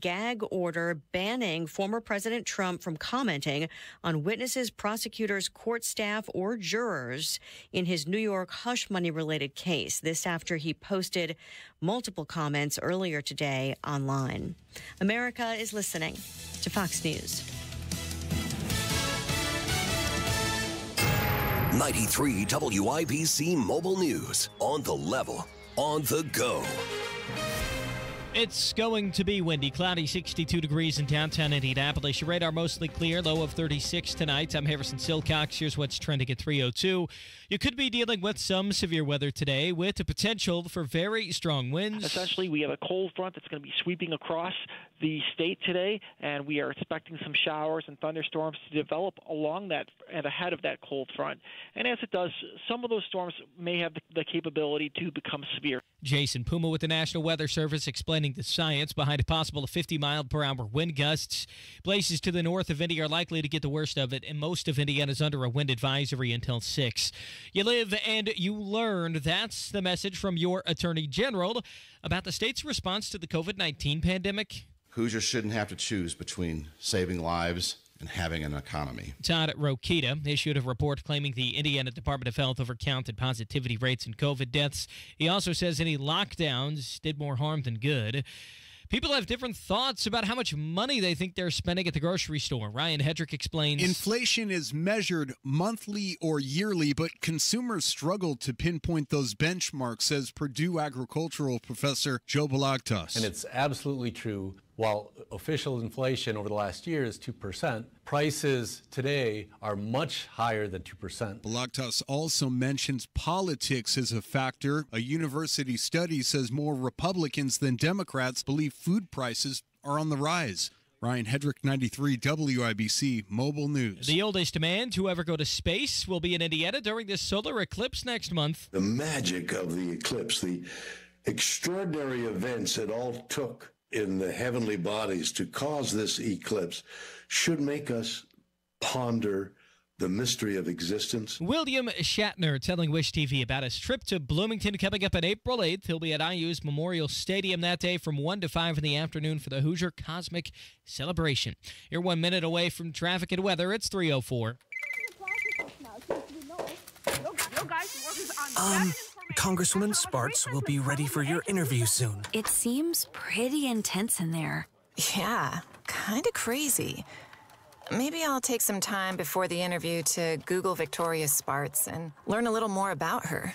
gag order banning former President Trump from commenting on witnesses, prosecutors, court staff, or jurors in his New York hush money related case. This after he posted multiple comments earlier today online. America is listening to Fox News. 93 WIBC Mobile News. On the level, on the go. It's going to be windy, cloudy, 62 degrees in downtown Indianapolis. Your radar mostly clear, low of 36 tonight. I'm Harrison Silcox. Here's what's trending at 302. You could be dealing with some severe weather today with the potential for very strong winds. Essentially, we have a cold front that's going to be sweeping across the state today, and we are expecting some showers and thunderstorms to develop along that and ahead of that cold front. And as it does, some of those storms may have the capability to become severe. Jason Puma with the National Weather Service explaining the science behind a possible 50 mile per hour wind gusts. Places to the north of Indy are likely to get the worst of it, and most of Indiana is under a wind advisory until 6. You live and you learn. That's the message from your Attorney General about the state's response to the COVID 19 pandemic. Hoosiers shouldn't have to choose between saving lives and having an economy. Todd Rokita issued a report claiming the Indiana Department of Health overcounted positivity rates and COVID deaths. He also says any lockdowns did more harm than good. People have different thoughts about how much money they think they're spending at the grocery store. Ryan Hedrick explains. Inflation is measured monthly or yearly, but consumers struggle to pinpoint those benchmarks, says Purdue agricultural professor Joe Balagtas. And it's absolutely true. While official inflation over the last year is 2%, prices today are much higher than 2%. Balagtas also mentions politics as a factor. A university study says more Republicans than Democrats believe food prices are on the rise. Ryan Hedrick, 93 WIBC Mobile News. The oldest man to ever go to space will be in Indiana during this solar eclipse next month. The magic of the eclipse, the extraordinary events it all took in the heavenly bodies to cause this eclipse should make us ponder the mystery of existence. William Shatner telling Wish TV about his trip to Bloomington coming up on April 8th. He'll be at IU's Memorial Stadium that day from 1 to 5 in the afternoon for the Hoosier Cosmic Celebration. You're one minute away from traffic and weather. It's 304. Um, Congresswoman Spartz will be ready for your interview soon. It seems pretty intense in there. Yeah, kind of crazy. Maybe I'll take some time before the interview to Google Victoria Spartz and learn a little more about her.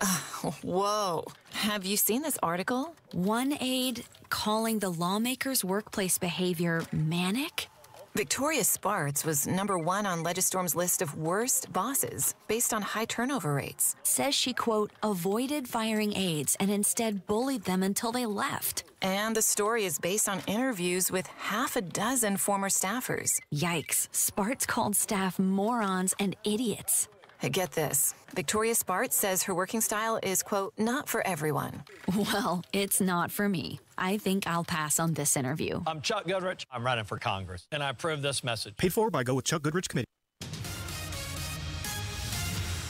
Uh, whoa. Have you seen this article? One aide calling the lawmakers' workplace behavior manic? Victoria Spartz was number one on Legistorm's list of worst bosses based on high turnover rates. Says she, quote, avoided firing aides and instead bullied them until they left. And the story is based on interviews with half a dozen former staffers. Yikes. Spartz called staff morons and idiots. Get this. Victoria Spartz says her working style is, quote, not for everyone. Well, it's not for me. I think I'll pass on this interview. I'm Chuck Goodrich. I'm running for Congress, and I approve this message. Paid for by Go with Chuck Goodrich Committee.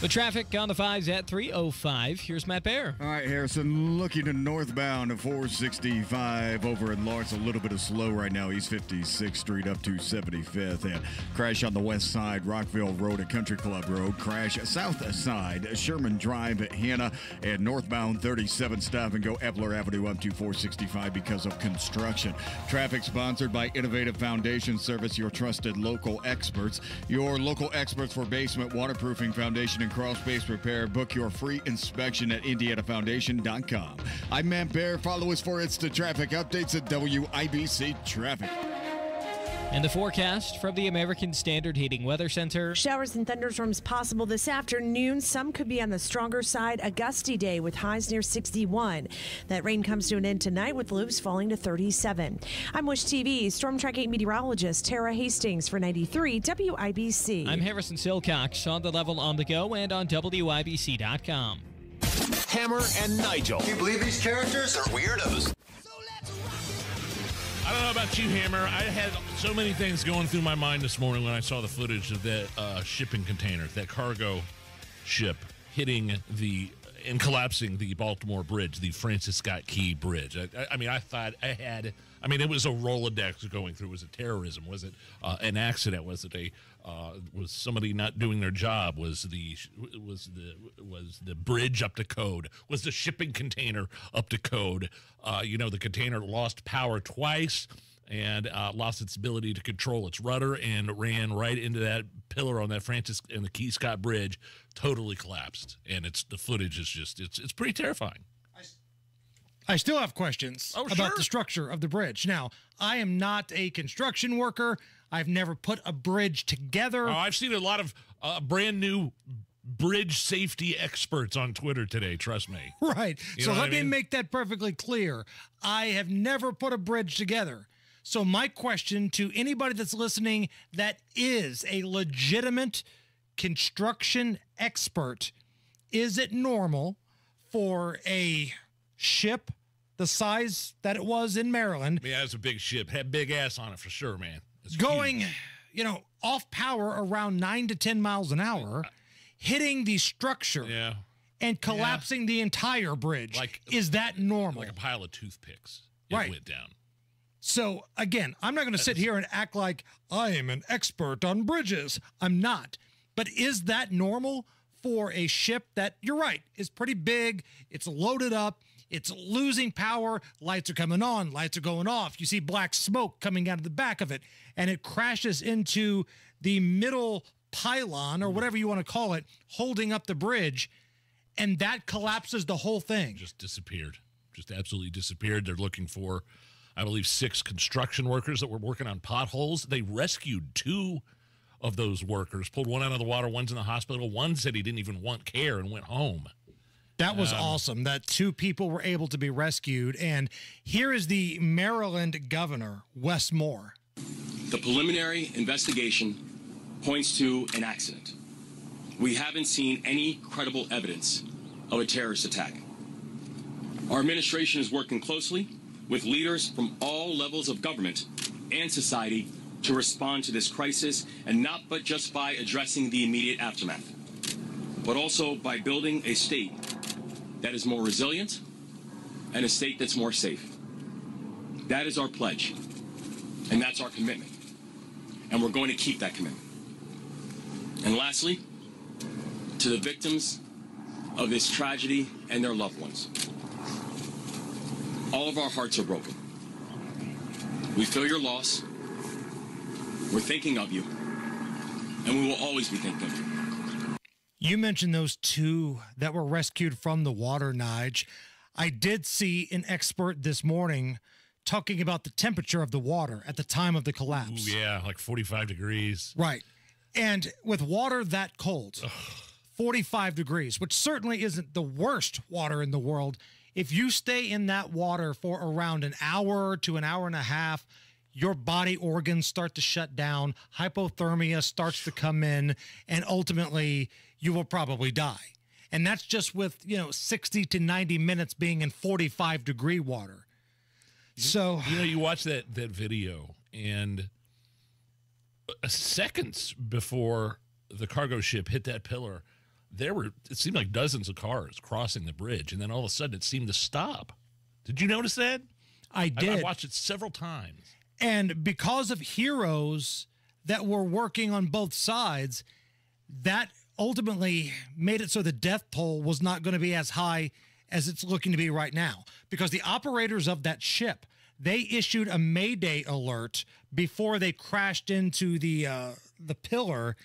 The traffic on the fives at 305. Here's Matt Bear. All right, Harrison, looking to northbound of 465 over in Lawrence. A little bit of slow right now. East 56th Street up to 75th. And crash on the west side, Rockville Road at Country Club Road. Crash south side, Sherman Drive at Hannah. And northbound 37 stop and go Epler Avenue up to 465 because of construction. Traffic sponsored by Innovative Foundation Service, your trusted local experts. Your local experts for basement waterproofing foundation and crawl space repair. Book your free inspection at IndianaFoundation.com. I'm Matt Bear. Follow us for instant traffic updates at WIBC Traffic. And the forecast from the American Standard Heating Weather Center. Showers and thunderstorms possible this afternoon. Some could be on the stronger side. A gusty day with highs near 61. That rain comes to an end tonight with lows falling to 37. I'm Wish TV storm tracking meteorologist Tara Hastings for 93 WIBC. I'm Harrison Silcox on the level on the go and on WIBC.com. Hammer and Nigel. Can you believe these characters are weirdos? I don't know about you, Hammer. I had so many things going through my mind this morning when I saw the footage of that uh, shipping container, that cargo ship hitting the and collapsing the Baltimore Bridge, the Francis Scott Key Bridge. I, I mean, I thought I had I mean, it was a Rolodex going through. Was it terrorism? Was it uh, an accident? Was it a uh, was somebody not doing their job? Was the was the was the bridge up to code? Was the shipping container up to code? Uh, you know, the container lost power twice and uh, lost its ability to control its rudder and ran right into that pillar on that Francis and the Key Scott Bridge, totally collapsed. And it's the footage is just it's it's pretty terrifying. I still have questions Oh, about sure. the structure of the bridge. Now, I am not a construction worker. I've never put a bridge together. Oh, I've seen a lot of uh, brand new bridge safety experts on Twitter today. Trust me. Right. You so let I me make that perfectly clear. I have never put a bridge together. So my question to anybody that's listening that is a legitimate construction expert, is it normal for a ship the size that it was in Maryland Yeah, it's a big ship. Had big ass on it for sure, man. It's going, huge. you know, off power around 9 to 10 miles an hour, hitting the structure Yeah. and collapsing the entire bridge. Like- is that normal? Like a pile of toothpicks. It Right. went down. So again, I'm not going to sit here and act like I am an expert on bridges. I'm not. But is that normal for a ship that you're right is pretty big? It's loaded up. It's losing power. Lights are coming on. Lights are going off. You see black smoke coming out of the back of it, and it crashes into the middle pylon or whatever you want to call it, holding up the bridge, and that collapses the whole thing. Just disappeared. Just absolutely disappeared. They're looking for, I believe, six construction workers that were working on potholes. They rescued two of those workers, pulled one out of the water. One's in the hospital. One said he didn't even want care and went home. That was Um, awesome that two people were able to be rescued. And here is the Maryland governor, Wes Moore. The preliminary investigation points to an accident. We haven't seen any credible evidence of a terrorist attack. Our administration is working closely with leaders from all levels of government and society to respond to this crisis, and not but just by addressing the immediate aftermath, but also by building a state that is more resilient and a state that's more safe. That is our pledge, and that's our commitment. And we're going to keep that commitment. And lastly, to the victims of this tragedy and their loved ones. All of our hearts are broken. We feel your loss. We're thinking of you. And we will always be thinking of you. You mentioned those two that were rescued from the water, Nige. I did see an expert this morning talking about the temperature of the water at the time of the collapse. Ooh, yeah, like 45 degrees. Right. And with water that cold, 45 degrees, which certainly isn't the worst water in the world, if you stay in that water for around an hour to an hour and a half, your body organs start to shut down, hypothermia starts to come in, and ultimately you will probably die. And that's just with, you know, 60 to 90 minutes being in 45 degree water. So, you know, you watch that that video, and seconds before the cargo ship hit that pillar, there were it seemed like dozens of cars crossing the bridge, and then all of a sudden it seemed to stop. Did you notice that? I did. I, did. watched it several times. And because of heroes that were working on both sides, that ultimately made it so the death toll was not going to be as high as it's looking to be right now. Because the operators of that ship, they issued a mayday alert before they crashed into the uh, the pillar,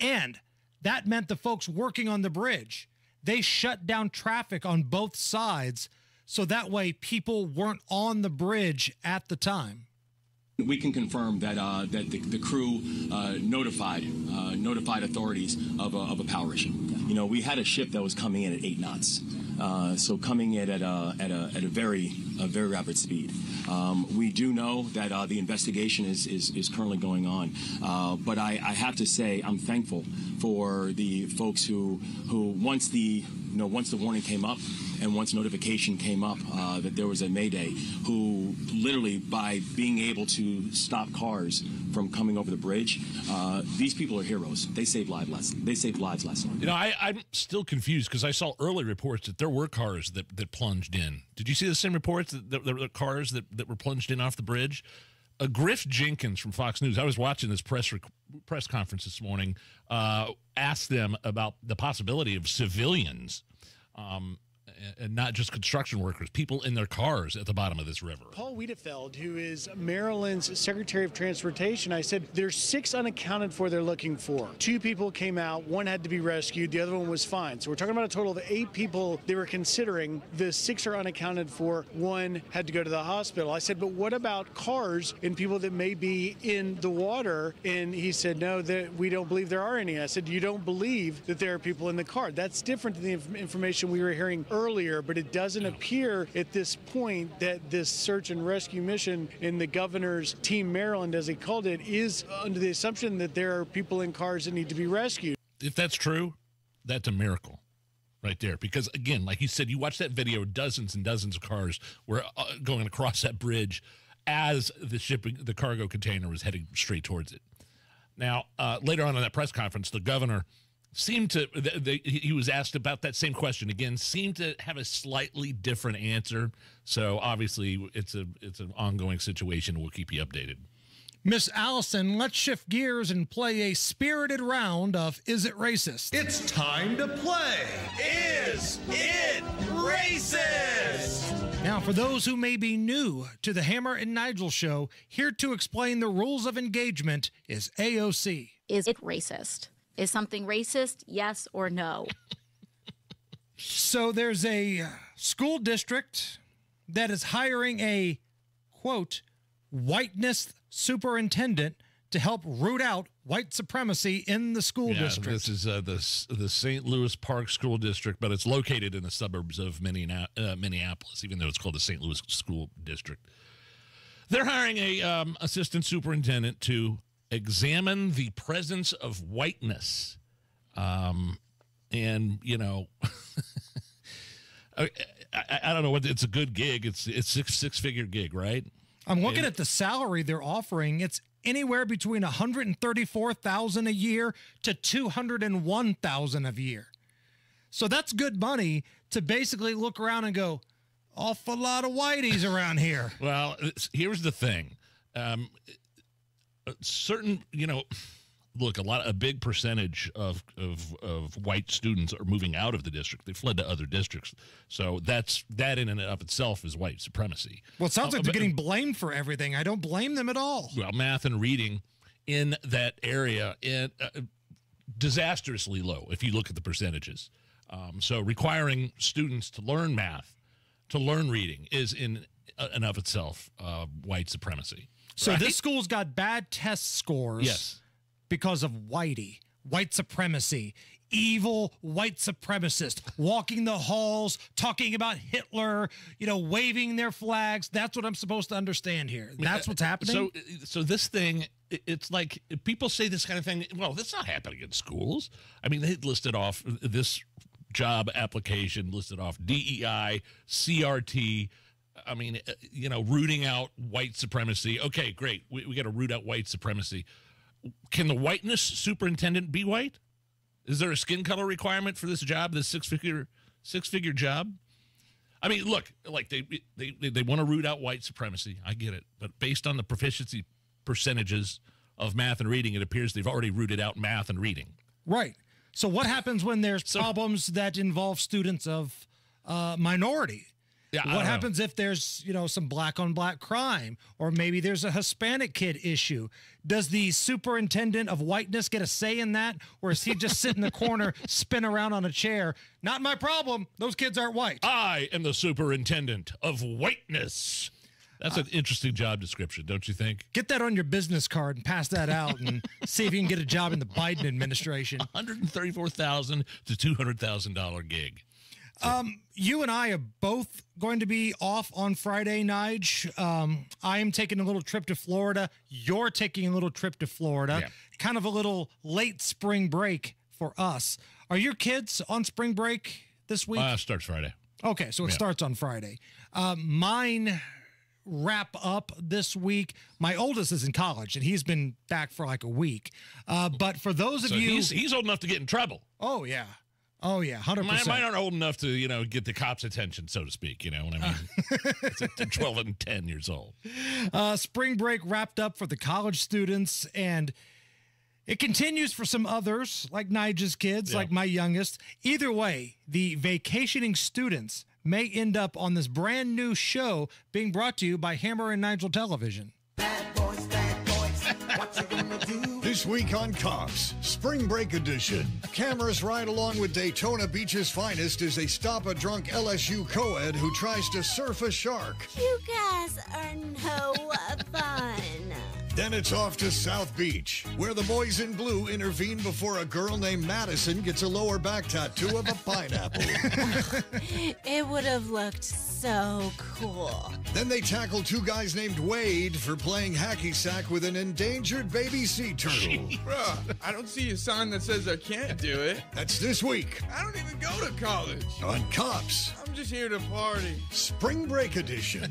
and that meant the folks working on the bridge they shut down traffic on both sides, so that way people weren't on the bridge at the time. We can confirm that uh, that the, the crew uh, notified uh, notified authorities of a, of a power issue. You know, we had a ship that was coming in at eight knots, uh, so coming in at a at a, at a very a very rapid speed. Um, we do know that uh, the investigation is, is, is currently going on, uh, but I, I have to say I'm thankful for the folks who who once the you know, once the warning came up and once notification came up uh, that there was a mayday, who literally by being able to stop cars from coming over the bridge, uh, these people are heroes. They saved lives. Less they saved lives last night. You know, I, I'm still confused because I saw early reports that there were cars that, that plunged in. Did you see the same reports that there were cars that, that were plunged in off the bridge? Uh, Griff Jenkins from Fox News, I was watching this press rec- press conference this morning, uh, asked them about the possibility of civilians um, and not just construction workers, people in their cars at the bottom of this river. Paul Wiedefeld, who is Maryland's Secretary of Transportation, I said there's six unaccounted for they're looking for. Two people came out, one had to be rescued, the other one was fine. So we're talking about a total of eight people they were considering. The six are unaccounted for, one had to go to the hospital. I said, but what about cars and people that may be in the water? And he said, no, that we don't believe there are any. I said, you don't believe that there are people in the car. That's different than the information we were hearing earlier, but it doesn't appear at this point that this search and rescue mission in the governor's Team Maryland, as he called it, is under the assumption that there are people in cars that need to be rescued. If that's true, that's a miracle right there. Because again, like you said, you watch that video, dozens and dozens of cars were uh, going across that bridge as the shipping, the cargo container was heading straight towards it. Now, uh, later on in that press conference, the governor seemed to th- th- he was asked about that same question again seemed to have a slightly different answer so obviously it's a it's an ongoing situation we'll keep you updated Miss Allison, let's shift gears and play a spirited round of Is It Racist? It's time to play. Is it racist? Now, for those who may be new to the Hammer and Nigel show, here to explain the rules of engagement is AOC. Is it racist? Is something racist? Yes or no? So there's a uh, school district that is hiring a quote whiteness superintendent to help root out white supremacy in the school yeah, district. this is uh, the the St. Louis Park School District but it's located in the suburbs of Minneapolis, uh, Minneapolis even though it's called the St. Louis School District they're hiring a um, assistant superintendent to examine the presence of whiteness um, and you know I, I, I don't know what it's a good gig it's it's six six figure gig right I'm looking And- at the salary they're offering. It's anywhere between 134,000 a year to 201,000 a year. So that's good money to basically look around and go, awful lot of whiteys around here. Well, here's the thing. Um, certain, you know, look, a lot, a big percentage of, of of white students are moving out of the district. They fled to other districts. So that's that in and of itself is white supremacy. Well, it sounds Uh, like they're but- getting blamed for everything. I don't blame them at all. well, math and reading in that area in uh, disastrously low if you look at the percentages. Um, so requiring students to learn math, to learn reading, is in uh, and of itself uh, white supremacy. So Right? this school's got bad test scores. Yes. Because of whitey, white supremacy, evil white supremacist walking the halls, talking about Hitler, you know, waving their flags. That's what I'm supposed to understand here. That's what's uh, happening. So, uh, so this thing, it's like people say this kind of thing. Well, that's not happening in schools. I mean, they listed off this job application, listed off DEI, CRT. I mean, uh, you know, rooting out white supremacy. Okay, great. We, we got to root out white supremacy. Can the whiteness superintendent be white? Is there a skin color requirement for this job? This six figure six figure job? I mean, look, like they they they, they want to root out white supremacy. I get it, but based on the proficiency percentages of math and reading, it appears they've already rooted out math and reading. Right. So what happens when there's problems that involve students of uh, minority? Yeah, what don't know. happens if there's you know some black on black crime, or maybe there's a Hispanic kid issue? Does the superintendent of whiteness get a say in that, or is he just sit in the corner, spin around on a chair? Not my problem. Those kids aren't white. I am the superintendent of whiteness. That's an uh, interesting job description, don't you think? Get that on your business card and pass that out, and see if you can get a job in the Biden administration. One hundred thirty-four thousand to two hundred thousand dollar gig. Um, you and I are both going to be off on Friday, Nige. Um, I am taking a little trip to Florida. You're taking a little trip to Florida. Yeah. Kind of a little late spring break for us. Are your kids on spring break this week? Uh, starts Friday. Okay, so it Yeah. starts on Friday. Uh, mine wrap up this week. My oldest is in college, and he's been back for like a week. Uh, but for those of So you, he's he's old enough to get in trouble. oh yeah, oh yeah, hundred percent. mine aren't old enough to you know get the cops' attention, so to speak. You know what I mean? it's twelve and ten years old. Uh, spring break wrapped up for the college students, and it continues for some others, like Nigel's kids, like my youngest. Either way, the vacationing students may end up on this brand new show being brought to you by Hammer and Nigel Television. This week on Cops, Spring Break Edition. Cameras ride along with Daytona Beach's finest as they stop a drunk LSU co-ed who tries to surf a shark. You guys are no fun. Then it's off to South Beach, where the boys in blue intervene before a girl named Madison gets a lower back tattoo of a pineapple. It would have looked so cool. then they tackle two guys named Wade for playing hacky sack with an endangered baby sea turtle. Bruh, I don't see a sign that says I can't do it. That's this week I don't even go to college. on Cops, I'm just here to party. Spring Break Edition.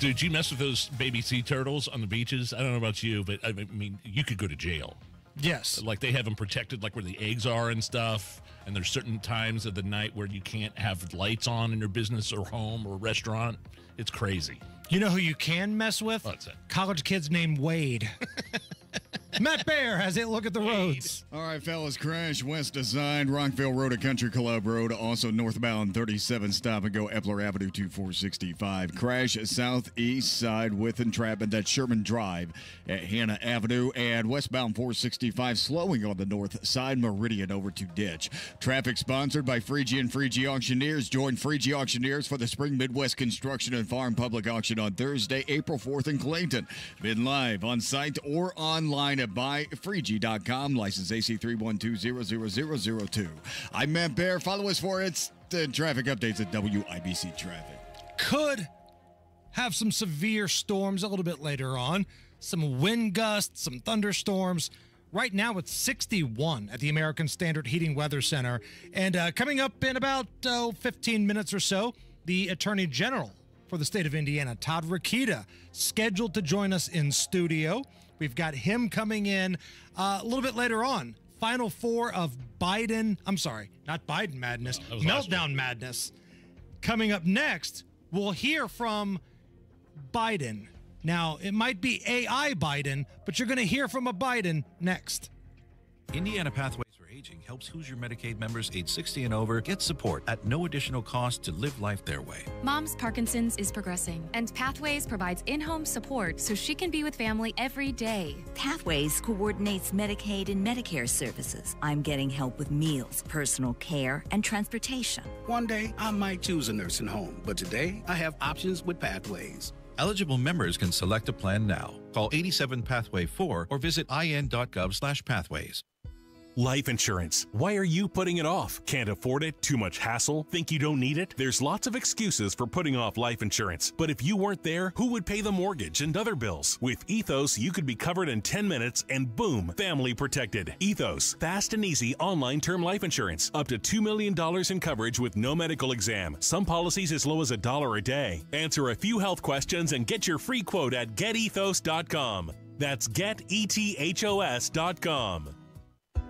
Dude, you mess with those baby sea turtles on the beaches. I don't know about you, but I mean, you could go to jail. Yes. Like they have them protected, like where the eggs are and stuff. And there's certain times of the night where you can't have lights on in your business or home or restaurant. It's crazy. You know who you can mess with? College kids named Wade. Matt Bear has it. Look at the roads. All right, fellas, crash west of Side, Rockville Road to Country Club Road. Also northbound 37, stop and go Epler Avenue to 465. Crash southeast side with entrapment at Sherman Drive at Hannah Avenue. And westbound 465 slowing on the north side, Meridian over to Ditch. Traffic sponsored by Freegie and Freegie Auctioneers. Join Freegie Auctioneers for the Spring Midwest Construction and Farm Public Auction on Thursday, April 4th in Clayton. Been live on site or online at buyfreegie.com. License AC 3120002. I'm Matt Bear. Follow us for its traffic updates at WIBC Traffic. Could have some severe storms a little bit later on. Some wind gusts, some thunderstorms. Right now it's 61 at the American Standard Heating Weather Center. And uh, coming up in about oh, 15 minutes or so, the Attorney General for the state of Indiana, Todd Rokita, scheduled to join us in studio. We've got him coming in uh, a little bit later on. Final four of Biden, I'm sorry, not Biden madness, that was last meltdown madness. Coming up next, we'll hear from Biden. Now, it might be AI Biden, but you're going to hear from a Biden next. Indiana Pathways for Aging helps Hoosier Medicaid members age 60 and over get support at no additional cost to live life their way. Mom's Parkinson's is progressing, and Pathways provides in home support so she can be with family every day. Pathways coordinates Medicaid and Medicare services. I'm getting help with meals, personal care, and transportation. One day, I might choose a nursing home, but today I have options with Pathways. Eligible members can select a plan now. Call 87 Pathway 4 or visit in.gov/pathways. Life insurance. Why are you putting it off? Can't afford it? Too much hassle? Think you don't need it? There's lots of excuses for putting off life insurance. But if you weren't there, who would pay the mortgage and other bills? With Ethos, you could be covered in 10 minutes and boom, family protected. Ethos, fast and easy online term life insurance. Up to $2 million in coverage with no medical exam. Some policies as low as a dollar a day. Answer a few health questions and get your free quote at getethos.com. That's getethos.com.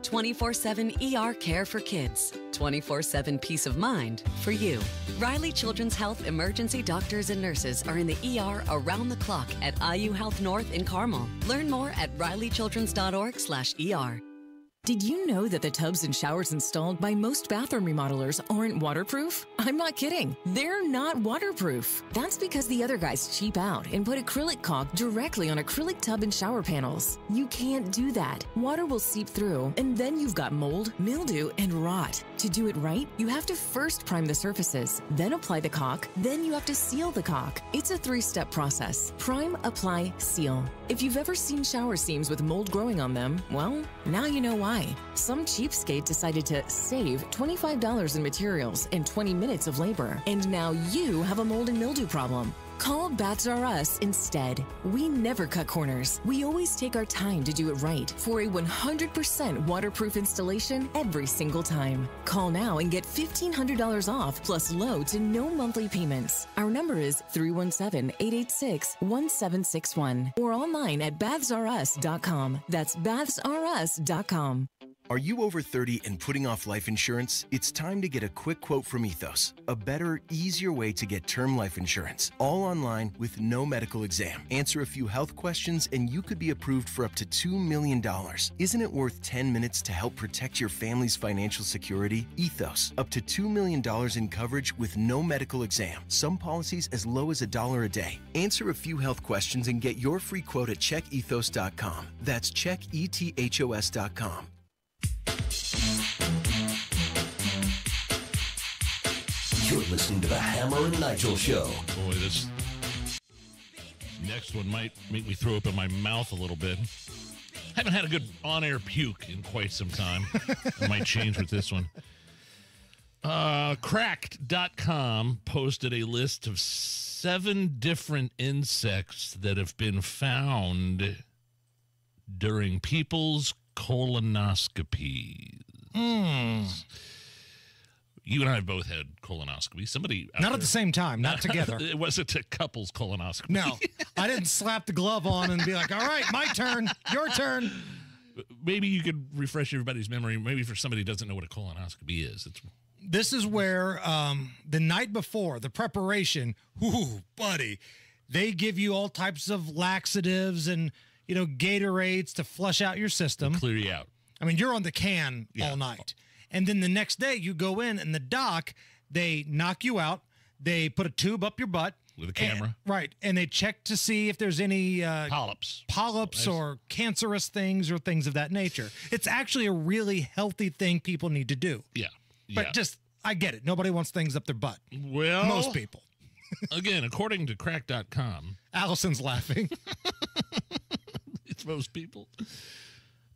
24 7 ER care for kids. 24 7 peace of mind for you. Riley Children's Health emergency doctors and nurses are in the ER around the clock at IU Health North in Carmel. Learn more at rileychildrens.org/er. Did you know that the tubs and showers installed by most bathroom remodelers aren't waterproof? I'm not kidding. They're not waterproof. That's because the other guys cheap out and put acrylic caulk directly on acrylic tub and shower panels. You can't do that. Water will seep through, and then you've got mold, mildew, and rot. To do it right, you have to first prime the surfaces, then apply the caulk, then you have to seal the caulk. It's a three step process prime, apply, seal. If you've ever seen shower seams with mold growing on them, well, now you know why. Some cheapskate decided to save $25 in materials and 20 minutes of labor, and now you have a mold and mildew problem. Call Baths R Us instead. We never cut corners. We always take our time to do it right for a 100% waterproof installation every single time. Call now and get $1,500 off plus low to no monthly payments. Our number is 317 886 1761 or online at bathsrus.com. That's bathsrus.com. Are you over 30 and putting off life insurance? It's time to get a quick quote from Ethos, a better, easier way to get term life insurance, all online with no medical exam. Answer a few health questions and you could be approved for up to $2 million. Isn't it worth 10 minutes to help protect your family's financial security? Ethos, up to $2 million in coverage with no medical exam. Some policies as low as a dollar a day. Answer a few health questions and get your free quote at checkethos.com. That's checkethos.com. You're listening to the Hammer and Nigel Show. Boy, this next one might make me throw up in my mouth a little bit. I Haven't had a good on-air puke in quite some time. might change with this one. Uh, cracked.com posted a list of seven different insects that have been found during people's colonoscopies. Hmm. You and I have both had colonoscopy. Somebody Not at the same time, not together. it wasn't a couple's colonoscopy. No, I didn't slap the glove on and be like, all right, my turn, your turn. Maybe you could refresh everybody's memory. Maybe for somebody who doesn't know what a colonoscopy is, it's This is where um, the night before, the preparation, whoo, buddy, they give you all types of laxatives and, you know, Gatorades to flush out your system. clear you out. I mean, you're on the can all night. And then the next day you go in and the doc, they knock you out. They put a tube up your butt. with a camera. Right. And they check to see if there's any uh, polyps, polyps or cancerous things or things of that nature. It's actually a really healthy thing people need to do. Yeah. But yeah. just, I get it. Nobody wants things up their butt. Well, most people. again, according to crack.com, Allison's laughing. it's most people.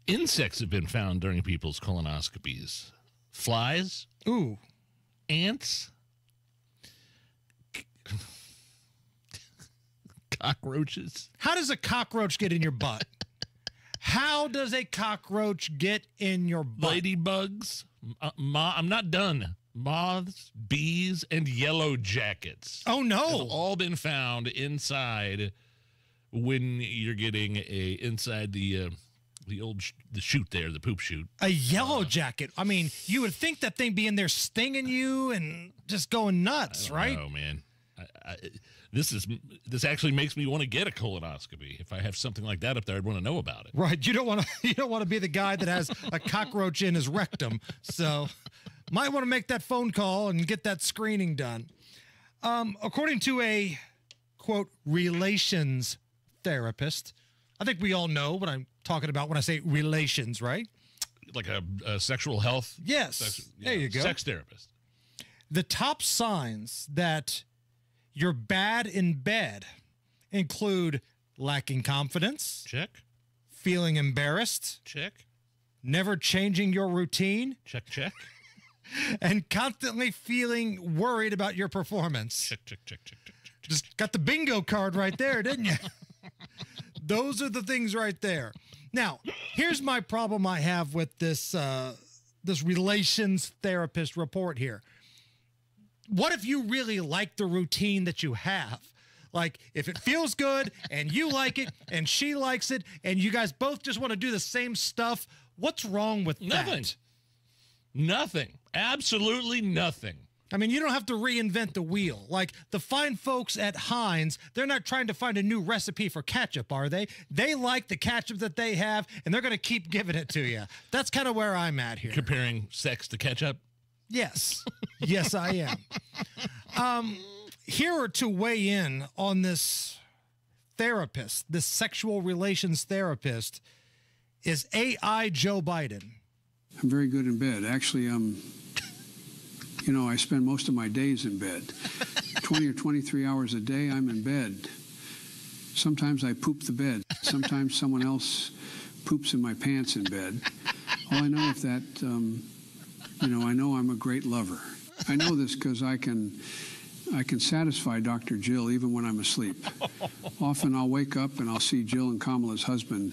Insects have been found during people's colonoscopies. Flies. Ooh. Ants. Cockroaches. How does a cockroach get in your butt? How does a cockroach get in your butt? Ladybugs. Uh, mo- I'm not done. Moths, bees, and yellow jackets. Oh no! Have all been found inside when you're getting a inside the uh, the old sh- the shoot there, the poop shoot. A yellow jacket. I mean, you would think that thing be in there stinging you and just going nuts, right? Oh man, I, I, this is this actually makes me want to get a colonoscopy. If I have something like that up there, I'd want to know about it. Right. You don't want to. You don't want to be the guy that has a cockroach in his rectum. So, might want to make that phone call and get that screening done. Um, according to a quote relations therapist, I think we all know what I'm talking about when I say relations, right? Like a, a sexual health. Yes. sex- there you go. Sex therapist. The top signs that you're bad in bed include lacking confidence. Check. Feeling embarrassed. Check. Never changing your routine. Check. Check. And constantly feeling worried about your performance. Check. Check. Check. Check. Check. Just got the bingo card right there, didn't you? Those are the things right there. Now, here's my problem I have with this uh, this relations therapist report here. What if you really like the routine that you have? Like, if it feels good and you like it and she likes it and you guys both just want to do the same stuff, what's wrong with Nothing. that? Nothing. Absolutely nothing. I mean, you don't have to reinvent the wheel. Like the fine folks at Heinz, they're not trying to find a new recipe for ketchup, are they? They like the ketchup that they have, and they're going to keep giving it to you. That's kind of where I'm at here. Comparing sex to ketchup. Yes. Yes, I am. Um, here to weigh in on this therapist, this sexual relations therapist, is AI Joe Biden. I'm very good in bed. Actually, I'm. um, you know, I spend most of my days in bed. 20 or 23 hours a day, I'm in bed. Sometimes I poop the bed. Sometimes someone else poops in my pants in bed. All I know is that, um, you know, I know I'm a great lover. I know this because I can I can satisfy Dr. Jill even when I'm asleep. Often I'll wake up and I'll see Jill and Kamala's husband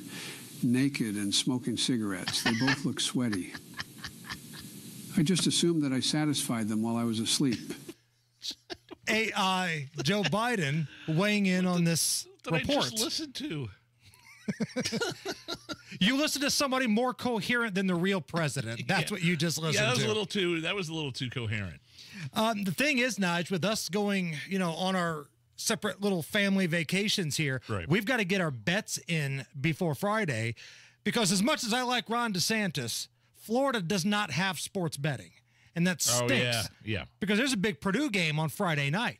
naked and smoking cigarettes. They both look sweaty. I just assumed that I satisfied them while I was asleep. AI Joe Biden weighing in on this That report. I just listened to. you listen to somebody more coherent than the real president. That's what you just listened to. yeah, that was to. a little too. That was a little too coherent. Um, the thing is, Nige, with us going, you know, on our separate little family vacations here, Right. we've got to get our bets in before Friday because as much as I like Ron DeSantis, Florida does not have sports betting. And that stinks. Oh stinks. yeah, yeah. Because there's a big Purdue game on Friday night.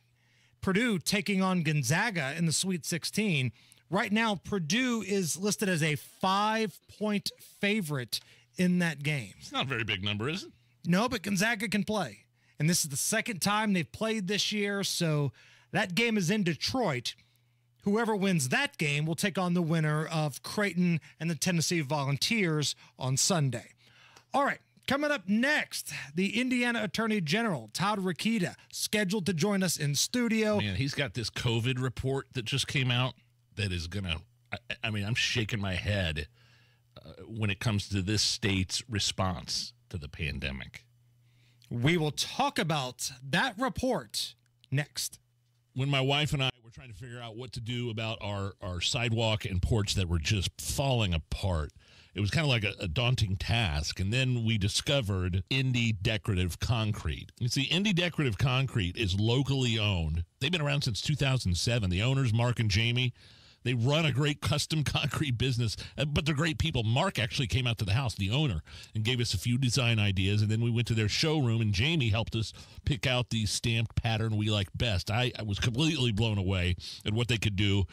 Purdue taking on Gonzaga in the Sweet 16. Right now, Purdue is listed as a five point favorite in that game. It's not a very big number, is it? No, but Gonzaga can play. And this is the second time they've played this year. So that game is in Detroit. Whoever wins that game will take on the winner of Creighton and the Tennessee Volunteers on Sunday. All right, coming up next, the Indiana Attorney General, Todd Rokita, scheduled to join us in studio. Man, he's got this COVID report that just came out that is gonna. I, I mean, I'm shaking my head uh, when it comes to this state's response to the pandemic. We will talk about that report next. When my wife and I were trying to figure out what to do about our our sidewalk and porch that were just falling apart. It was kind of like a, a daunting task. And then we discovered Indie Decorative Concrete. You see, Indie Decorative Concrete is locally owned. They've been around since 2007. The owners, Mark and Jamie, they run a great custom concrete business, uh, but they're great people. Mark actually came out to the house, the owner, and gave us a few design ideas. And then we went to their showroom, and Jamie helped us pick out the stamped pattern we like best. I, I was completely blown away at what they could do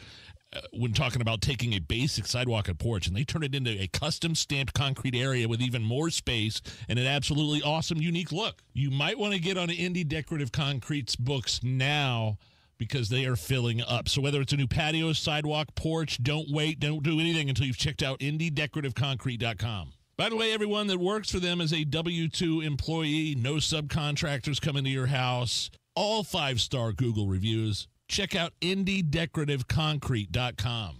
when talking about taking a basic sidewalk and porch, and they turned it into a custom stamped concrete area with even more space and an absolutely awesome, unique look. You might want to get on Indie Decorative Concrete's books now because they are filling up. So whether it's a new patio, sidewalk, porch, don't wait. Don't do anything until you've checked out indiedecorativeconcrete.com. By the way, everyone that works for them is a W 2 employee, no subcontractors coming to your house, all five star Google reviews. Check out indiedecorativeconcrete.com.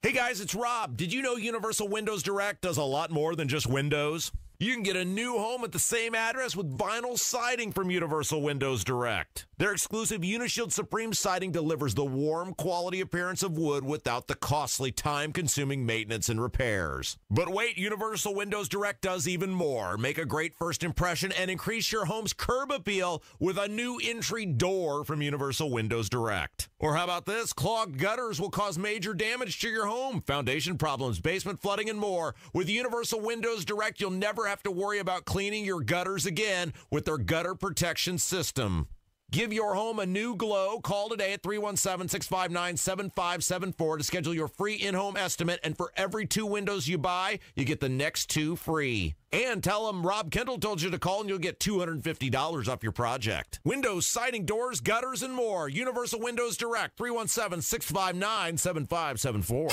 Hey guys, it's Rob. Did you know Universal Windows Direct does a lot more than just windows? You can get a new home at the same address with vinyl siding from Universal Windows Direct. Their exclusive Unishield Supreme siding delivers the warm, quality appearance of wood without the costly, time consuming maintenance and repairs. But wait, Universal Windows Direct does even more. Make a great first impression and increase your home's curb appeal with a new entry door from Universal Windows Direct. Or how about this? Clogged gutters will cause major damage to your home, foundation problems, basement flooding, and more. With Universal Windows Direct, you'll never have to worry about cleaning your gutters again with their gutter protection system. Give your home a new glow. Call today at 317 659 7574 to schedule your free in home estimate. And for every two windows you buy, you get the next two free. And tell them Rob Kendall told you to call and you'll get $250 off your project. Windows, siding, doors, gutters, and more. Universal Windows Direct 317 659 7574.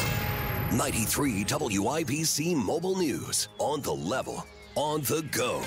93 WIBC Mobile News. On the level, on the go.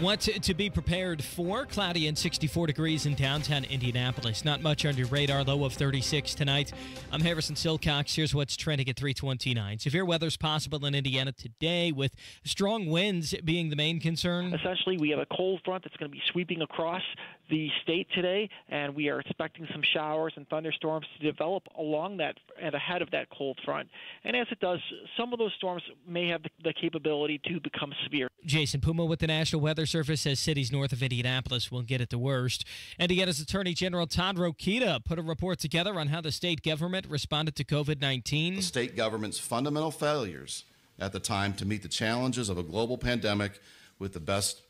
What to, to be prepared for? Cloudy and 64 degrees in downtown Indianapolis. Not much on your radar, low of 36 tonight. I'm Harrison Silcox. Here's what's trending at 329. Severe weather's possible in Indiana today, with strong winds being the main concern. Essentially, we have a cold front that's going to be sweeping across the state today, and we are expecting some showers and thunderstorms to develop along that and ahead of that cold front. And as it does, some of those storms may have the, the capability to become severe. Jason Puma with the National Weather Service says cities north of Indianapolis will get it the worst. Indiana's Attorney General Todd Rokita put a report together on how the state government responded to COVID 19. The state government's fundamental failures at the time to meet the challenges of a global pandemic with the best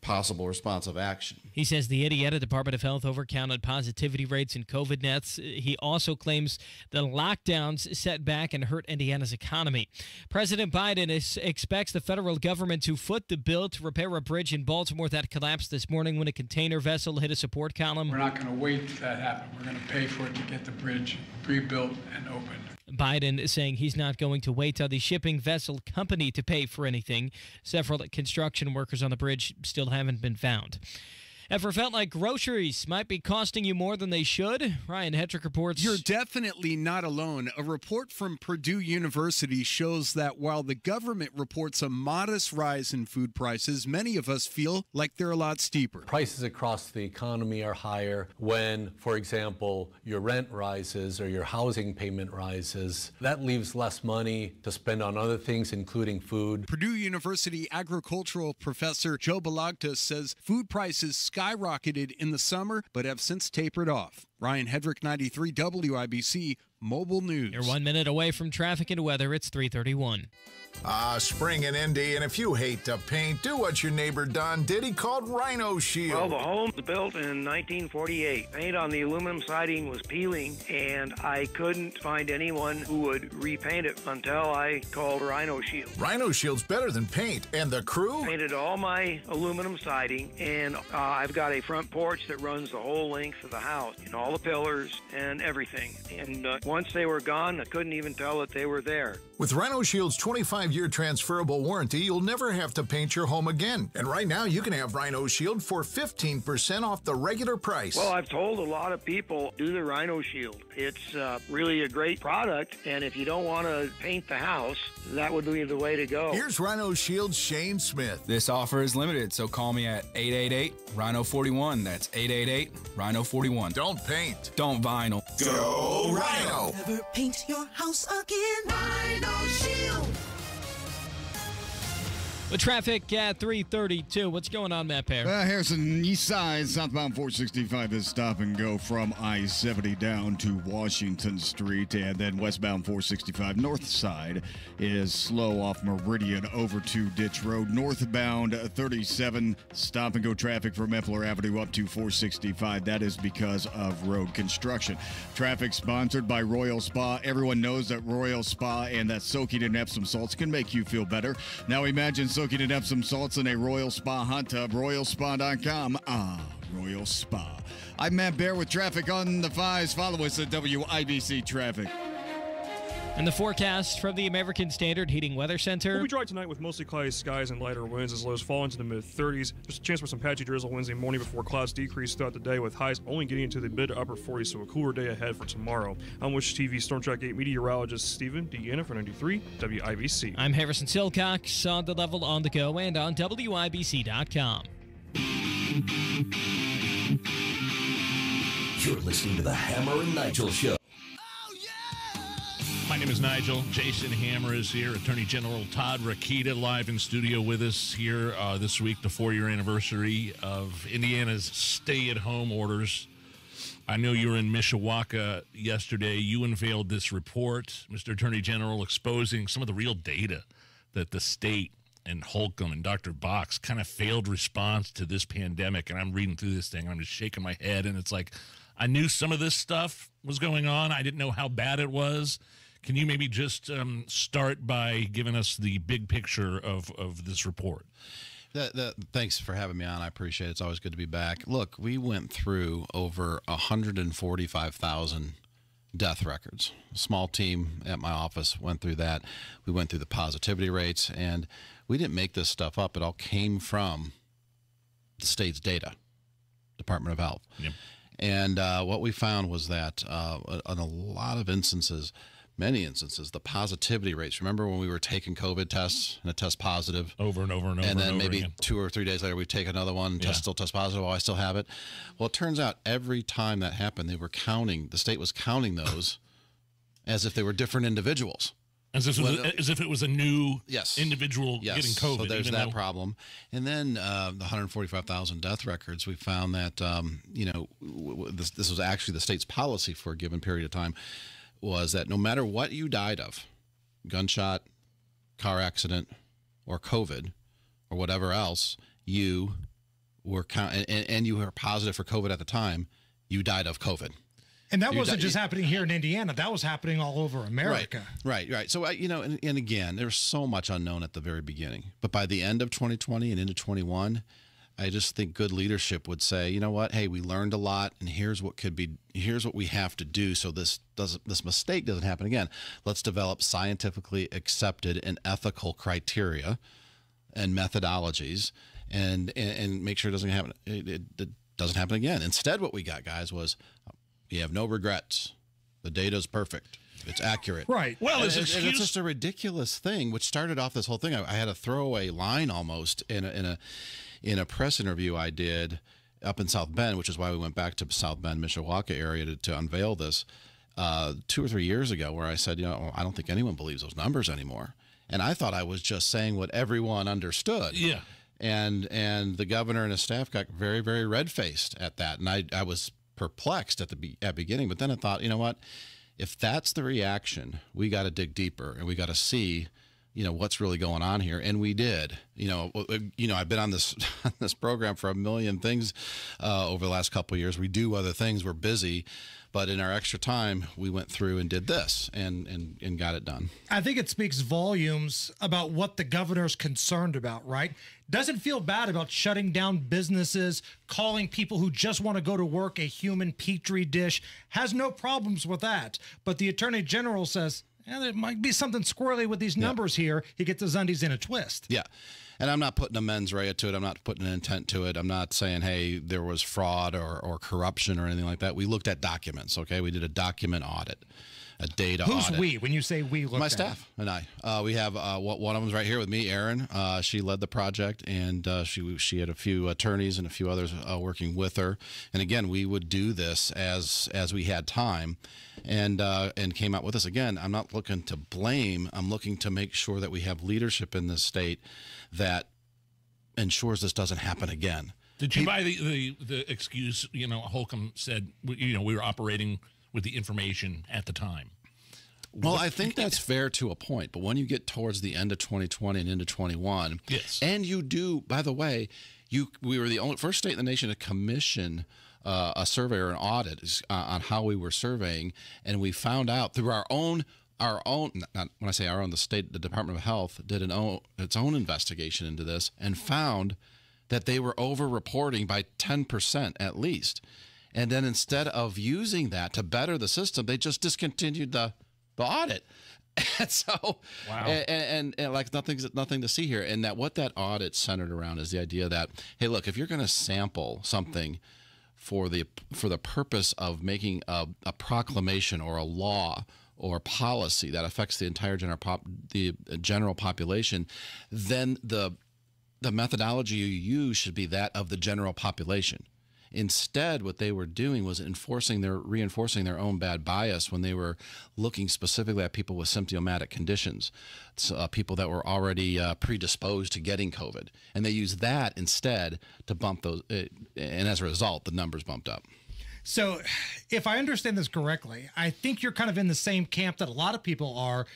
possible responsive action. He says the Indiana Department of Health overcounted positivity rates and COVID deaths. He also claims the lockdowns set back and hurt Indiana's economy. President Biden is, expects the federal government to foot the bill to repair a bridge in Baltimore that collapsed this morning when a container vessel hit a support column. We're not going to wait for that happen. We're going to pay for it to get the bridge rebuilt and opened. Biden is saying he's not going to wait till the shipping vessel company to pay for anything. Several construction workers on the bridge still haven't been found. Ever felt like groceries might be costing you more than they should? Ryan Hedrick reports. You're definitely not alone. A report from Purdue University shows that while the government reports a modest rise in food prices, many of us feel like they're a lot steeper. Prices across the economy are higher when, for example, your rent rises or your housing payment rises. That leaves less money to spend on other things, including food. Purdue University agricultural professor Joe Balagta says food prices skyrocketed in the summer but have since tapered off. Ryan Hedrick, 93 WIBC Mobile News. You're one minute away from traffic and weather. It's 331. Ah, spring in Indy, and if you hate to paint, do what your neighbor Don did. He called Rhino Shield. Well, the home was built in 1948. Paint on the aluminum siding was peeling, and I couldn't find anyone who would repaint it until I called Rhino Shield. Rhino Shield's better than paint, and the crew painted all my aluminum siding, and uh, I've got a front porch that runs the whole length of the house, and all the pillars and everything. And uh, once they were gone, I couldn't even tell that they were there. With Rhino Shield's 25 year transferable warranty, you'll never have to paint your home again. And right now, you can have Rhino Shield for 15% off the regular price. Well, I've told a lot of people do the Rhino Shield. It's uh, really a great product, and if you don't want to paint the house, that would be the way to go. Here's Rhino Shield's Shane Smith. This offer is limited, so call me at 888 Rhino 41. That's 888 Rhino 41. Don't paint. Don't vinyl. Go Rhino. Never paint your house again. Rhino Shield. With traffic at 332. What's going on, Matt Pear? Uh, Harrison, east side, southbound 465 is stop and go from I 70 down to Washington Street. And then westbound 465 north side is slow off Meridian over to Ditch Road. Northbound 37, stop and go traffic from Epler Avenue up to 465. That is because of road construction. Traffic sponsored by Royal Spa. Everyone knows that Royal Spa and that soaking in Epsom salts can make you feel better. Now imagine soaking in Epsom salts in a Royal Spa hot tub. RoyalSpa.com. Ah, Royal Spa. I'm Matt Bear with traffic on the fives. Follow us at WIBC Traffic. And the forecast from the American Standard Heating Weather Center. We'll be dry tonight with mostly cloudy skies and lighter winds as lows fall into the mid 30s. There's a chance for some patchy drizzle Wednesday morning before clouds decrease throughout the day with highs only getting into the mid to upper 40s, so a cooler day ahead for tomorrow. I'm Wish TV Storm Track 8 meteorologist Stephen Deanna for 93 WIBC. I'm Harrison Silcox on the level on the go and on WIBC.com. You're listening to the Hammer and Nigel Show. My name is Nigel. Jason Hammer is here. Attorney General Todd Rokita live in studio with us here uh, this week, the four year anniversary of Indiana's stay at home orders. I know you were in Mishawaka yesterday. You unveiled this report, Mr. Attorney General, exposing some of the real data that the state and Holcomb and Dr. Box kind of failed response to this pandemic. And I'm reading through this thing, and I'm just shaking my head. And it's like, I knew some of this stuff was going on. I didn't know how bad it was. Can you maybe just um, start by giving us the big picture of, of this report? Thanks for having me on. I appreciate it. It's always good to be back. Look, we went through over 145,000 death records. A small team at my office went through that. We went through the positivity rates, and we didn't make this stuff up. It all came from the state's data, Department of Health. Yep. And uh, what we found was that uh, in a lot of instances, many instances, the positivity rates. Remember when we were taking COVID tests and a test positive over and over and over, and then and maybe again. two or three days later we take another one, Yeah. test still test positive. Oh, I still have it. Well, it turns out every time that happened, they were counting. The state was counting those as if they were different individuals. As if, it was, as if it was a new yes. individual Yes. getting COVID. So there's that though- problem. And then uh, the 145,000 death records, we found that, um, you know, w- w- this, this was actually the state's policy for a given period of time, was that no matter what you died of, gunshot, car accident, or COVID, or whatever else, you were count- and, and you were positive for COVID at the time, you died of COVID. And that You wasn't di- just happening here in Indiana. That was happening all over America. Right, right, right. So, uh, you know, and, and again, there's so much unknown at the very beginning. But by the end of 2020 and into 21, I just think good leadership would say, you know what? Hey, we learned a lot, and here's what could be. Here's what we have to do so this doesn't this mistake doesn't happen again. Let's develop scientifically accepted and ethical criteria and methodologies, and and, and make sure it doesn't happen. It, it, it doesn't happen again. Instead, what we got, guys, was we have no regrets. The data's perfect. It's accurate. Right. Well, and, as and- and it's just a ridiculous thing, which started off this whole thing. I, I had a throwaway line almost in a, in a in a press interview I did up in South Bend, which is why we went back to South Bend, Mishawaka area to, to unveil this uh, two or three years ago, where I said, you know, I don't think anyone believes those numbers anymore, and I thought I was just saying what everyone understood. Yeah. And and the governor and his staff got very very red faced at that, and I I was perplexed at the be- at beginning, but then I thought, you know what, if that's the reaction, we got to dig deeper and we got to see, you know, what's really going on here, and we did. You know, you know, I've been on this on this program for a million things uh, over the last couple years. We do other things. We're busy, but in our extra time, we went through and did this and and and got it done. I think it speaks volumes about what the governor's concerned about, right? Doesn't feel bad about shutting down businesses, calling people who just want to go to work a human petri dish, has no problems with that. But the attorney general says, yeah, there might be something squirrely with these numbers here. He gets his undies in a twist. Yeah. And I'm not putting a mens rea to it. I'm not putting an intent to it. I'm not saying, hey, there was fraud or, or corruption or anything like that. We looked at documents, okay? We did a document audit, a data Who's audit. we? When you say we, look My staff and I. Uh, we have uh, one one of them's right here with me, Erin. Uh, she led the project, and uh, she she had a few attorneys and a few others uh, working with her. And again, we would do this as as we had time, and uh, and came out with this. Again, I'm not looking to blame. I'm looking to make sure that we have leadership in this state that ensures this doesn't happen again. Did you buy the, the, the excuse? You know, Holcomb said, you know, we were operating with the information at the time. Well, I think that's fair to a point, but when you get towards the end of 2020 and into 21, Yes. and you do, by the way, you we were the only first state in the nation to commission uh, a survey or an audit uh, on how we were surveying, and we found out through our own our own not, when I say our own, the state, the Department of Health did an own, its own investigation into this and found that they were over-reporting by 10% at least. And then instead of using that to better the system, they just discontinued the the audit. And so, Wow. and, and, and like nothing's nothing to see here. And that what that audit centered around is the idea that hey, look, if you're going to sample something for the for the purpose of making a, a proclamation or a law or policy that affects the entire general pop, the general population, then the the methodology you use should be that of the general population. Instead, what they were doing was enforcing their reinforcing their own bad bias when they were looking specifically at people with symptomatic conditions, so, uh, people that were already uh, predisposed to getting COVID, and they used that instead to bump those. Uh, and as a result, the numbers bumped up. So, if I understand this correctly, I think you're kind of in the same camp that a lot of people are.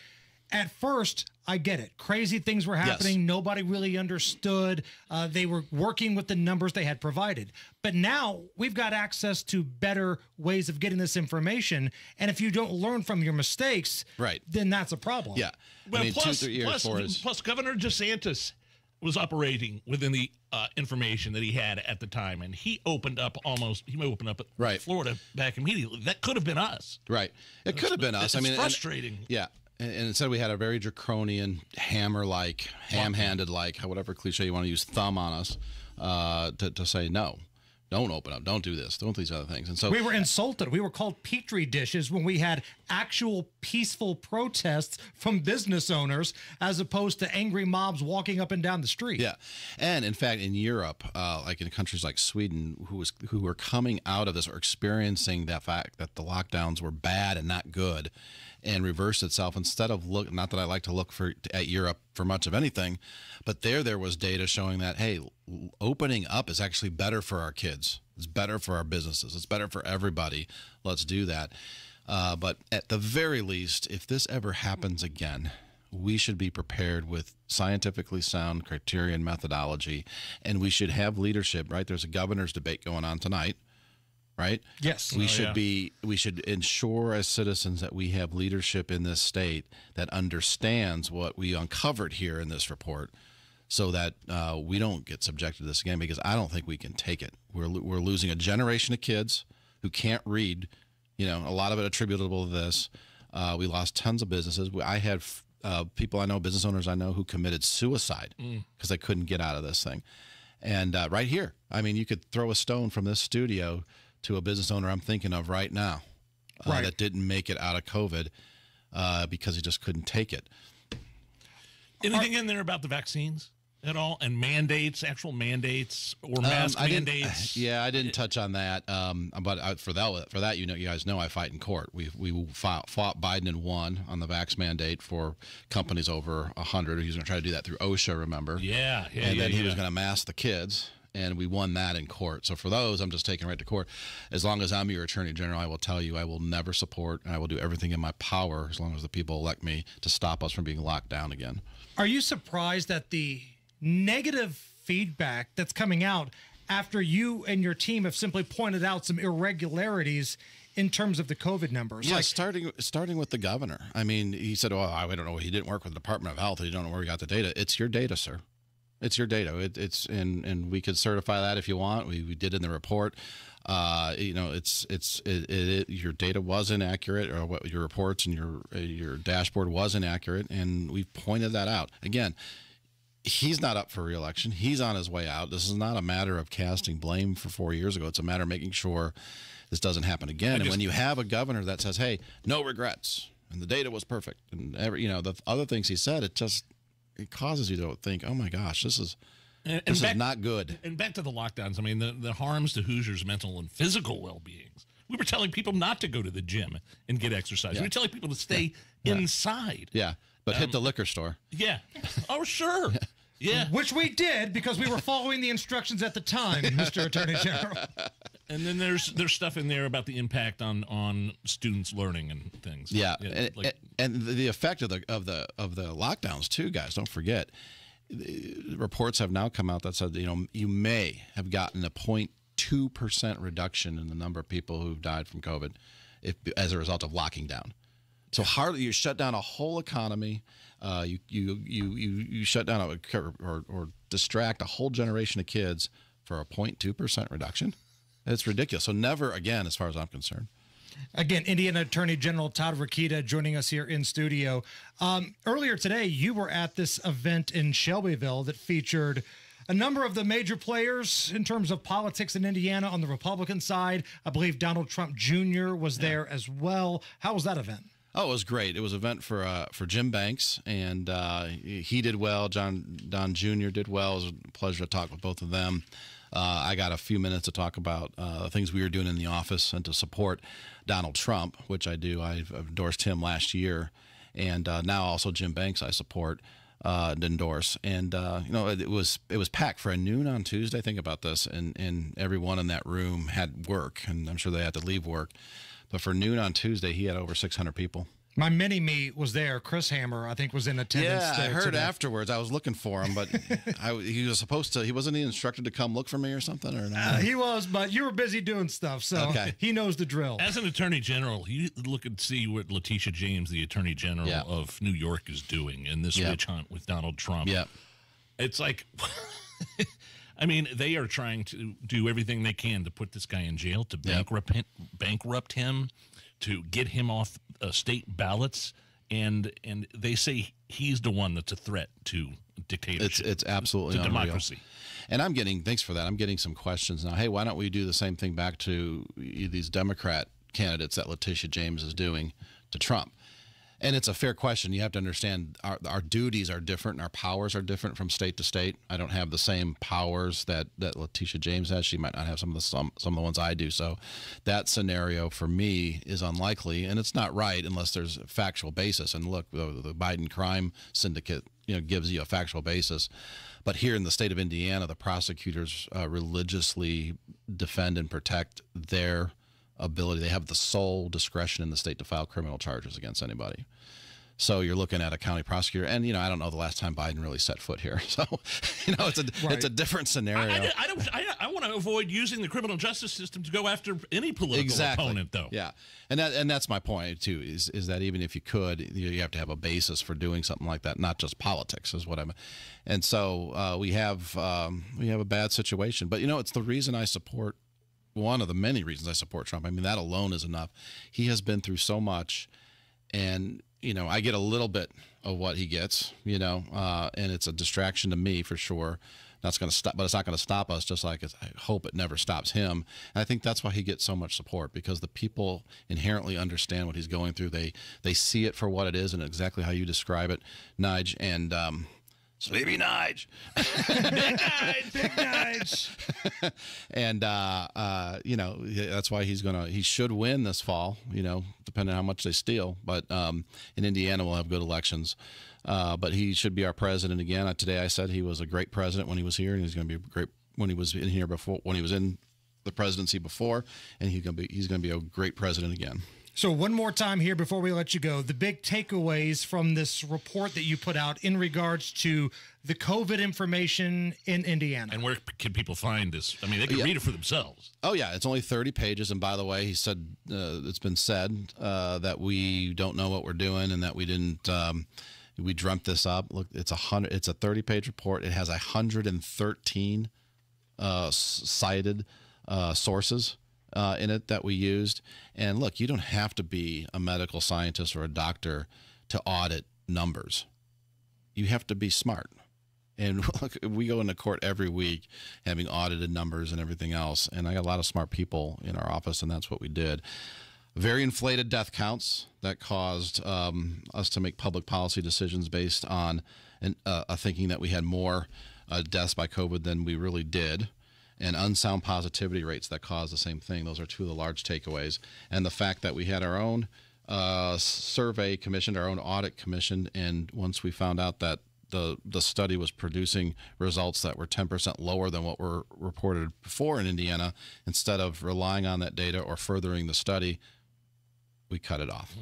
At first, I get it. Crazy things were happening. Nobody really understood. Uh, they were working with the numbers they had provided. But now we've got access to better ways of getting this information. And if you don't learn from your mistakes, right, then that's a problem. Yeah. Well, plus, plus, plus Governor DeSantis was operating within the uh, information that he had at the time, and he opened up almost. He opened up right. Florida back immediately. That could have been us. Right. It could have been us. It's I mean, and- frustrating. yeah. And, and instead, we had a very draconian, hammer like, ham handed like, whatever cliche you want to use, thumb on us uh, to, to say, no, don't open up, don't do this, don't do these other things. And so we were insulted. We were called petri dishes when we had actual peaceful protests from business owners as opposed to angry mobs walking up and down the street. Yeah, and in fact, in Europe, uh, like in countries like Sweden, who was who were coming out of this or experiencing that fact that the lockdowns were bad and not good, and reversed itself. Instead of look, not that I like to look for at Europe for much of anything, but there there was data showing that hey, opening up is actually better for our kids. It's better for our businesses. It's better for everybody. Let's do that. Uh, but at the very least, if this ever happens again, we should be prepared with scientifically sound criterion methodology, and we should have leadership. Right? There's a governor's debate going on tonight. Right? Yes. We Oh, should yeah. be. We should ensure as citizens that we have leadership in this state that understands what we uncovered here in this report, so that uh, we don't get subjected to this again. Because I don't think we can take it. We're we're losing a generation of kids who can't read. You know, a lot of it attributable to this. Uh, we lost tons of businesses. I had uh, people I know, business owners I know, who committed suicide Mm. because they couldn't get out of this thing. And uh, right here, I mean, you could throw a stone from this studio to a business owner I'm thinking of right now uh, Right. that didn't make it out of COVID uh, because he just couldn't take it. Anything in there about the vaccines at all and mandates, actual mandates or mask Um, I didn't- mandates? yeah, I didn't touch on that. Um, but I, for that, for that, you know, you guys know I fight in court. We we fought, fought Biden and won on the vax mandate for companies over hundred. He was going to try to do that through OSHA. Remember? Yeah, yeah, and yeah, then he was going to mask the kids. And we won that in court. So for those, I'm just taking right to court. As long as I'm your attorney general, I will tell you I will never support and I will do everything in my power as long as the people elect me to stop us from being locked down again. Are you surprised at the negative feedback that's coming out after you and your team have simply pointed out some irregularities in terms of the COVID numbers? Yeah, starting starting with the governor. I mean, he said, "Oh, I don't know. He didn't work with the Department of Health. He don't know where he got the data. It's your data, sir. It's your data. It, it's and and we could certify that if you want. We, we did in the report. Uh, you know, it's it's it, it, your data was inaccurate, or what your reports and your uh, your dashboard was inaccurate, and we pointed that out again." He's not up for reelection. He's on his way out. This is not a matter of casting blame for four years ago. It's a matter of making sure this doesn't happen again. and when you have a governor that says, "Hey, no regrets," and the data was perfect, and every you know the other things he said, it just it causes you to think, "Oh my gosh, this is And- and this back- is not good." And back to the lockdowns. I mean, the, the harms to Hoosiers' mental and physical well beings. We were telling people not to go to the gym and get exercise. Yeah. We were telling people to stay inside. Yeah, but hit um, the liquor store. Yeah. Oh, sure. Yeah. Which we did because we were following the instructions at the time, Mr. Attorney General. And then there's there's stuff in there about the impact on on students learning and things. Yeah, and, like- and the the effect of the of the of the lockdowns too, guys. Don't forget, reports have now come out that said you know you may have gotten a 0.2 percent reduction in the number of people who've died from COVID, if as a result of locking down. So hardly you shut down a whole economy, uh, you, you you you you shut down a, or or distract a whole generation of kids for a 0.2 percent reduction. It's ridiculous. So never again, as far as I'm concerned. Again, Indiana Attorney General Todd Rokita joining us here in studio. Um, earlier today, you were at this event in Shelbyville that featured a number of the major players in terms of politics in Indiana on the Republican side. I believe Donald Trump Jr. was there as well. How was that event? Oh, it was great. It was an event for uh, for Jim Banks, and uh, he did well. John Don Jr. did well. It was a pleasure to talk with both of them. Uh, I got a few minutes to talk about uh, things we were doing in the office and to support Donald Trump, which I do. I've endorsed him last year, and uh, now also Jim Banks I support uh, and endorse. And uh, you know, it, it was it was packed for a noon on Tuesday. Think about this, and and everyone in that room had work, and I'm sure they had to leave work. But for noon on Tuesday, he had over 600 people. My mini me was there. Chris Hammer, I think, was in attendance. Yeah, I heard today. afterwards. I was looking for him, but I, he was supposed to. He wasn't he instructed to come look for me or something or not? Uh, he was, but you were busy doing stuff, so Okay. he knows the drill. As an attorney general, you look and see what Letitia James, the attorney general Yeah. of New York, is doing in this Yeah. witch hunt with Donald Trump. Yeah. It's like, I mean, they are trying to do everything they can to put this guy in jail, to Yeah. bankrupt him, bankrupt him, to get him off uh, state ballots, and and they say he's the one that's a threat to It's dictatorship. it's absolutely to unreal. democracy. And I'm getting thanks for that. I'm getting some questions now. Hey, why don't we do the same thing back to these Democrat candidates that Letitia James is doing to Trump? And it's a fair question. You have to understand our, our duties are different and our powers are different from state to state. I don't have the same powers that, that Letitia James has. She might not have some of the some, some of the ones I do. So that scenario for me is unlikely, and it's not right unless there's factual basis. And look, the, the Biden crime syndicate you know gives you a factual basis. But here in the state of Indiana, the prosecutors uh, religiously defend and protect their ability. They have the sole discretion in the state to file criminal charges against anybody. So you're looking at a county prosecutor, and you know I don't know the last time Biden really set foot here. So you know it's a it's a different scenario. I, I don't. I, I want to avoid using the criminal justice system to go after any political exactly. opponent, though. Yeah, and that and that's my point too. Is is that even if you could, you, you have to have a basis for doing something like that, not just politics, is what I'm. And so uh, we have um, we have a bad situation, but you know it's the reason I support. One of the many reasons I support Trump. I mean that alone is enough. He has been through so much, and you know I get a little bit of what he gets. You know, uh, and it's a distraction to me for sure. That's going to stop, but it's not going to stop us. Just like I hope it never stops him. And I think that's why he gets so much support because the people inherently understand what he's going through. They they see it for what it is and exactly how you describe it, Nige. And um, Sleepy Nige. Big. Big and uh, uh, you know that's why he's gonna he should win this fall. You know, depending on how much they steal. But um, in Indiana, we'll have good elections. Uh, but he should be our president again. Uh, today, I said he was a great president when he was here, and he's going to be great when he was in here before. When he was in the presidency before, and he's going to be he's going to be a great president again. So, one more time here before we let you go the big takeaways from this report that you put out in regards to the COVID information in Indiana. And where can people find this? I mean, they can Yeah. read it for themselves. Oh yeah, it's only thirty pages. And by the way, he said uh, it's been said uh, that we don't know what we're doing and that we didn't. Um, we dreamt this up. Look, it's a hundred. It's a thirty-page report. It has a hundred and thirteen uh, cited uh, sources uh, in it that we used. And look, you don't have to be a medical scientist or a doctor to audit numbers. You have to be smart. And look, we go into court every week having audited numbers and everything else. And I got a lot of smart people in our office, and that's what we did. Very inflated death counts that caused um, us to make public policy decisions based on an, uh, a thinking that we had more uh, deaths by COVID than we really did. And unsound positivity rates that caused the same thing. Those are two of the large takeaways. And the fact that we had our own uh, survey commissioned, our own audit commissioned, and once we found out that the the study was producing results that were 10% lower than what were reported before in Indiana, instead of relying on that data or furthering the study, we cut it off.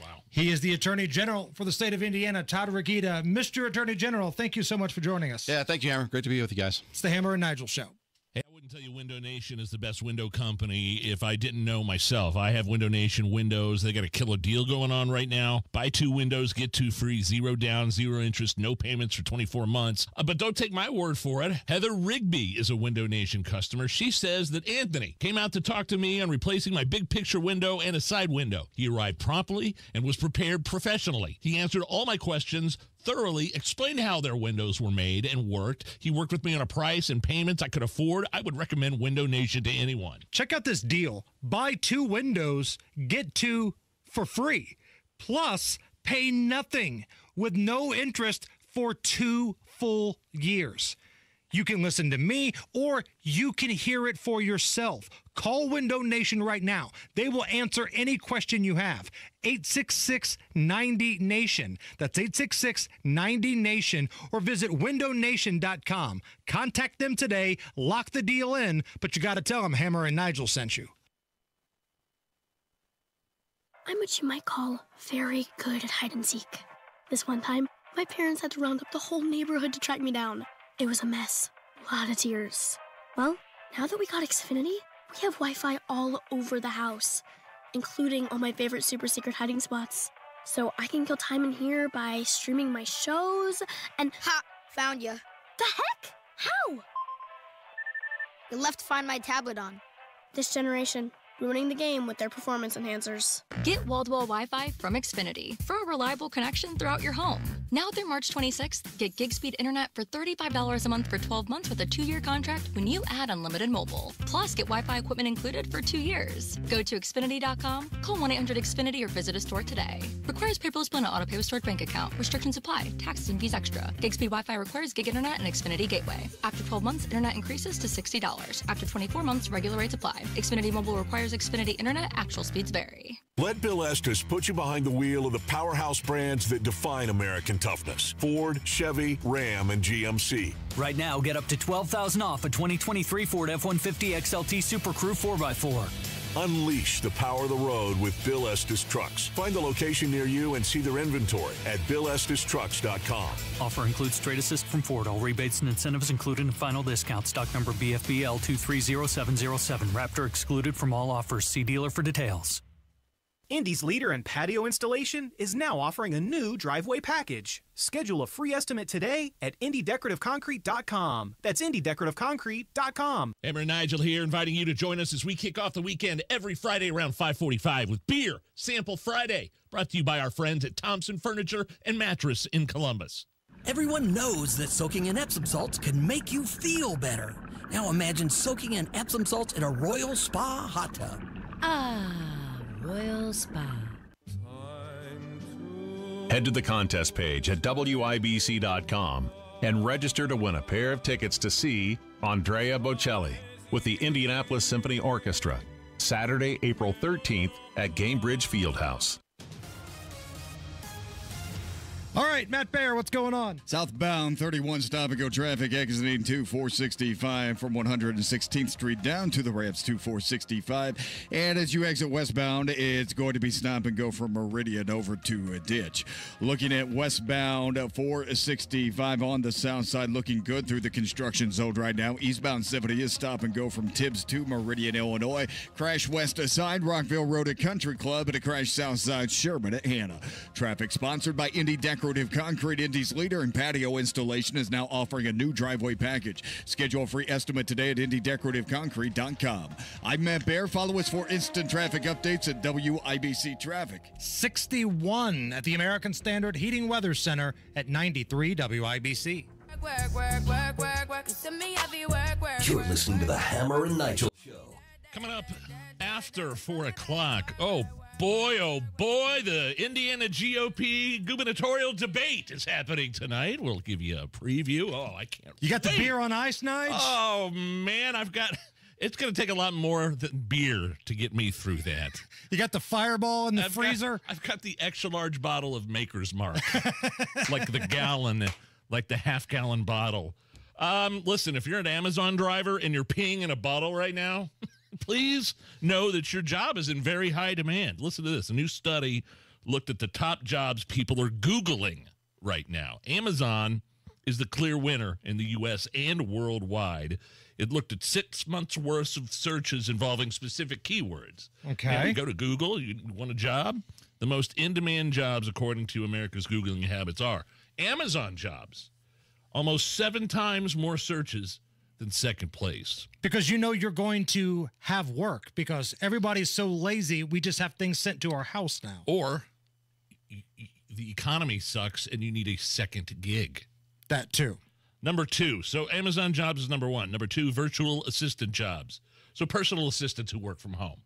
Wow. He is the Attorney General for the state of Indiana, Todd Rokita. Mr. Attorney General, thank you so much for joining us. Yeah, thank you, Hammer. Great to be with you guys. It's the Hammer and Nigel Show. Hey, I wouldn't tell you Window Nation is the best window company if I didn't know myself. I have Window Nation windows. They got a killer deal going on right now. Buy two windows, get two free, zero down, zero interest, no payments for 24 months. Uh, but don't take my word for it. Heather Rigby is a Window Nation customer. She says that Anthony came out to talk to me on replacing my big picture window and a side window. He arrived promptly and was prepared professionally. He answered all my questions thoroughly, explained how their windows were made and worked. He worked with me on a price and payments I could afford. I would recommend Window Nation to anyone. Check out this deal buy two windows, get two for free. Plus, pay nothing with no interest for two full years. You can listen to me or you can hear it for yourself. Call Window Nation right now. They will answer any question you have. 866 90 Nation. That's 866 90 Nation or visit windownation.com. Contact them today, lock the deal in, but you got to tell them Hammer and Nigel sent you. I'm what you might call very good at hide and seek. This one time, my parents had to round up the whole neighborhood to track me down. It was a mess. A lot of tears. Well, now that we got Xfinity, we have Wi Fi all over the house, including all my favorite super secret hiding spots. So I can kill time in here by streaming my shows and. Ha! Found you. The heck? How? You left to Find My tablet on. This generation, ruining the game with their performance enhancers. Get wall-to-wall Wi-Fi from Xfinity for a reliable connection throughout your home. Now through March 26th, get gig speed internet for $35 a month for 12 months with a two-year contract when you add unlimited mobile. Plus, get Wi-Fi equipment included for two years. Go to Xfinity.com, call 1-800-XFINITY or visit a store today. Requires paperless plan and auto-pay with stored bank account. Restrictions apply. Taxes and fees extra. Gig speed Wi-Fi requires gig internet and Xfinity Gateway. After 12 months, internet increases to $60. After 24 months, regular rates apply. Xfinity Mobile requires Xfinity internet. Actual speeds vary. Let Bill Estes put you behind the wheel of the powerhouse brands that define American toughness Ford, Chevy, Ram, and GMC. Right now, get up to 12000 off a 2023 Ford F 150 XLT Super Crew 4x4. Unleash the power of the road with Bill Estes Trucks. Find the location near you and see their inventory at BillEstesTrucks.com. Offer includes trade assist from Ford. All rebates and incentives included in final discount. Stock number BFBL 230707. Raptor excluded from all offers. See dealer for details. Indy's leader in patio installation is now offering a new driveway package. Schedule a free estimate today at IndyDecorativeConcrete.com. That's IndyDecorativeConcrete.com. Hammer and Nigel here, inviting you to join us as we kick off the weekend every Friday around 545 with Beer Sample Friday, brought to you by our friends at Thompson Furniture and Mattress in Columbus. Everyone knows that soaking in Epsom salts can make you feel better. Now imagine soaking in Epsom salts in a Royal Spa hot tub. Ah, Royal Spa. Head to the contest page at WIBC.com and register to win a pair of tickets to see Andrea Bocelli with the Indianapolis Symphony Orchestra, Saturday, April 13th at Gainbridge Fieldhouse. All right, Matt Bayer, what's going on? Southbound 31 stop and go traffic exiting 2465 from 116th Street down to the ramps to 465. And as you exit westbound, it's going to be stop and go from Meridian over to a ditch. Looking at westbound uh, 465 on the south side, looking good through the construction zone right now. Eastbound 70 is stop and go from Tibbs to Meridian, Illinois. Crash west side, Rockville Road at Country Club, and a crash south side, Sherman at Hannah. Traffic sponsored by Indy Decorative Concrete. Indy's leader in patio installation is now offering a new driveway package. Schedule a free estimate today at IndyDecorativeConcrete.com. I'm Matt Bear. Follow us for instant traffic updates at WIBC Traffic. 61 at the American Standard Heating Weather Center at 93 WIBC. You're listening to the Hammer and Nigel Show. Coming up after 4 o'clock. Oh, boy, oh boy, the Indiana GOP gubernatorial debate is happening tonight. We'll give you a preview. Oh, I can't. You got the beer on ice, Nige? Oh, man, I've got. It's going to take a lot more than beer to get me through that. You got the fireball in the I've got- freezer? I've got the extra large bottle of Maker's Mark, like the gallon, like the half gallon bottle. Um, listen, if you're an Amazon driver and you're peeing in a bottle right now, please know that your job is in very high demand. Listen to this: a new study looked at the top jobs people are Googling right now. Amazon is the clear winner in the U.S. and worldwide. It looked at six months worth of searches involving specific keywords. Okay. You go to Google, you want a job? The most in demand jobs, according to America's Googling habits, are Amazon jobs. Almost seven times more searches than second place. Because you know you're going to have work because everybody's so lazy, we just have things sent to our house now. Or the economy sucks and you need a second gig. That too. Number two. So Amazon jobs is number one. Number two, virtual assistant jobs. So personal assistants who work from home.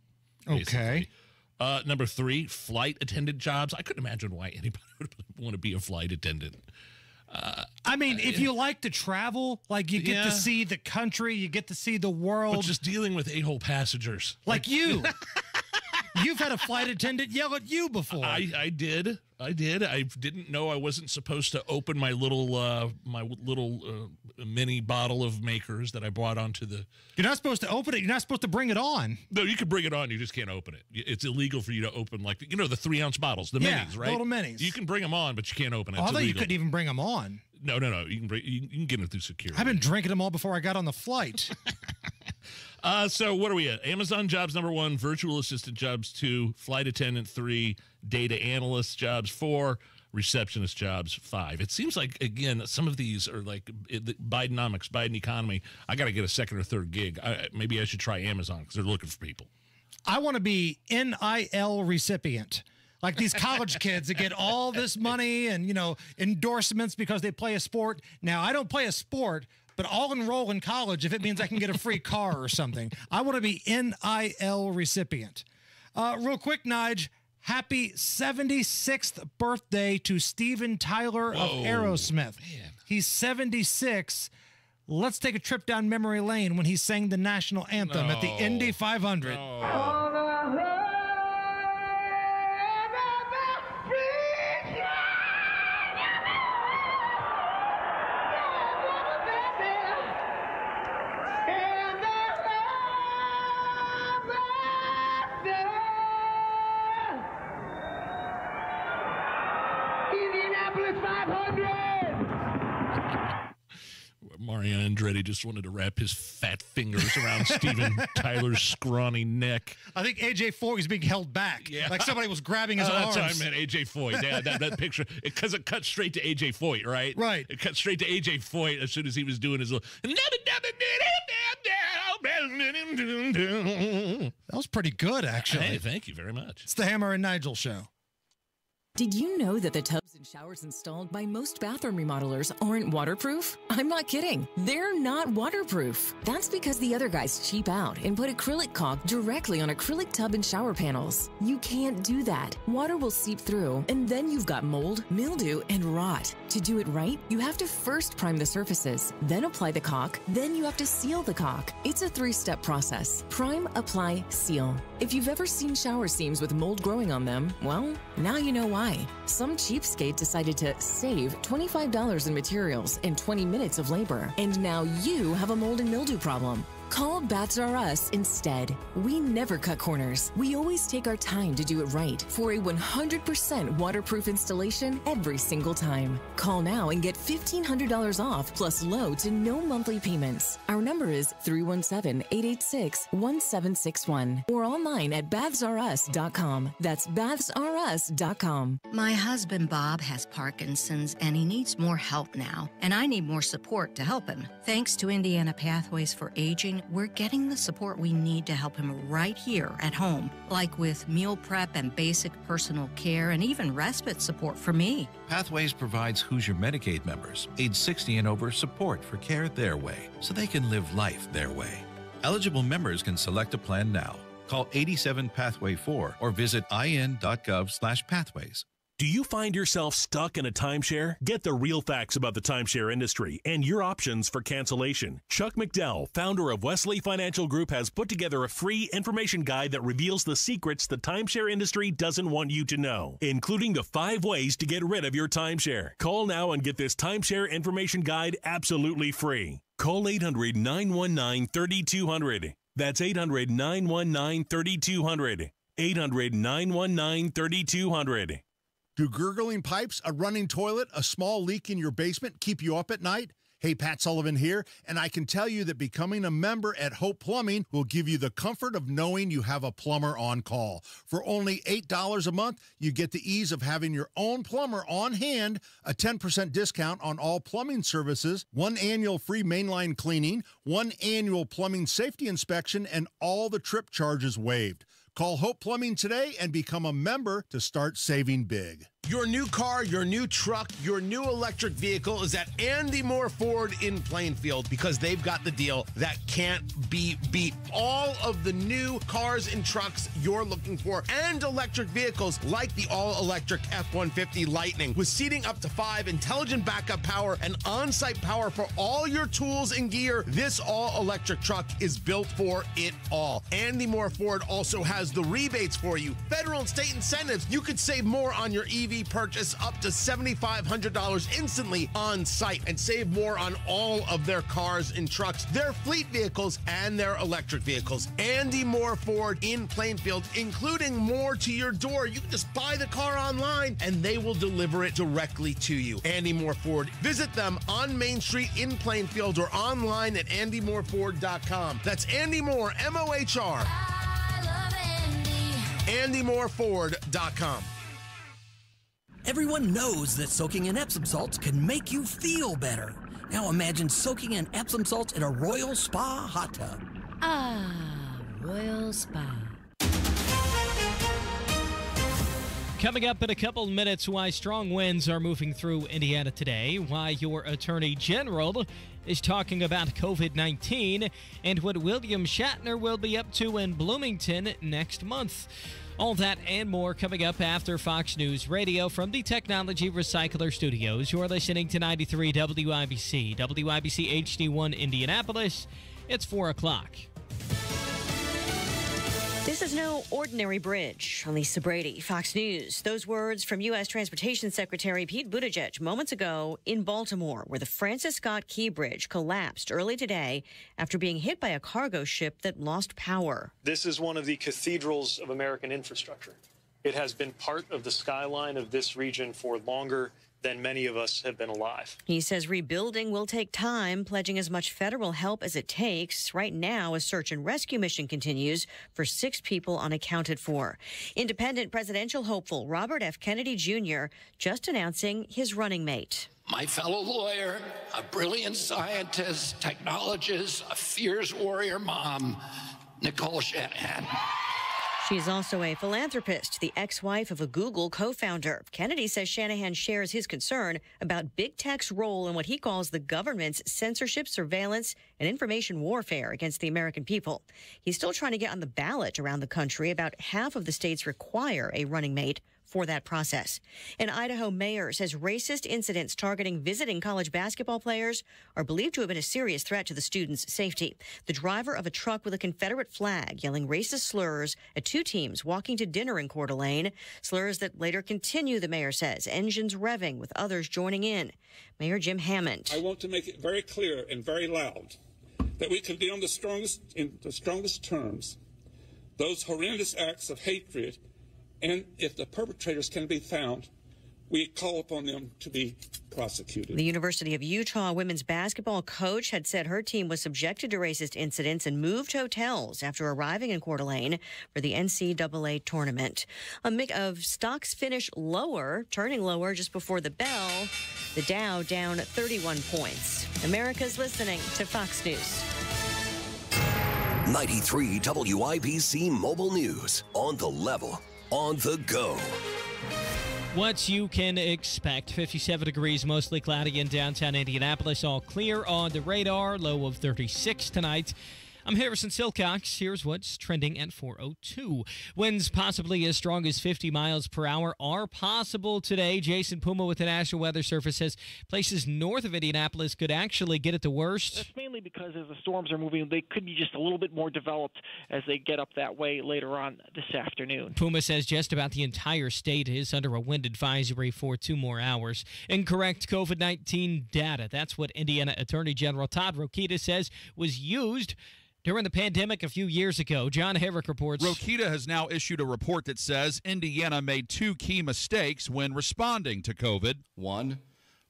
Okay. Uh, number three, flight attendant jobs. I couldn't imagine why anybody would want to be a flight attendant. I mean, if you like to travel, like you get Yeah. to see the country, you get to see the world. But just dealing with a-hole passengers. like you. You've had a flight attendant yell at you before. I, I did. I did. I didn't know I wasn't supposed to open my little uh, my little uh, mini bottle of makers that I brought onto the. You're not supposed to open it. You're not supposed to bring it on. No, you can bring it on. You just can't open it. It's illegal for you to open like you know the three ounce bottles, the Yeah, minis, right? little minis. You can bring them on, but you can't open it. It's you couldn't even bring them on. No, no, no. You can bring. You, you can get them through security. I've been drinking them all before I got on the flight. Uh, so what are we at? Amazon jobs number one, virtual assistant jobs two, flight attendant three, data analyst jobs four, receptionist jobs five. It seems like again some of these are like Bidenomics, Biden economy. I got to get a second or third gig. I, maybe I should try Amazon because they're looking for people. I want to be NIL recipient. Like these college kids that get all this money and, you know, endorsements because they play a sport. Now, I don't play a sport, but I'll enroll in college if it means I can get a free car or something. I want to be NIL recipient. Uh, real quick, Nige, happy 76th birthday to Steven Tyler of Whoa, Aerosmith. He's 76. Let's take a trip down memory lane when he sang the national anthem at the No. Indy 500. Indianapolis Mario Andretti just wanted to wrap his fat fingers around Steven Tyler's scrawny neck. I think AJ Foyt was being held back. Yeah. Like somebody was grabbing his Oh, arms. That's what I meant, AJ Foyt. Yeah, that, that picture, because it, cut straight to AJ Foyt, right? Right. It cut straight to AJ Foyt as soon as he was doing his little. That was pretty good, actually. Hey, thank you very much. It's the Hammer and Nigel show. Did you know that the tubs and showers installed by most bathroom remodelers aren't waterproof? I'm not kidding. They're not waterproof. That's because the other guys cheap out and put acrylic caulk directly on acrylic tub and shower panels. You can't do that. Water will seep through, and then you've got mold, mildew, and rot. To do it right, you have to first prime the surfaces, then apply the caulk, then you have to seal the caulk. It's a three step process prime, apply, seal. If you've ever seen shower seams with mold growing on them, well, now you know why. Some cheapskate decided to save $25 in materials and 20 minutes of labor, and now you have a mold and mildew problem. Call Baths R Us instead. We never cut corners. We always take our time to do it right for a 100% waterproof installation every single time. Call now and get $1,500 off plus low to no monthly payments. Our number is 317 886 1761 or online at bathsrus.com. That's bathsrus.com. My husband Bob has Parkinson's and he needs more help now, and I need more support to help him. Thanks to Indiana Pathways for Aging, we're getting the support we need to help him right here at home, like with meal prep and basic personal care and even respite support for me. Pathways provides Hoosier Medicaid members, age 60 and over, support for care their way so they can live life their way. Eligible members can select a plan now. Call 87 Pathway 4 or visit in.gov/pathways. Do you find yourself stuck in a timeshare? Get the real facts about the timeshare industry and your options for cancellation. Chuck McDowell, founder of Wesley Financial Group, has put together a free information guide that reveals the secrets the timeshare industry doesn't want you to know, including the five ways to get rid of your timeshare. Call now and get this timeshare information guide absolutely free. Call 800 919 3200. That's 800 919 3200. 800 919 3200. Do gurgling pipes, a running toilet, a small leak in your basement keep you up at night? Hey, Pat Sullivan here, and I can tell you that becoming a member at Hope Plumbing will give you the comfort of knowing you have a plumber on call. For only $8 a month, you get the ease of having your own plumber on hand, a 10% discount on all plumbing services, one annual free mainline cleaning, one annual plumbing safety inspection, and all the trip charges waived. Call Hope Plumbing today and become a member to start saving big. Your new car, your new truck, your new electric vehicle is at Andy Mohr Ford in Plainfield because they've got the deal that can't be beat. All of the new cars and trucks you're looking for and electric vehicles like the all electric F 150 Lightning with seating up to five, intelligent backup power, and on site power for all your tools and gear. This all electric truck is built for it all. Andy Mohr Ford also has the rebates for you, federal and state incentives. You could save more on your EV purchase up to $7,500 instantly on site and save more on all of their cars and trucks, their fleet vehicles, and their electric vehicles. Andy Mohr Ford in Plainfield, including more to your door. You can just buy the car online and they will deliver it directly to you. Andy Mohr Ford. Visit them on Main Street in Plainfield or online at andymohrford.com. That's Andy Mohr, M O H R. AndyMohrFord.com. Everyone knows that soaking in Epsom salts can make you feel better. Now imagine soaking in Epsom salts in a Royal Spa hot tub. Ah, Royal Spa. Coming up in a couple minutes, why strong winds are moving through Indiana today, why your Attorney General is talking about COVID 19, and what William Shatner will be up to in Bloomington next month. All that and more coming up after Fox News Radio from the Technology Recycler Studios. You're listening to 93 WIBC, WIBC HD1 Indianapolis. It's 4 o'clock. This is no ordinary bridge. Lisa Brady, Fox News. Those words from U.S. Transportation Secretary Pete Buttigieg moments ago in Baltimore, where the Francis Scott Key Bridge collapsed early today after being hit by a cargo ship that lost power. This is one of the cathedrals of American infrastructure. It has been part of the skyline of this region for longer than many of us have been alive. He says rebuilding will take time, pledging as much federal help as it takes. Right now, a search and rescue mission continues for six people unaccounted for. Independent presidential hopeful Robert F. Kennedy Jr. just announcing his running mate. My fellow lawyer, a brilliant scientist, technologist, a fierce warrior mom, Nicole Shanahan. She's also a philanthropist, the ex wife of a Google co founder. Kennedy says Shanahan shares his concern about big tech's role in what he calls the government's censorship, surveillance, and information warfare against the American people. He's still trying to get on the ballot around the country. About half of the states require a running mate for that process. An Idaho mayor says racist incidents targeting visiting college basketball players are believed to have been a serious threat to the students' safety. The driver of a truck with a Confederate flag yelling racist slurs at two teams walking to dinner in Coeur d'Alene, slurs that later continue, the mayor says, engines revving with others joining in. Mayor Jim Hammond. I want to make it very clear and very loud that we condemn the strongest in the strongest terms those horrendous acts of hatred and if the perpetrators can be found, we call upon them to be prosecuted. The University of Utah women's basketball coach had said her team was subjected to racist incidents and moved hotels after arriving in Coeur d'Alene for the NCAA tournament. A mix of stocks finish lower, turning lower just before the bell. The Dow down 31 points. America's listening to Fox News. 93 WIBC Mobile News on the level on the go. What you can expect 57 degrees, mostly cloudy in downtown Indianapolis, all clear on the radar, low of 36 tonight. I'm Harrison Silcox. Here's what's trending at 402. Winds possibly as strong as 50 miles per hour are possible today. Jason Puma with the National Weather Service says places north of Indianapolis could actually get it the worst. That's mainly because as the storms are moving, they could be just a little bit more developed as they get up that way later on this afternoon. Puma says just about the entire state is under a wind advisory for two more hours. Incorrect COVID 19 data. That's what Indiana Attorney General Todd Rokita says was used during the pandemic a few years ago. John Hedrick reports. Rokita has now issued a report that says Indiana made two key mistakes when responding to COVID. One,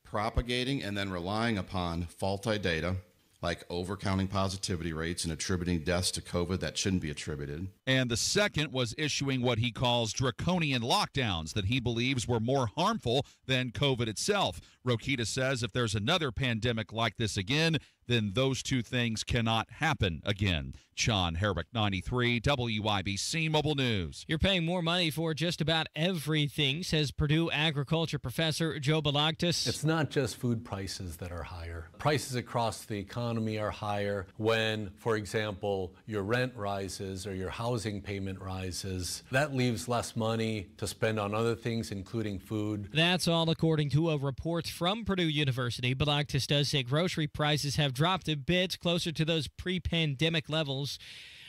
propagating and then relying upon faulty data like overcounting positivity rates and attributing deaths to COVID that shouldn't be attributed. And the second was issuing what he calls draconian lockdowns that he believes were more harmful than COVID itself. Rokita says if there's another pandemic like this again, then those two things cannot happen again. Sean Hedrick, 93, WIBC Mobile News. You're paying more money for just about everything, says Purdue agriculture professor Joe Balagtas. It's not just food prices that are higher. Prices across the economy are higher when, for example, your rent rises or your housing payment rises. That leaves less money to spend on other things, including food. That's all according to a report from Purdue University. Balagtas does say grocery prices have dropped a bit closer to those pre pandemic levels.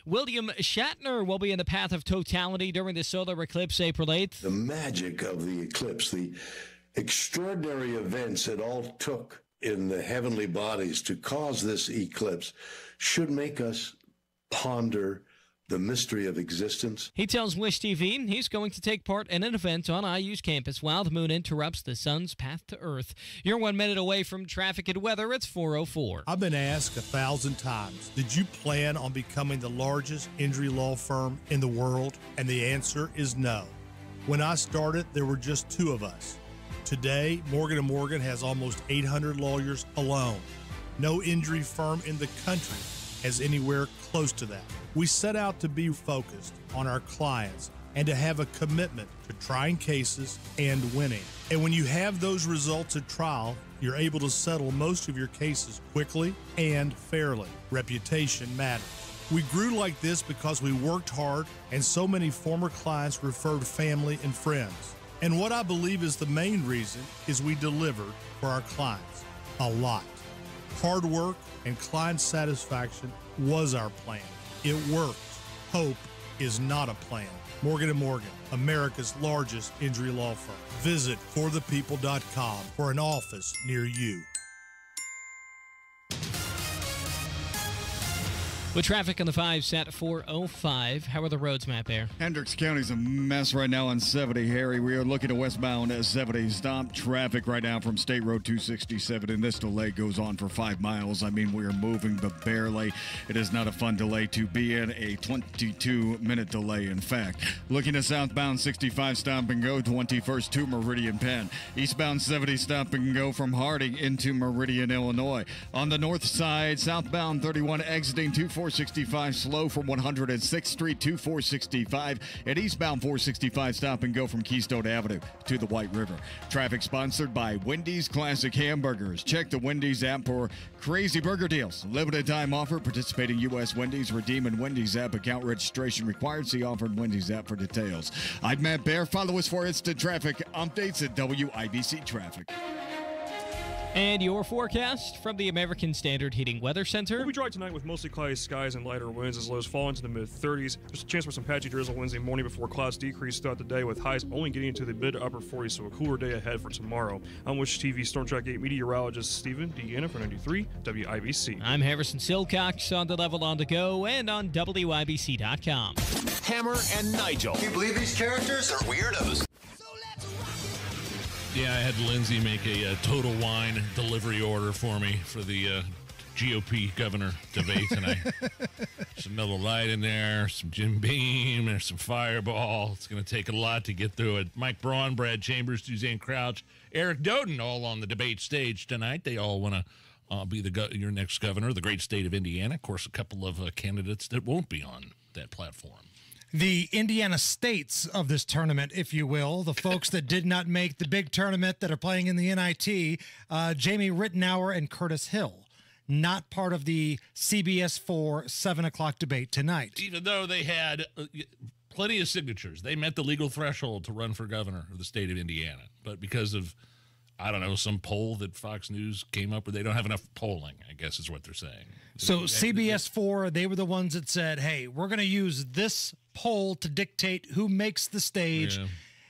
William Shatner will be in the path of totality during the solar eclipse April 8th. The magic of the eclipse, the extraordinary events it all took in the heavenly bodies to cause this eclipse should make us ponder the mystery of existence. He tells Wish TV he's going to take part in an event on IU's campus while the moon interrupts the sun's path to Earth. You're one minute away from traffic and weather. It's 404. I've been asked a thousand times, did you plan on becoming the largest injury law firm in the world? And the answer is no. When I started, there were just two of us. Today, Morgan & Morgan has almost 800 lawyers alone. No injury firm in the country has anywhere close to that. We set out to be focused on our clients and to have a commitment to trying cases and winning. And when you have those results at trial, you're able to settle most of your cases quickly and fairly. Reputation matters. We grew like this because we worked hard and so many former clients referred family and friends. And what I believe is the main reason is we delivered for our clients a lot. Hard work and client satisfaction was our plan. It worked. Hope is not a plan. Morgan & Morgan, America's largest injury law firm. Visit forthepeople.com for an office near you. With traffic on the 5 set 405, how are the roads, Matt Bear? Hendricks County's a mess right now on 70, Harry. We are looking at westbound at 70. Stop traffic right now from State Road 267, and this delay goes on for five miles. I mean, we are moving, but barely. It is not a fun delay to be in, a 22 minute delay, in fact. Looking at southbound 65, stop and go 21st to Meridian Penn. Eastbound 70, stop and go from Harding into Meridian, Illinois. On the north side, southbound 31 exiting 240. 465 slow from 106th Street to 465 and eastbound 465 stop and go from Keystone Avenue to the White River. Traffic sponsored by Wendy's Classic Hamburgers. Check the Wendy's app for crazy burger deals. Limited time offer. Participating U.S. Wendy's. Redeem in Wendy's app. Account registration required. See offer in Wendy's app for details. I'm Matt Bear. Follow us for instant traffic updates at WIBC Traffic. And your forecast from the American Standard Heating Weather Center. We'll be dry tonight with mostly cloudy skies and lighter winds as lows fall into the mid 30s. There's a chance for some patchy drizzle Wednesday morning before clouds decrease throughout the day, with highs only getting into the mid to upper 40s, so a cooler day ahead for tomorrow. I'm Wish TV Storm Track 8 meteorologist Stephen Deanna for 93 WIBC. I'm Harrison Silcox on the level on the go and on WIBC.com. Hammer and Nigel. Can you believe these characters are weirdos? Yeah, I had Lindsay make a, uh total wine delivery order for me for the uh, GOP governor debate tonight. some Miller Lite in there, some Jim Beam, there's some Fireball. It's going to take a lot to get through it. Mike Braun, Brad Chambers, Suzanne Crouch, Eric Doden, all on the debate stage tonight. They all want to uh, be the go- your next governor of the great state of Indiana. Of course, a couple of uh, candidates that won't be on that platform. The Indiana states of this tournament, if you will, the folks that did not make the big tournament that are playing in the NIT, uh, Jamie Reitenour and Curtis Hill, not part of the CBS 4 7 o'clock debate tonight. even though they had uh, plenty of signatures, they met the legal threshold to run for governor of the state of Indiana. But because of, I don't know, some poll that Fox News came up with, they don't have enough polling, I guess is what they're saying. So CBS 4, they were the ones that said, hey, we're going to use this poll to dictate who makes the stage. Yeah.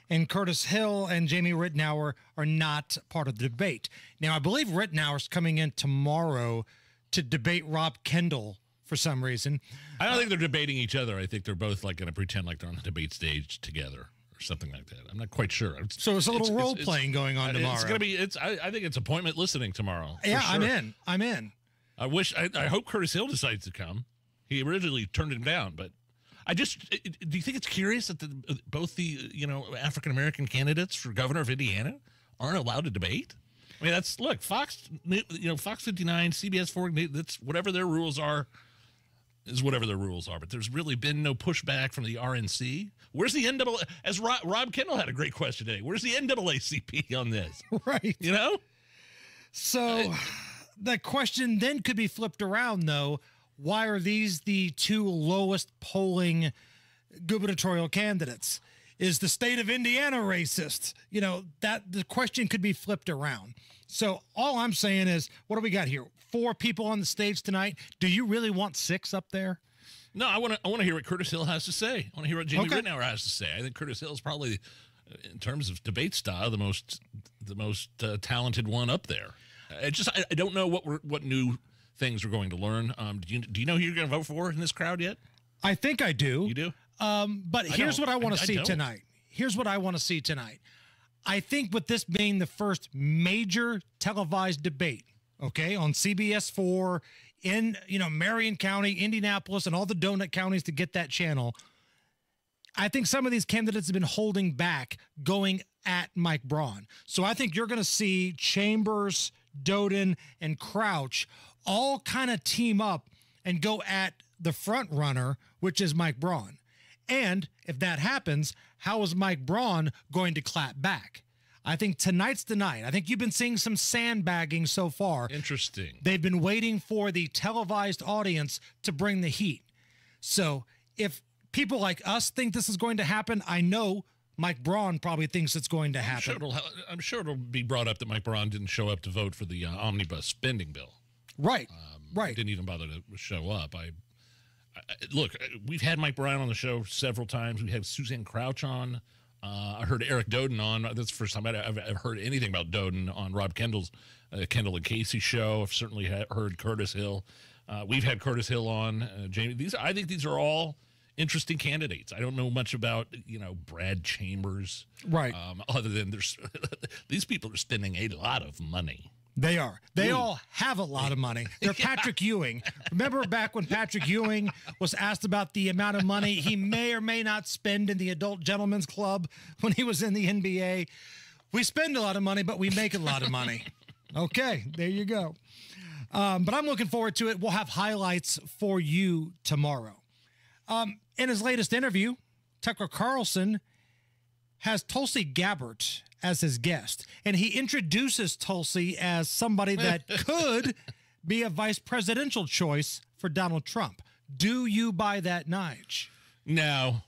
And Curtis Hill and Jamie Reitenour are not part of the debate. Now, I believe Reitenour is coming in tomorrow to debate Rob Kendall for some reason. I don't think they're debating each other. I think they're both like going to pretend like they're on the debate stage together or something like that. I'm not quite sure. So it's a little role playing going on tomorrow. It's going to be. It's. I, I think it's appointment listening tomorrow. Yeah, I'm in. I'm in. I wish. I, I hope Curtis Hill decides to come. He originally turned him down, but I just. Do you think it's curious that the, both the you know African American candidates for governor of Indiana aren't allowed to debate? I mean, that's look Fox. You know, Fox 59, CBS 4. That's whatever their rules are. Is whatever their rules are, but there's really been no pushback from the RNC. Where's the NAA? As Rob, Rob Kendall had a great question today. Where's the NAACP on this? Right. You know. So the question then could be flipped around, though. Why are these the two lowest polling gubernatorial candidates? Is the state of Indiana racist? You know, that the question could be flipped around. So all I'm saying is, what do we got here? Four people on the stage tonight. Do you really want six up there? No, I want to. I want to hear what Curtis Hill has to say. I want to hear what Jamie Okay. Reitenour has to say. I think Curtis Hill is probably, uh, in terms of debate style, the most the most uh, talented one up there. I just I, I don't know what we're what new things we're going to learn. Um, do you do you know who you're going to vote for in this crowd yet? I think I do. You do. Um, but I here's what I want to see don't. tonight. Here's what I want to see tonight. I think with this being the first major televised debate, okay, on CBS 4 in, you know, Marion County, Indianapolis, and all the donut counties to get that channel, I think some of these candidates have been holding back going at Mike Braun. So I think you're going to see Chambers, Doden, and Crouch all kind of team up and go at the front runner, which is Mike Braun. And if that happens, how is Mike Braun going to clap back? I think tonight's the night. I think you've been seeing some sandbagging so far. Interesting. They've been waiting for the televised audience to bring the heat. So if people like us think this is going to happen, I know Mike Braun probably thinks it's going to I'm sure, happen. it'll, I'm sure it'll be brought up that Mike Braun didn't show up to vote for the uh, omnibus spending bill. Right. right. Didn't even bother to show up. I, I look. We've had Mike Braun on the show several times. We had Suzanne Crouch on. Uh, I heard Eric Doden on. That's the first time I've, I've heard anything about Doden on Rob Kendall's uh, Kendall and Casey show. I've certainly ha- heard Curtis Hill. Uh, we've had Curtis Hill on. Uh, Jamie. These I think these are all interesting candidates. I don't know much about you know Brad Chambers, Right. Um, other than there's these people are spending a lot of money. They are. They Ooh. all have a lot of money. They're Patrick Ewing. Remember back when Patrick Ewing was asked about the amount of money he may or may not spend in the adult gentlemen's club when he was in the NBA? We spend a lot of money, but we make a lot of money. Okay, there you go. Um, but I'm looking forward to it. We'll have highlights for you tomorrow. Um, in his latest interview, Tucker Carlson has Tulsi Gabbard as his guest, and he introduces Tulsi as somebody that could be a vice presidential choice for Donald Trump. Do you buy that, Nige? No,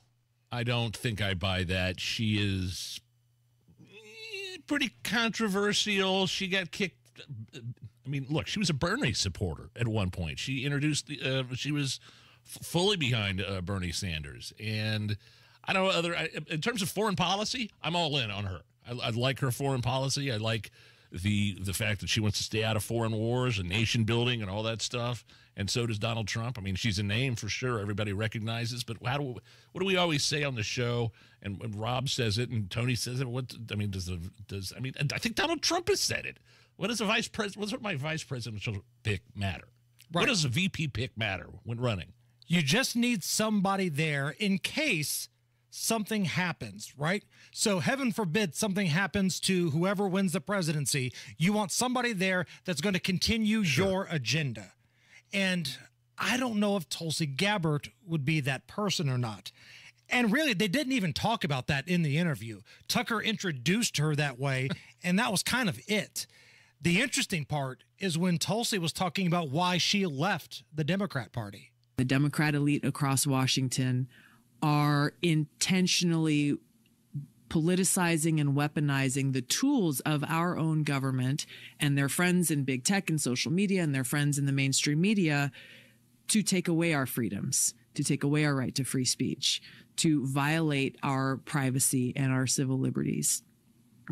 I don't think I buy that. She is pretty controversial. She got kicked. I mean, look, she was a Bernie supporter at one point. She introduced the. Uh, she was fully behind uh, Bernie Sanders, and I know other. I, in terms of foreign policy, I'm all in on her. I, I like her foreign policy. I like the the fact that she wants to stay out of foreign wars and nation building and all that stuff. And so does Donald Trump. I mean, she's a name for sure. Everybody recognizes. But how do we, what do we always say on the show? And, and Rob says it, and Tony says it. What I mean, does the does I mean? I think Donald Trump has said it. What does a vice president? What's my vice presidential pick matter? What does a VP pick matter when running? You just need somebody there in case something happens, right? So, heaven forbid something happens to whoever wins the presidency. You want somebody there that's going to continue your agenda. And I don't know if Tulsi Gabbard would be that person or not. And really, they didn't even talk about that in the interview. Tucker introduced her that way, and that was kind of it. The interesting part is when Tulsi was talking about why she left the Democrat Party. The Democrat elite across Washington are intentionally politicizing and weaponizing the tools of our own government and their friends in big tech and social media and their friends in the mainstream media to take away our freedoms, to take away our right to free speech, to violate our privacy and our civil liberties.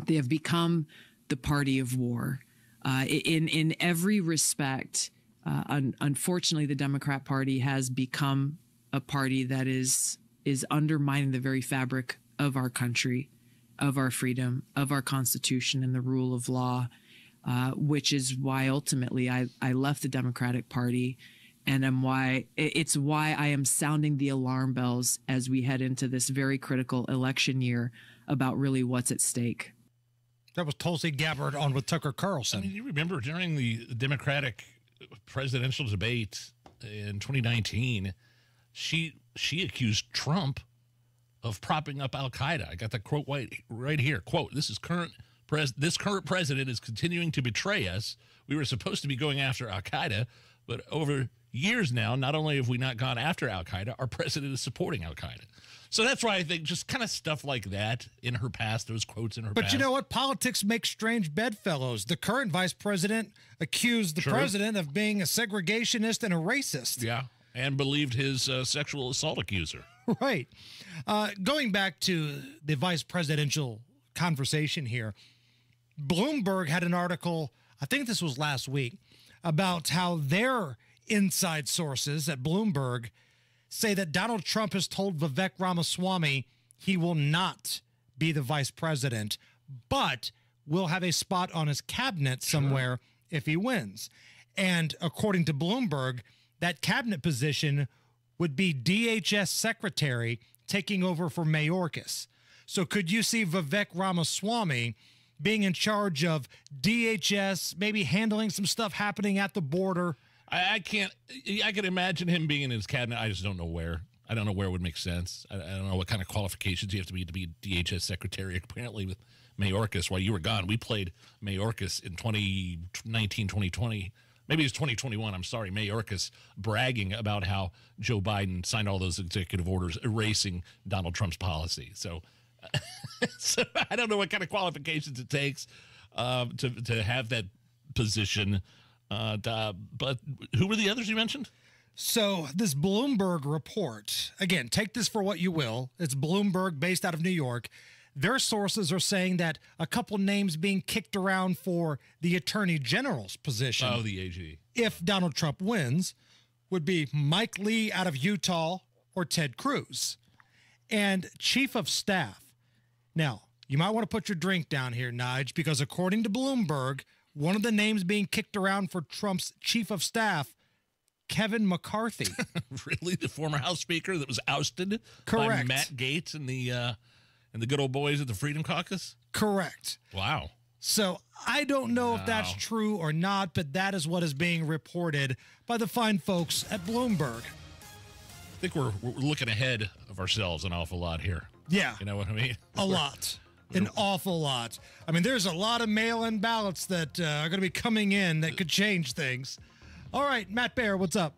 They have become the party of war. Uh, in in every respect, uh, un- unfortunately, the Democrat Party has become a party that is is undermining the very fabric of our country, of our freedom, of our Constitution, and the rule of law. Uh, which is why ultimately I, I left the Democratic Party, and am why it's why I am sounding the alarm bells as we head into this very critical election year about really what's at stake. That was Tulsi Gabbard on with Tucker Carlson. I mean, you remember during the Democratic presidential debate in 2019, she she accused Trump of propping up Al Qaeda. I got the quote right, right here. Quote: This is current pres. This current president is continuing to betray us. We were supposed to be going after Al Qaeda, but over years now, not only have we not gone after Al Qaeda, our president is supporting Al Qaeda. So that's why I think just kind of stuff like that in her past, those quotes in her But past. you know what? Politics makes strange bedfellows. The current vice president accused the True. president of being a segregationist and a racist. Yeah, and believed his uh, sexual assault accuser. Right. Uh, going back to the vice presidential conversation here, Bloomberg had an article, I think this was last week, about how their inside sources at Bloomberg say that Donald Trump has told Vivek Ramaswamy he will not be the vice president, but will have a spot on his cabinet somewhere if he wins. And according to Bloomberg, that cabinet position would be DHS secretary taking over for Mayorkas. So could you see Vivek Ramaswamy being in charge of DHS, maybe handling some stuff happening at the border? I, I can't. I can imagine him being in his cabinet. I just don't know where. I don't know where it would make sense. I, I don't know what kind of qualifications you have to be to be DHS secretary. Apparently, with Mayorkas, while you were gone, we played Mayorkas in 2019, 2020. Maybe it's 2021. I'm sorry, Mayorkas bragging about how Joe Biden signed all those executive orders erasing Donald Trump's policy. So, so I don't know what kind of qualifications it takes uh, to to have that position. Uh, to- but who were the others you mentioned? So, this Bloomberg report, again, take this for what you will. It's Bloomberg based out of New York. Their sources are saying that a couple names being kicked around for the attorney general's position. Oh, the AG. If Donald Trump wins, would be Mike Lee out of Utah or Ted Cruz. And chief of staff. Now, you might want to put your drink down here, Nige, because according to Bloomberg, one of the names being kicked around for Trump's chief of staff, Kevin McCarthy. really, the former House Speaker that was ousted by Matt Gaetz and the uh, and the good old boys at the Freedom Caucus. Correct. Wow. So I don't know if that's true or not, but that is what is being reported by the fine folks at Bloomberg. I think we're, we're looking ahead of ourselves an awful lot here. Yeah. You know what I mean? A lot. An awful lot. I mean, there's a lot of mail in ballots that uh, are going to be coming in that could change things. All right, Matt Bear, what's up?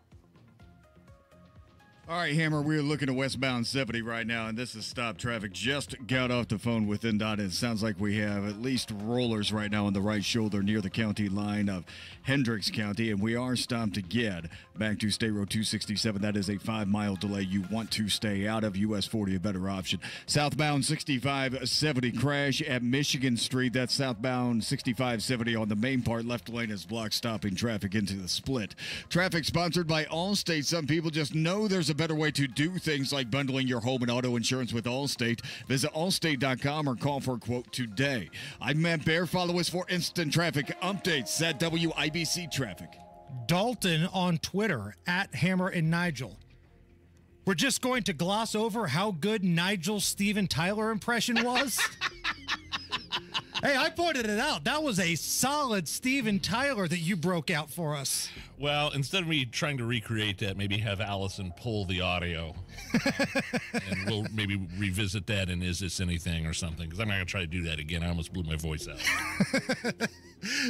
All right, Hammer, we're looking at westbound 70 right now, and this is stop traffic. Just got off the phone with INDOT, and it sounds like we have at least rollers right now on the right shoulder near the county line of Hendricks County, and we are stopped again back to State Road 267. That is a five mile delay you want to stay out of. US 40, a better option. Southbound 6570 crash at Michigan Street. That's southbound 6570 on the main part. Left lane is blocked, stopping traffic into the split. Traffic sponsored by Allstate. Some people just know there's a better way to do things like bundling your home and auto insurance with Allstate. Visit allstate.com or call for a quote today. I'm Matt Bear. Follow us for instant traffic updates at WIBC Traffic. Dalton on Twitter at Hammer and Nigel. We're just going to gloss over how good Nigel's Steven Tyler impression was. hey, I pointed it out. That was a solid Steven Tyler that you broke out for us. Well, instead of me trying to recreate that, maybe have Allison pull the audio, and we'll maybe revisit that. And is this anything or something? Because I'm not gonna try to do that again. I almost blew my voice out.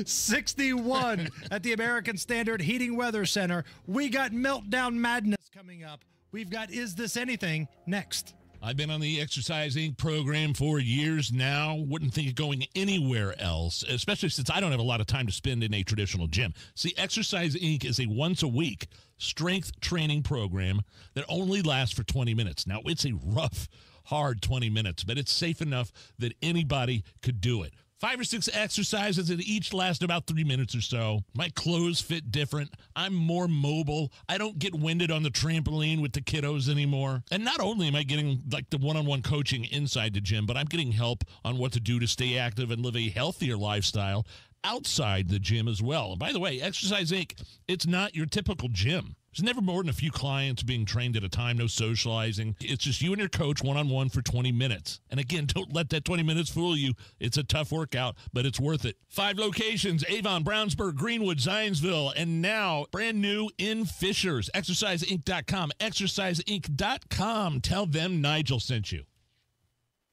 61 at the American Standard Heating Weather Center. We got Meltdown Madness coming up. We've got Is This Anything next. I've been on the Exercise Inc. program for years now. Wouldn't think of going anywhere else, especially since I don't have a lot of time to spend in a traditional gym. See, Exercise Inc. is a once a week strength training program that only lasts for 20 minutes. Now, it's a rough, hard 20 minutes, but it's safe enough that anybody could do it. Five or six exercises that each last about three minutes or so. My clothes fit different. I'm more mobile. I don't get winded on the trampoline with the kiddos anymore. And not only am I getting like the one on one coaching inside the gym, but I'm getting help on what to do to stay active and live a healthier lifestyle outside the gym as well. And by the way, Exercise Inc., it's not your typical gym. There's never more than a few clients being trained at a time, no socializing. It's just you and your coach one on one for 20 minutes. And again, don't let that 20 minutes fool you. It's a tough workout, but it's worth it. Five locations Avon, Brownsburg, Greenwood, Zionsville, and now brand new in Fishers. ExerciseInc.com. ExerciseInc.com. Tell them Nigel sent you.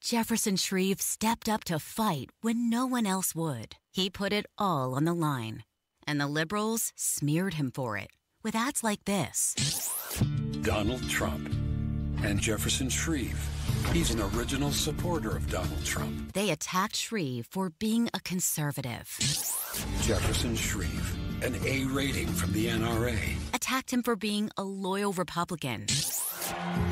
Jefferson Shreve stepped up to fight when no one else would. He put it all on the line. And the liberals smeared him for it with ads like this. Donald Trump and Jefferson Shreve. He's an original supporter of Donald Trump. They attacked Shreve for being a conservative, Jefferson Shreve, an A rating from the NRA. attacked him for being a loyal Republican,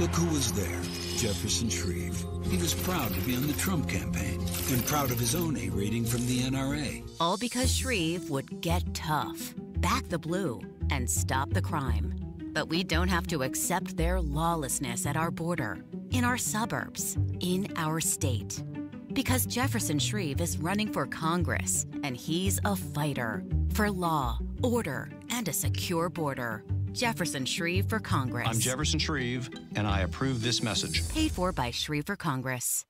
Look who was there Jefferson Shreve. He was proud to be on the Trump campaign and proud of his own A rating from the NRA. all because Shreve would get tough, back the blue, and stop the crime. But we don't have to accept their lawlessness at our border, in our suburbs, in our state. Because Jefferson Shreve is running for Congress, and he's a fighter for law, order, and a secure border. Jefferson Shreve for Congress. I'm Jefferson Shreve, and I approve this message. Paid for by Shreve for Congress.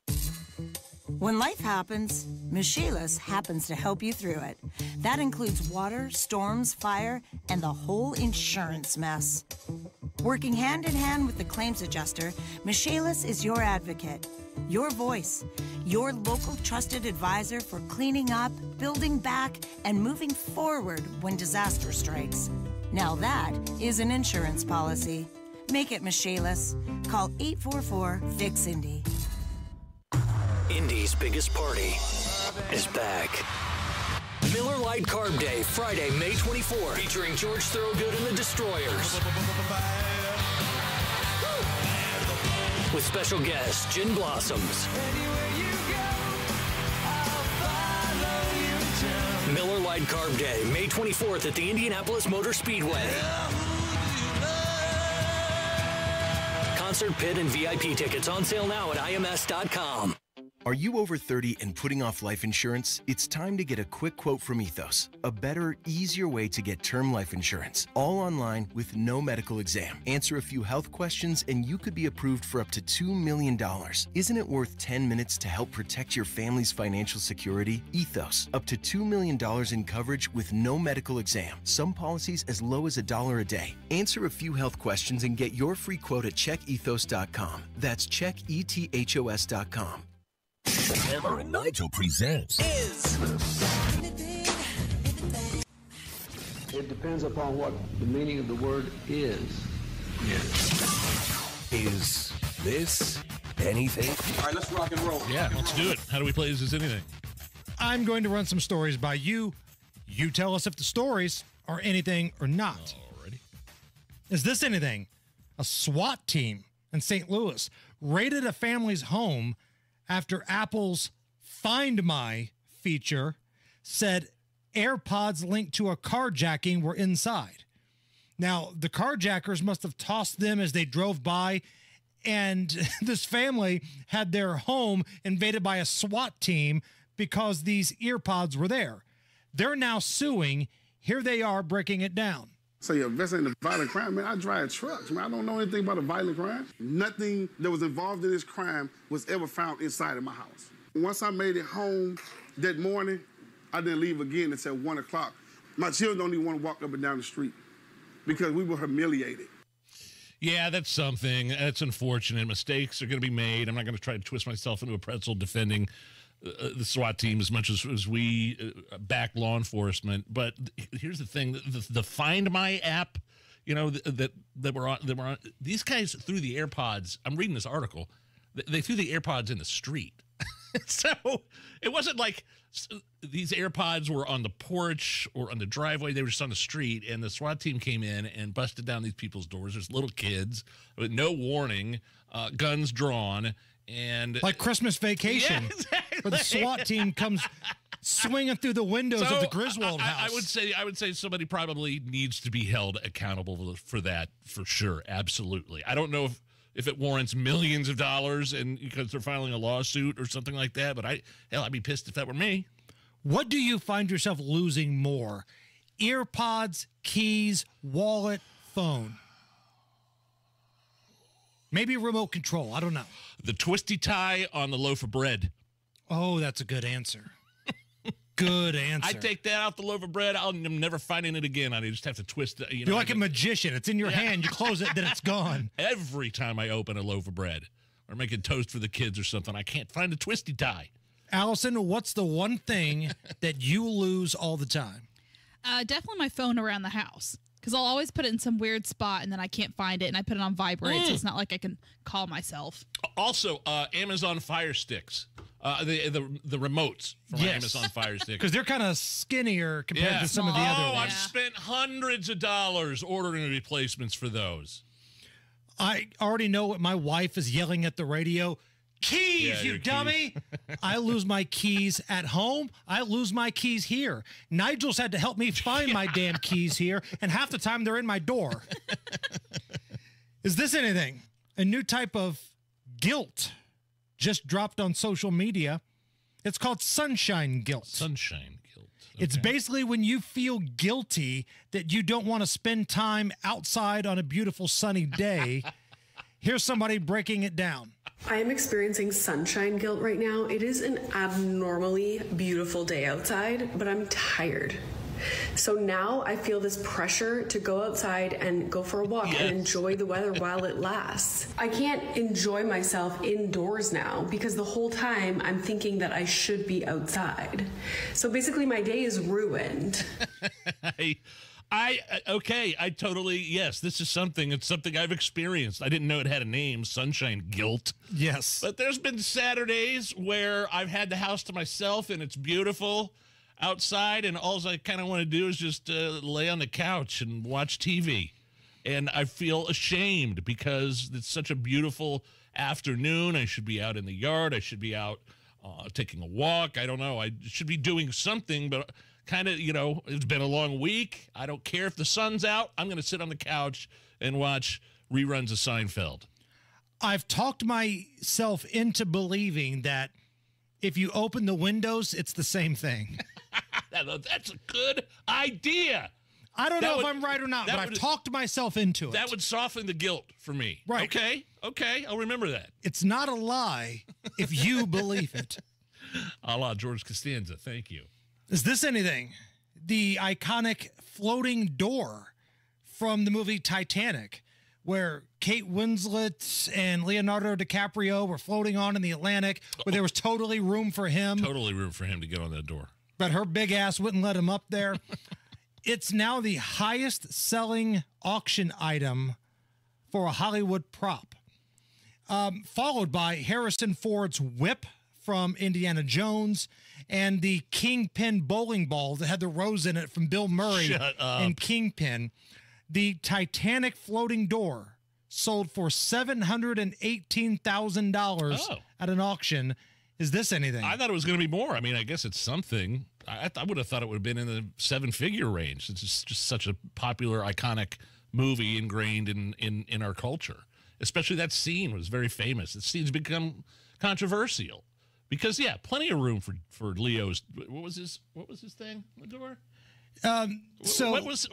When life happens, Michelis happens to help you through it. That includes water, storms, fire, and the whole insurance mess. Working hand in hand with the claims adjuster, Michelis is your advocate, your voice, your local trusted advisor for cleaning up, building back, and moving forward when disaster strikes. Now that is an insurance policy. Make it Michelis. Call 844 FIX Indy. Indy's biggest party is back. Miller Lite Carb Day, Friday, May 24, featuring George Thorogood and the Destroyers. With special guests, Gin Blossoms. Miller Lite Carb Day, May 24th at the Indianapolis Motor Speedway. Concert pit and VIP tickets on sale now at IMS.com. Are you over 30 and putting off life insurance? It's time to get a quick quote from Ethos, a better, easier way to get term life insurance, all online with no medical exam. Answer a few health questions and you could be approved for up to $2 million. Isn't it worth 10 minutes to help protect your family's financial security? Ethos, up to $2 million in coverage with no medical exam. Some policies as low as a dollar a day. Answer a few health questions and get your free quote at checkethos.com. That's checkethos.com. Hammer and Nigel presents is It depends upon what the meaning of the word is. Is this anything? All right, let's rock and roll. Yeah, let's do it. How do we play Is This Anything? I'm going to run some stories by you. You tell us if the stories are anything or not. Alrighty. Is this anything? A SWAT team in St. Louis raided a family's home after Apple's Find My feature said AirPods linked to a carjacking were inside. Now, the carjackers must have tossed them as they drove by, and this family had their home invaded by a SWAT team because these earpods were there. They're now suing. Here they are breaking it down. So you're investing in a violent crime, man. I drive trucks, man. I don't know anything about a violent crime. Nothing that was involved in this crime was ever found inside of my house. Once I made it home that morning, I didn't leave again until one o'clock. My children don't even want to walk up and down the street because we were humiliated. Yeah, that's something. That's unfortunate. Mistakes are going to be made. I'm not going to try to twist myself into a pretzel defending uh, the SWAT team as much as, as we uh, back law enforcement. But here's the thing: the, the Find My app, you know, th- that that were on that were on. These guys threw the AirPods. I'm reading this article. They, they threw the AirPods in the street. so it wasn't like these AirPods were on the porch or on the driveway. They were just on the street, and the SWAT team came in and busted down these people's doors. There's little kids with no warning, uh, guns drawn, and Like Christmas vacation, Yeah, exactly. where the SWAT team comes swinging through the windows of the So, Griswold I, I- house. I would say I would say somebody probably needs to be held accountable for that for sure. Absolutely. I don't know if if it warrants millions of dollars and because they're filing a lawsuit or something like that, but I hell I'd be pissed if that were me. What do you find yourself losing more? Earpods, keys, wallet, phone. Maybe a remote control. I don't know. The twisty tie on the loaf of bread. Oh, that's a good answer. Good answer. I take that out the loaf of bread. I'll, I'm never finding it again. I just have to twist it. You know, You're I like a magician. It's in your hand. You close it, then it's gone. every time I open a loaf of bread or making toast for the kids or something, I can't find a twisty tie. Allison, what's the one thing that you lose all the time? Uh, definitely my phone around the house because I'll always put it in some weird spot and then I can't find it and I put it on vibrate, so Mm. it's not like I can call myself. Also, uh, Amazon Fire Sticks, uh, the the the remotes from Yes. Amazon Fire Sticks. Because they're kind of skinnier compared to some of the oh, other I've ones. spent hundreds of dollars ordering replacements for those. I already know what my wife is yelling at the radio. Keys, Yeah, you dummy! I lose my keys at home. I lose my keys here. Nigel's had to help me find my damn keys here, and half the time they're in my door. Is this anything? A new type of guilt just dropped on social media. It's called sunshine guilt. Sunshine guilt. It's basically when you feel guilty that you don't want to spend time outside on a beautiful sunny day. Here's somebody breaking it down. I am experiencing sunshine guilt right now. It is an abnormally beautiful day outside, but I'm tired. So now I feel this pressure to go outside and go for a walk and enjoy the weather while it lasts. I can't enjoy myself indoors now because the whole time I'm thinking that I should be outside. So basically, my day is ruined. I, uh, okay. I totally yes. This is something. It's something I've experienced. I didn't know it had a name. Sunshine guilt. Yes. But there's been Saturdays where I've had the house to myself and it's beautiful outside, and all I kind of want to do is just uh, lay on the couch and watch TV. And I feel ashamed because it's such a beautiful afternoon. I should be out in the yard. I should be out uh, taking a walk. I don't know. I should be doing something, but kind of, you know, it's been a long week. I don't care if the sun's out. I'm going to sit on the couch and watch reruns of Seinfeld. I've talked myself into believing that If you open the windows, it's the same thing. That's a good idea. I don't That know would- if I'm right or not, but I've talked myself into it. That would soften the guilt for me. Right. Okay. Okay. I'll remember that. it's not a lie if you believe it. A la George Costanza. Thank you. Is this anything? The iconic floating door from the movie Titanic, where Kate Winslet and Leonardo DiCaprio were floating on in the Atlantic, where there was totally room for him, Totally room for him to get on that door. but her big ass wouldn't let him up there. it's now the highest selling auction item for a Hollywood prop, um, followed by Harrison Ford's whip from Indiana Jones and the Kingpin bowling ball that had the rose in it from Bill Murray and Kingpin. The Titanic floating door sold for seven hundred and eighteen thousand dollars Oh. at an auction. Is this anything? I thought it was going to be more. I mean, I guess it's something. I, I would have thought it would have been in the seven figure range. It's just, just such a popular, iconic movie ingrained in, in, in our culture. Especially that scene was very famous. The scene's become controversial because, yeah, plenty of room for, for Leo's. What was his What was his thing? The door. Um, so what was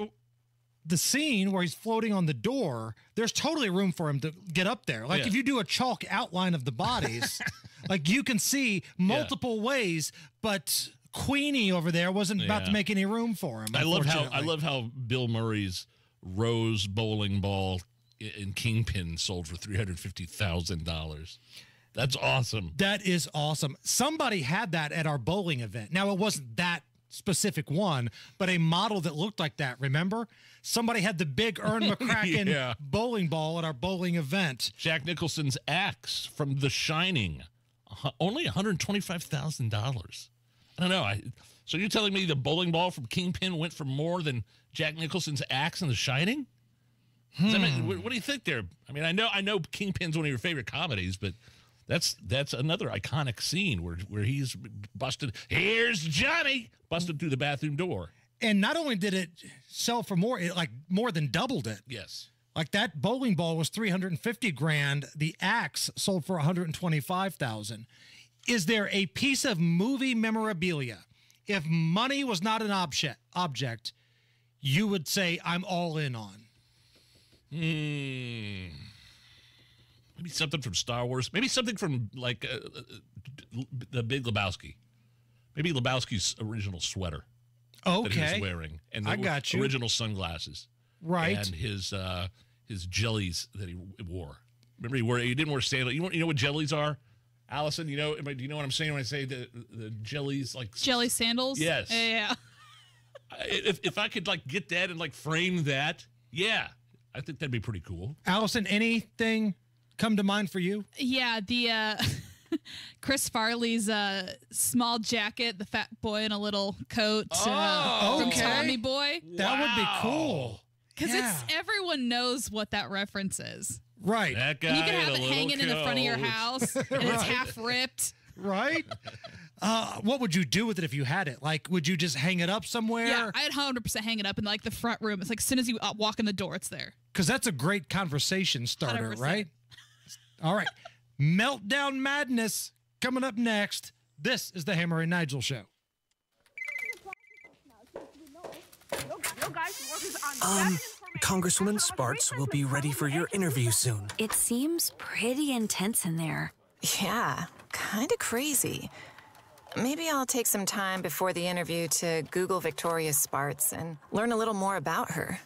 the scene where he's floating on the door? There's totally room for him to get up there. Like Yeah. if you do a chalk outline of the bodies, like you can see multiple ways, but Queenie over there wasn't about to make any room for him. I love how I love how Bill Murray's rose bowling ball in Kingpin sold for three hundred fifty thousand dollars. That's awesome. That is awesome. Somebody had that at our bowling event. Now it wasn't that specific one, but a model that looked like that. Remember? Somebody had the big Ern McCracken Yeah. bowling ball at our bowling event. Jack Nicholson's axe from The Shining, uh, only one hundred twenty-five thousand dollars. I don't know. I, so you're telling me the bowling ball from Kingpin went for more than Jack Nicholson's axe in The Shining? Does that mean- hmm. what, what do you think there? I mean, I know I know Kingpin's one of your favorite comedies, but that's that's another iconic scene where where he's busted. Here's Johnny busted through the bathroom door. And not only did it sell for more, it like more than doubled it. Yes. Like that bowling ball was 350 grand. The axe sold for 125,000. Is there a piece of movie memorabilia? If money was not an object, object, you would say I'm all in on. Hmm. Maybe something from Star Wars. Maybe something from like uh, uh, the Big Lebowski. Maybe Lebowski's original sweater Okay. that he was wearing, and the I got you. original sunglasses, Right. And his uh, his jellies that he wore. Remember, he wore he didn't wear sandals. You, know- you know what jellies are, Allison? You know? Do you know what I'm saying when I say the the jellies like Jelly sandals? Yes. Yeah, yeah. If if I could like get that and like frame that, yeah, I think that'd be pretty cool. Allison, anything come to mind for you? Yeah, the uh Chris Farley's uh small jacket, the fat boy in a little coat uh, Oh, from okay. Tommy Boy. That would be cool. Because Yeah. it's everyone knows what that reference is. Right. That And you can have it little hanging in the front of your house and it's half ripped. Right? Uh, what would you do with it if you had it? Like, would you just hang it up somewhere? Yeah, I'd 100% hang it up in like the front room. It's like as soon as you uh, walk in the door, it's there. Because that's a great conversation starter, 100%. right? All right. Meltdown Madness coming up next. This is the Hammer and Nigel Show. Um, Congresswoman Spartz will be ready for your interview soon. It seems pretty intense in there. Yeah, kind of crazy. Maybe I'll take some time before the interview to Google Victoria Spartz and learn a little more about her.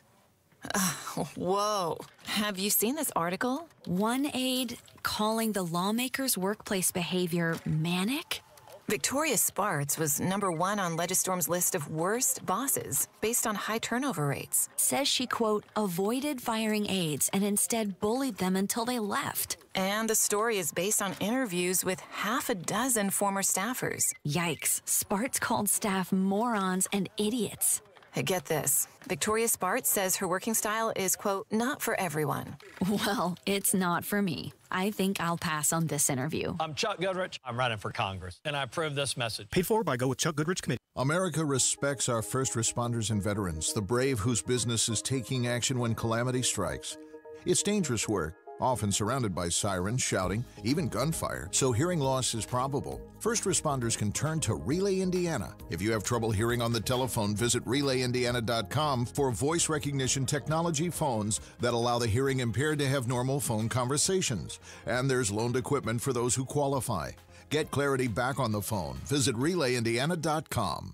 Oh, whoa. Have you seen this article? One aide calling the lawmakers' workplace behavior manic? Victoria Spartz was number one on Legistorm's list of worst bosses based on high turnover rates. Says she, quote, avoided firing aides and instead bullied them until they left. And the story is based on interviews with half a dozen former staffers. Yikes. Spartz called staff morons and idiots. Get this Victoria Spartz says her working style is, quote, not for everyone. Well, it's not for me. I think I'll pass on this interview. I'm Chuck Goodrich. I'm running for Congress, and I approve this message. Paid for by Go with Chuck Goodrich Committee. America respects our first responders and veterans, the brave whose business is taking action when calamity strikes. It's dangerous work, often surrounded by sirens, shouting, even gunfire, so hearing loss is probable. First responders can turn to Relay Indiana. If you have trouble hearing on the telephone, visit relayindiana.com for voice recognition technology phones that allow the hearing impaired to have normal phone conversations. And there's loaned equipment for those who qualify. Get clarity back on the phone. Visit relayindiana.com.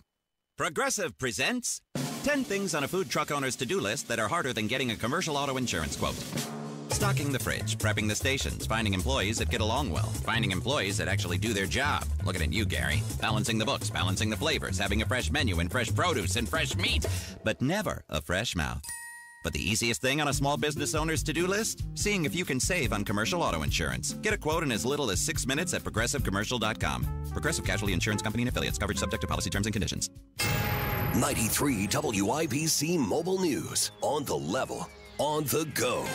Progressive presents 10 things on a food truck owner's to do list that are harder than getting a commercial auto insurance quote. Stocking the fridge, prepping the stations, finding employees that get along well, finding employees that actually do their job. Looking at you, Gary. Balancing the books, balancing the flavors, having a fresh menu and fresh produce and fresh meat, but never a fresh mouth. But the easiest thing on a small business owner's to do list? Seeing if you can save on commercial auto insurance. Get a quote in as little as six minutes at progressivecommercial.com. Progressive Casualty Insurance Company and affiliates. Coverage subject to policy terms and conditions. 93 WIBC Mobile News. On the level, on the go.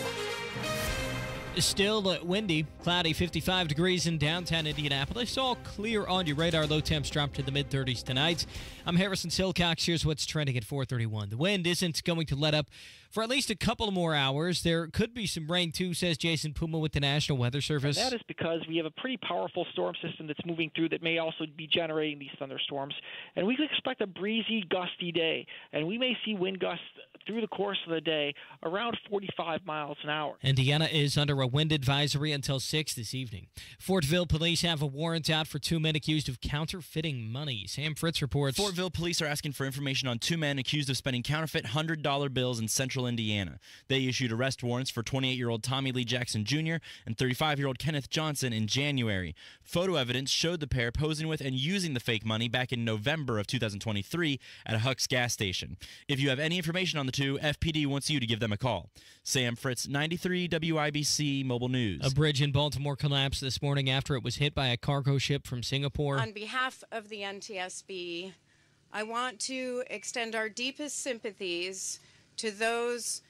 Still uh, windy, cloudy, 55 degrees in downtown Indianapolis. All clear on your radar. Low temps drop to the mid 30s tonight. I'm Harrison Silcox. Here's what's trending at 431. The wind isn't going to let up for at least a couple more hours. There could be some rain too, says Jason Puma with the National Weather Service. And that is because we have a pretty powerful storm system that's moving through that may also be generating these thunderstorms. And we could expect a breezy, gusty day. And we may see wind gusts through the course of the day around 45 miles an hour. Indiana is under a wind advisory until 6 this evening. Fortville police have a warrant out for two men accused of counterfeiting money. Sam Fritz reports. Fortville police are asking for information on two men accused of spending counterfeit $100 bills in central Indiana. They issued arrest warrants for 28 year old Tommy Lee Jackson Jr. and 35 year old Kenneth Johnson in January. Photo evidence showed the pair posing with and using the fake money back in November of 2023 at a Huck's gas station. If you have any information on the two, FPD wants you to give them a call. Sam Fritz, 93 WIBC Mobile News. A bridge in Baltimore collapsed this morning after it was hit by a cargo ship from Singapore. On behalf of the NTSB, I want to extend our deepest sympathies to those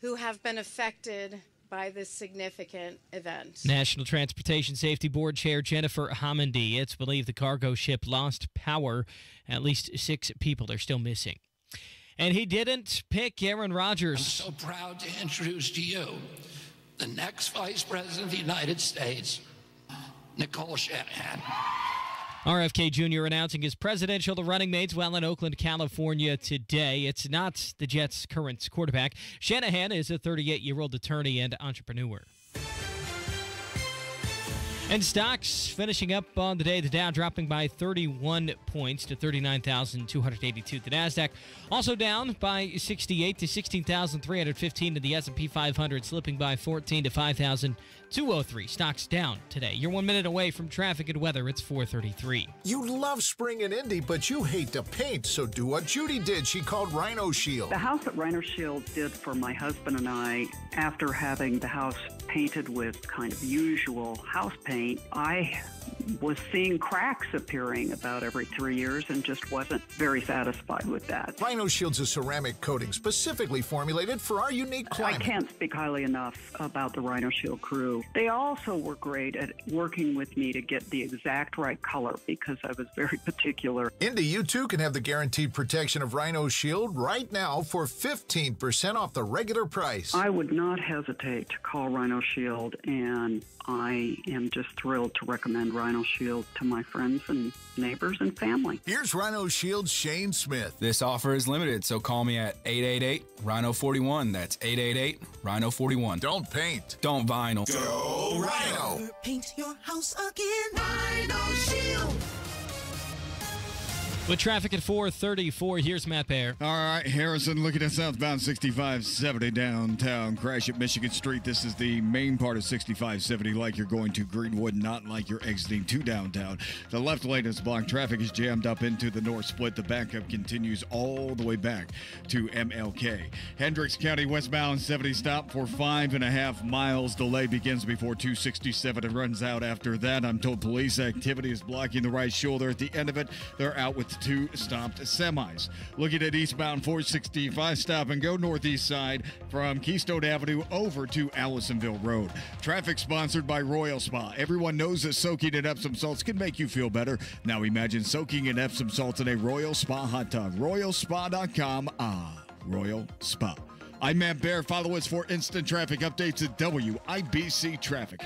who have been affected by this significant event. National Transportation Safety Board Chair Jennifer Homendy. It's believed the cargo ship lost power. At least six people are still missing. And he didn't pick Aaron Rodgers. I'm so proud to introduce to you the next Vice President of the United States, Nicole Shanahan. RFK Jr. announcing his presidential running mates while in Oakland, California today. It's not the Jets' current quarterback. Shanahan is a 38 year old attorney and entrepreneur. And stocks finishing up on the day. The Dow dropping by 31 points to 39,282. The Nasdaq also down by 68 to 16,315. And the S&P 500 slipping by 14 to 5,203. Stocks down today. You're one minute away from traffic and weather. It's 433. You love spring in Indy, but you hate to paint, so do what Judy did. She called Rhino Shield. The house that Rhino Shield did for my husband and I, after having the house painted with kind of usual house paint, I was seeing cracks appearing about every three years and just wasn't very satisfied with that. Rhino Shield's a ceramic coating specifically formulated for our unique climate. I can't speak highly enough about the Rhino Shield crew. They also were great at working with me to get the exact right color because I was very particular. Indy, you too can have the guaranteed protection of Rhino Shield right now for 15% off the regular price. I would not hesitate to call Rhino Shield, and I am just thrilled to recommend Rhino Shield to my friends and neighbors and family. Here's Rhino Shield's Shane Smith. This offer is limited, so call me at 888 Rhino 41. That's 888 Rhino 41. Don't paint. Don't vinyl. Go Rhino. Paint your house again. Rhino Shield. With traffic at 434, here's Matt Bear. All right, Harrison, looking at southbound 6570 downtown. Crash at Michigan Street. This is the main part of 6570, like you're going to Greenwood, not like you're exiting to downtown. The left lane is blocked. Traffic is jammed up into the north split. The backup continues all the way back to MLK. Hendricks County westbound 70 stop for five and a half miles. Delay begins before 267 and runs out after that. I'm told police activity is blocking the right shoulder. At the end of it, they're out with two stopped semis. Looking at eastbound 465, stop and go northeast side from Keystone Avenue over to Allisonville Road. Traffic sponsored by Royal Spa. Everyone knows that soaking in Epsom salts can make you feel better. Now imagine soaking in Epsom salts in a Royal Spa hot tub. RoyalSpa.com. Ah, Royal Spa. I'm Matt Bear. Follow us for instant traffic updates at WIBC Traffic.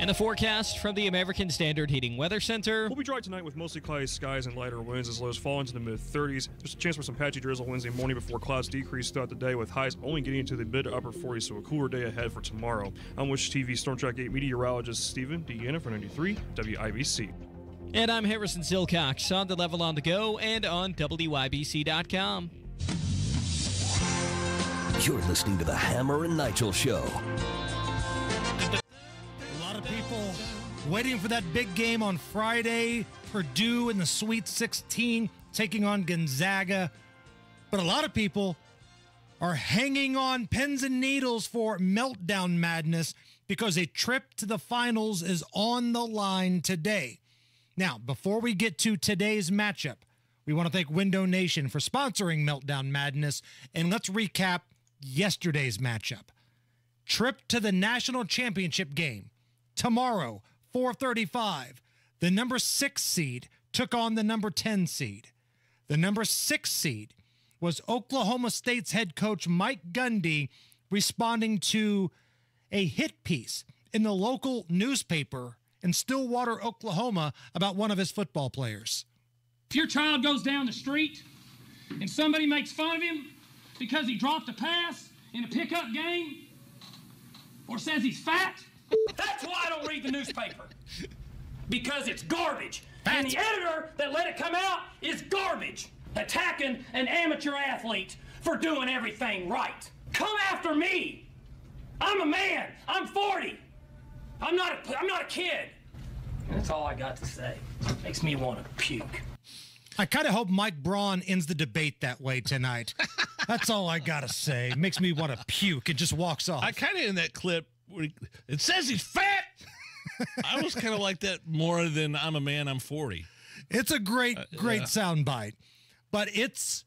And the forecast from the American Standard Heating Weather Center. We'll be dry tonight with mostly cloudy skies and lighter winds as lows fall into the mid 30s. There's a chance for some patchy drizzle Wednesday morning before clouds decrease throughout the day with highs only getting into the mid to upper 40s, so a cooler day ahead for tomorrow. I'm Wish TV Storm Track 8 meteorologist Stephen Deanna for 93 WIBC. And I'm Harrison Silcox on the level on the go and on WIBC.com. You're listening to the Hammer and Nigel Show. People waiting for that big game on Friday. Purdue in the Sweet 16 taking on Gonzaga. But a lot of people are hanging on pins and needles for meltdown madness because a trip to the finals is on the line today. Now, before we get to today's matchup, we want to thank Window Nation for sponsoring Meltdown Madness. And let's recap yesterday's matchup. Trip to the national championship game tomorrow, 435. The number six seed took on the number 10 seed. The number six seed was Oklahoma State's head coach Mike Gundy responding to a hit piece in the local newspaper in Stillwater, Oklahoma, about one of his football players. If your child goes down the street and somebody makes fun of him because he dropped a pass in a pickup game or says he's fat, that's why I don't read the newspaper. Because it's garbage. And the editor that let it come out is garbage. Attacking an amateur athlete for doing everything right. Come after me. I'm a man. I'm 40. I'm not a, I'm not a kid. That's all I got to say. Makes me want to puke. I kind of hope Mike Braun ends the debate that way tonight. That's all I got to say. Makes me want to puke and just walks off. I kind of in that clip where he, it says he's fat. I was kind of like that more than I'm a man. I'm 40. It's a great, uh, great yeah. soundbite, but it's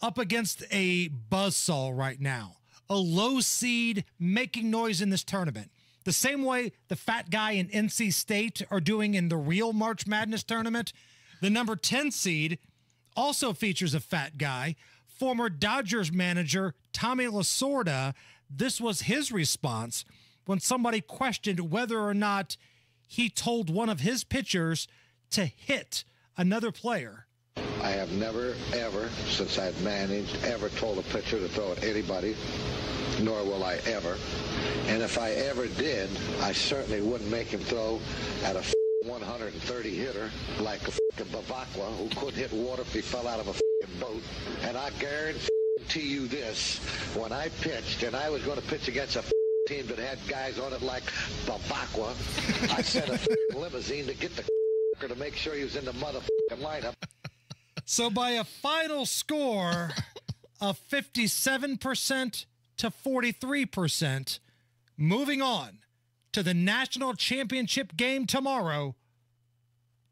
up against a buzzsaw right now. A low seed making noise in this tournament. The same way the fat guy in NC State are doing in the real March Madness tournament. The number 10 seed also features a fat guy. Former Dodgers manager Tommy Lasorda, this was his response when somebody questioned whether or not he told one of his pitchers to hit another player. I have never, ever, since I've managed, ever told a pitcher to throw at anybody, nor will I ever. And if I ever did, I certainly wouldn't make him throw at a 130 hitter like a Bevacqua who couldn't hit water if he fell out of a boat. And I guarantee you this, when I pitched and I was going to pitch against a team that had guys on it like Bevacqua, I sent a limousine to get the to make sure he was in the motherfucking lineup. So by a final score of 57% to 43%, moving on to the national championship game tomorrow,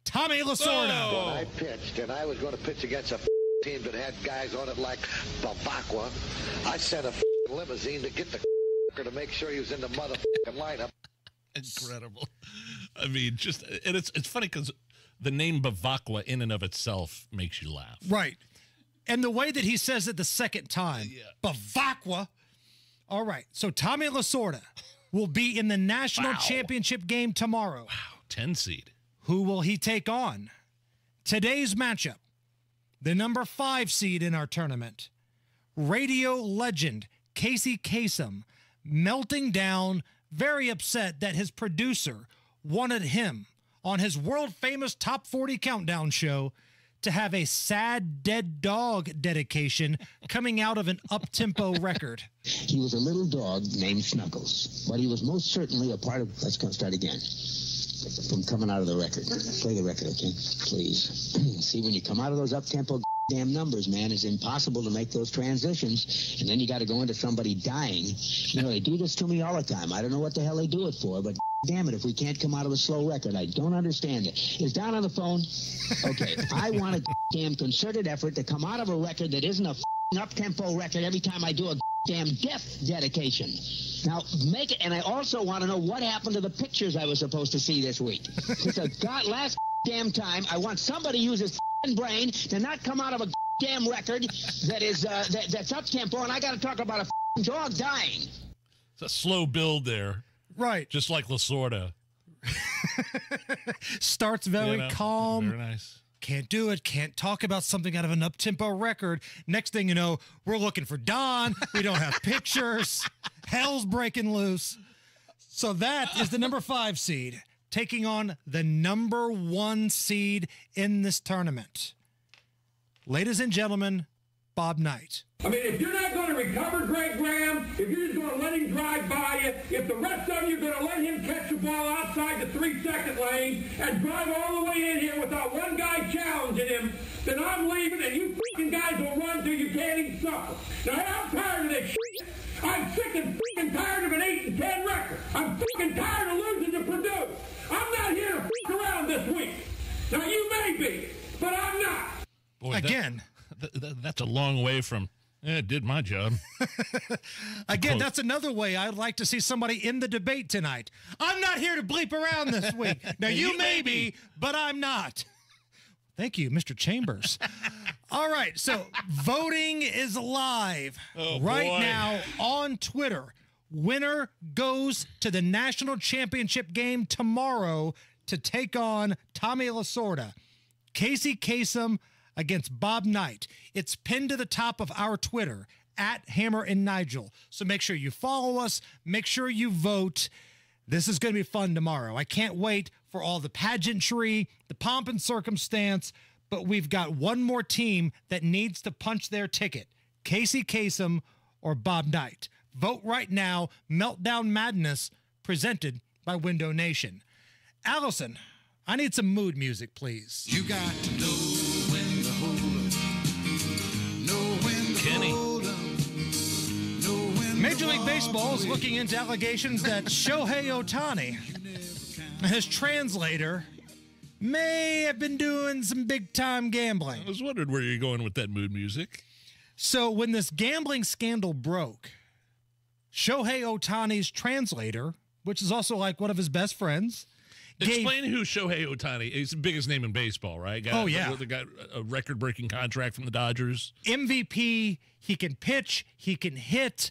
Tommy Lasorda. When I pitched and I was going to pitch against a team that had guys on it like Bevacqua, I sent a limousine to get the to make sure he was in the motherfucking lineup. Incredible. I mean, just and it's it's funny because the name Bevacqua in and of itself makes you laugh. Right. And the way that he says it the second time, Bevacqua. All right. So Tommy Lasorda will be in the national Wow. championship game tomorrow. Wow. 10 seed. Who will he take on? Today's matchup, the number five seed in our tournament, radio legend Casey Kasem, melting down, very upset that his producer wanted him on his world famous Top 40 Countdown show to have a sad dead dog dedication coming out of an up tempo record. He was a little dog named Snuggles, but he was most certainly a part of. Let's go start again. From coming out of the record. Play the record, okay? Please. See, when you come out of those up tempo damn numbers, man, it's impossible to make those transitions. And then you got to go into somebody dying. You know, they do this to me all the time. I don't know what the hell they do it for, but damn it, if we can't come out of a slow record, I don't understand it. Is Don on the phone? Okay, I want a damn concerted effort to come out of a record that isn't a up tempo record every time I do a damn death dedication. Now, make it, and I also want to know what happened to the pictures I was supposed to see this week. It's a god last damn time. I want somebody use his brain to not come out of a damn record that is uh, that, that's up tempo, and I got to talk about a dog dying. It's a slow build there. Right. Just like Lasorda. Starts very You know, calm. Very nice. Can't do it. Can't talk about something out of an up tempo record. Next thing you know, we're looking for Don. We don't have pictures. Hell's breaking loose. So that is the number five seed taking on the number one seed in this tournament. Ladies and gentlemen, Bob Knight. I mean, if you're not going to recover Greg Graham, if you're just going to let him drive by you, if the rest of you are going to let him catch the ball outside the three-second lane and drive all the way in here without one guy challenging him, then I'm leaving and you fucking guys will run till you can't even suffer. Now, I'm tired of this. I'm sick and fucking tired of an 8 and 10 record. I'm fucking tired of losing to Purdue. I'm not here to fuck around this week. Now, you may be, but I'm not. Boy, that- Again. th- th- that's a long way from, eh, It did my job. Again, that's another way I'd like to see somebody in the debate tonight. I'm not here to bleep around this week. Now, you may be, but I'm not. Thank you, Mr. Chambers. All right, so voting is live Oh, right boy. now on Twitter. Winner goes to the national championship game tomorrow to take on Tommy Lasorda. Casey Kasem against Bob Knight. It's pinned to the top of our Twitter at Hammer and Nigel. So make sure you follow us. Make sure you vote. This is going to be fun tomorrow. I can't wait for all the pageantry, the pomp and circumstance. But we've got one more team that needs to punch their ticket Casey Kasem or Bob Knight. Vote right now. Meltdown Madness presented by Window Nation. Allison, I need some mood music, please. You got to know when to hold 'em, know when to Kenny. hold 'em, Major League Baseball is looking into allegations that Shohei Ohtani, his translator, may have been doing some big time gambling. I was wondering where you're going with that mood music. So when this gambling scandal broke, Shohei Ohtani's translator, which is also like one of his best friends, gave Explain who Shohei Ohtani. is—the biggest name in baseball, right? Got, Oh, yeah. got a record-breaking contract from the Dodgers. MVP. He can pitch. He can hit.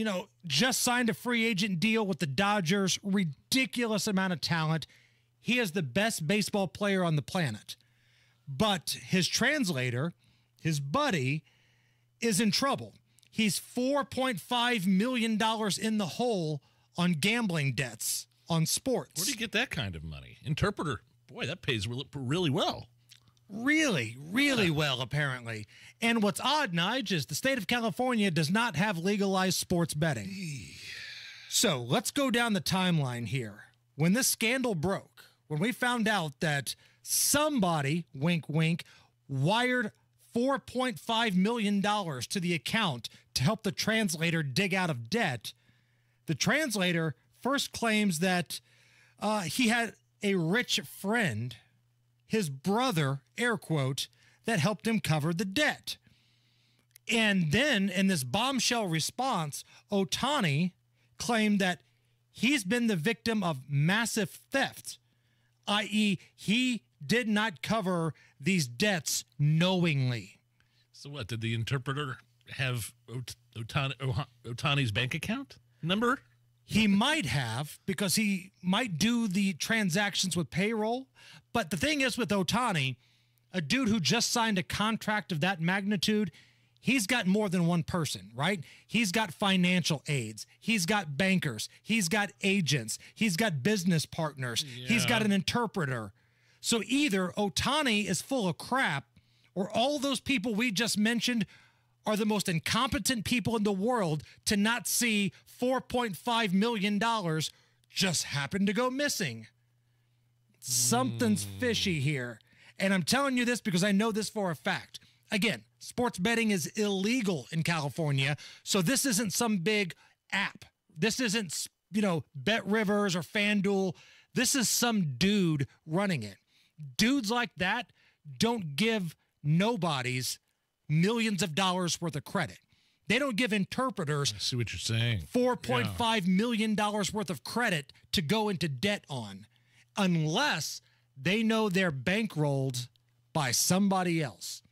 You know, just signed a free agent deal with the Dodgers. Ridiculous amount of talent. He is the best baseball player on the planet. But his translator, his buddy, is in trouble. He's $4.5 million in the hole on gambling debts on sports. Where do you get that kind of money? Interpreter. Boy, that pays really, really well. Really, really well, apparently. And what's odd, Nige, is the state of California does not have legalized sports betting. So let's go down the timeline here. When this scandal broke, when we found out that somebody, wink, wink, wired $4.5 million to the account to help the translator dig out of debt, the translator first claims that uh, he had a rich friend his brother, air quote, that helped him cover the debt. And then in this bombshell response, Ohtani claimed that he's been the victim of massive theft, i.e., he did not cover these debts knowingly. So what? Did the interpreter have Ohtani, Ohtani's bank account number? He might have because he might do the transactions with payroll. But the thing is with Ohtani, a dude who just signed a contract of that magnitude, he's got more than one person, right? He's got financial aides, he's got bankers, he's got agents, he's got business partners, he's got an interpreter. So either Ohtani is full of crap or all those people we just mentioned are the most incompetent people in the world to not see $4.5 million just happen to go missing. Something's fishy here. And I'm telling you this because I know this for a fact. Again, sports betting is illegal in California. So this isn't some big app. This isn't, you know, Bet Rivers or FanDuel. This is some dude running it. Dudes like that don't give nobodies millions of dollars worth of credit. They don't give interpreters see what you're saying. $4.5 million worth of credit to go into debt on unless they know they're bankrolled by somebody else.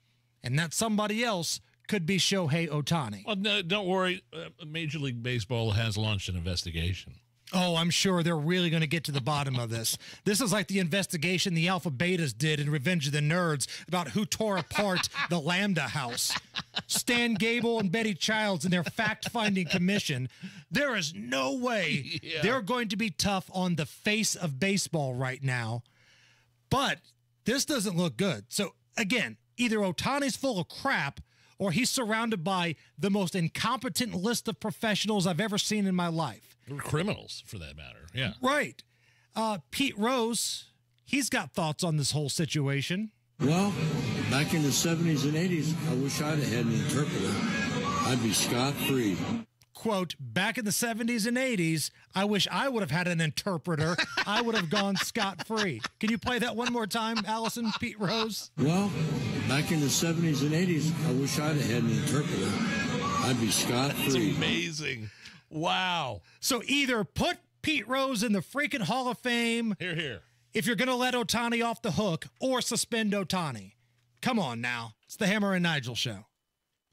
And that somebody else could be Shohei Ohtani. Well, no, don't worry. Uh, Major League Baseball has launched an investigation. Oh, I'm sure they're really going to get to the bottom of this. This is like the investigation the Alpha Betas did in Revenge of the Nerds about who tore apart the Lambda House. Stan Gable and Betty Childs and their fact finding commission. There is no way Yeah. they're going to be tough on the face of baseball right now. But this doesn't look good. So, again, either Ohtani's full of crap or he's surrounded by the most incompetent list of professionals I've ever seen in my life. Or criminals, for that matter. Yeah. Right. Uh, Pete Rose, he's got thoughts on this whole situation. Well, back in the 70s and 80s, I wish I'd have had an interpreter. I'd be scot free. Quote, back in the 70s and 80s, I wish I would have had an interpreter. I would have gone scot free. Can you play that one more time, Allison, Pete Rose? Well, back in the 70s and 80s, I wish I'd have had an interpreter. I'd be scot That's free. amazing. Wow. So either put Pete Rose in the freaking Hall of Fame. Here, here. If you're going to let Ohtani off the hook or suspend Ohtani. Come on now. It's the Hammer and Nigel show.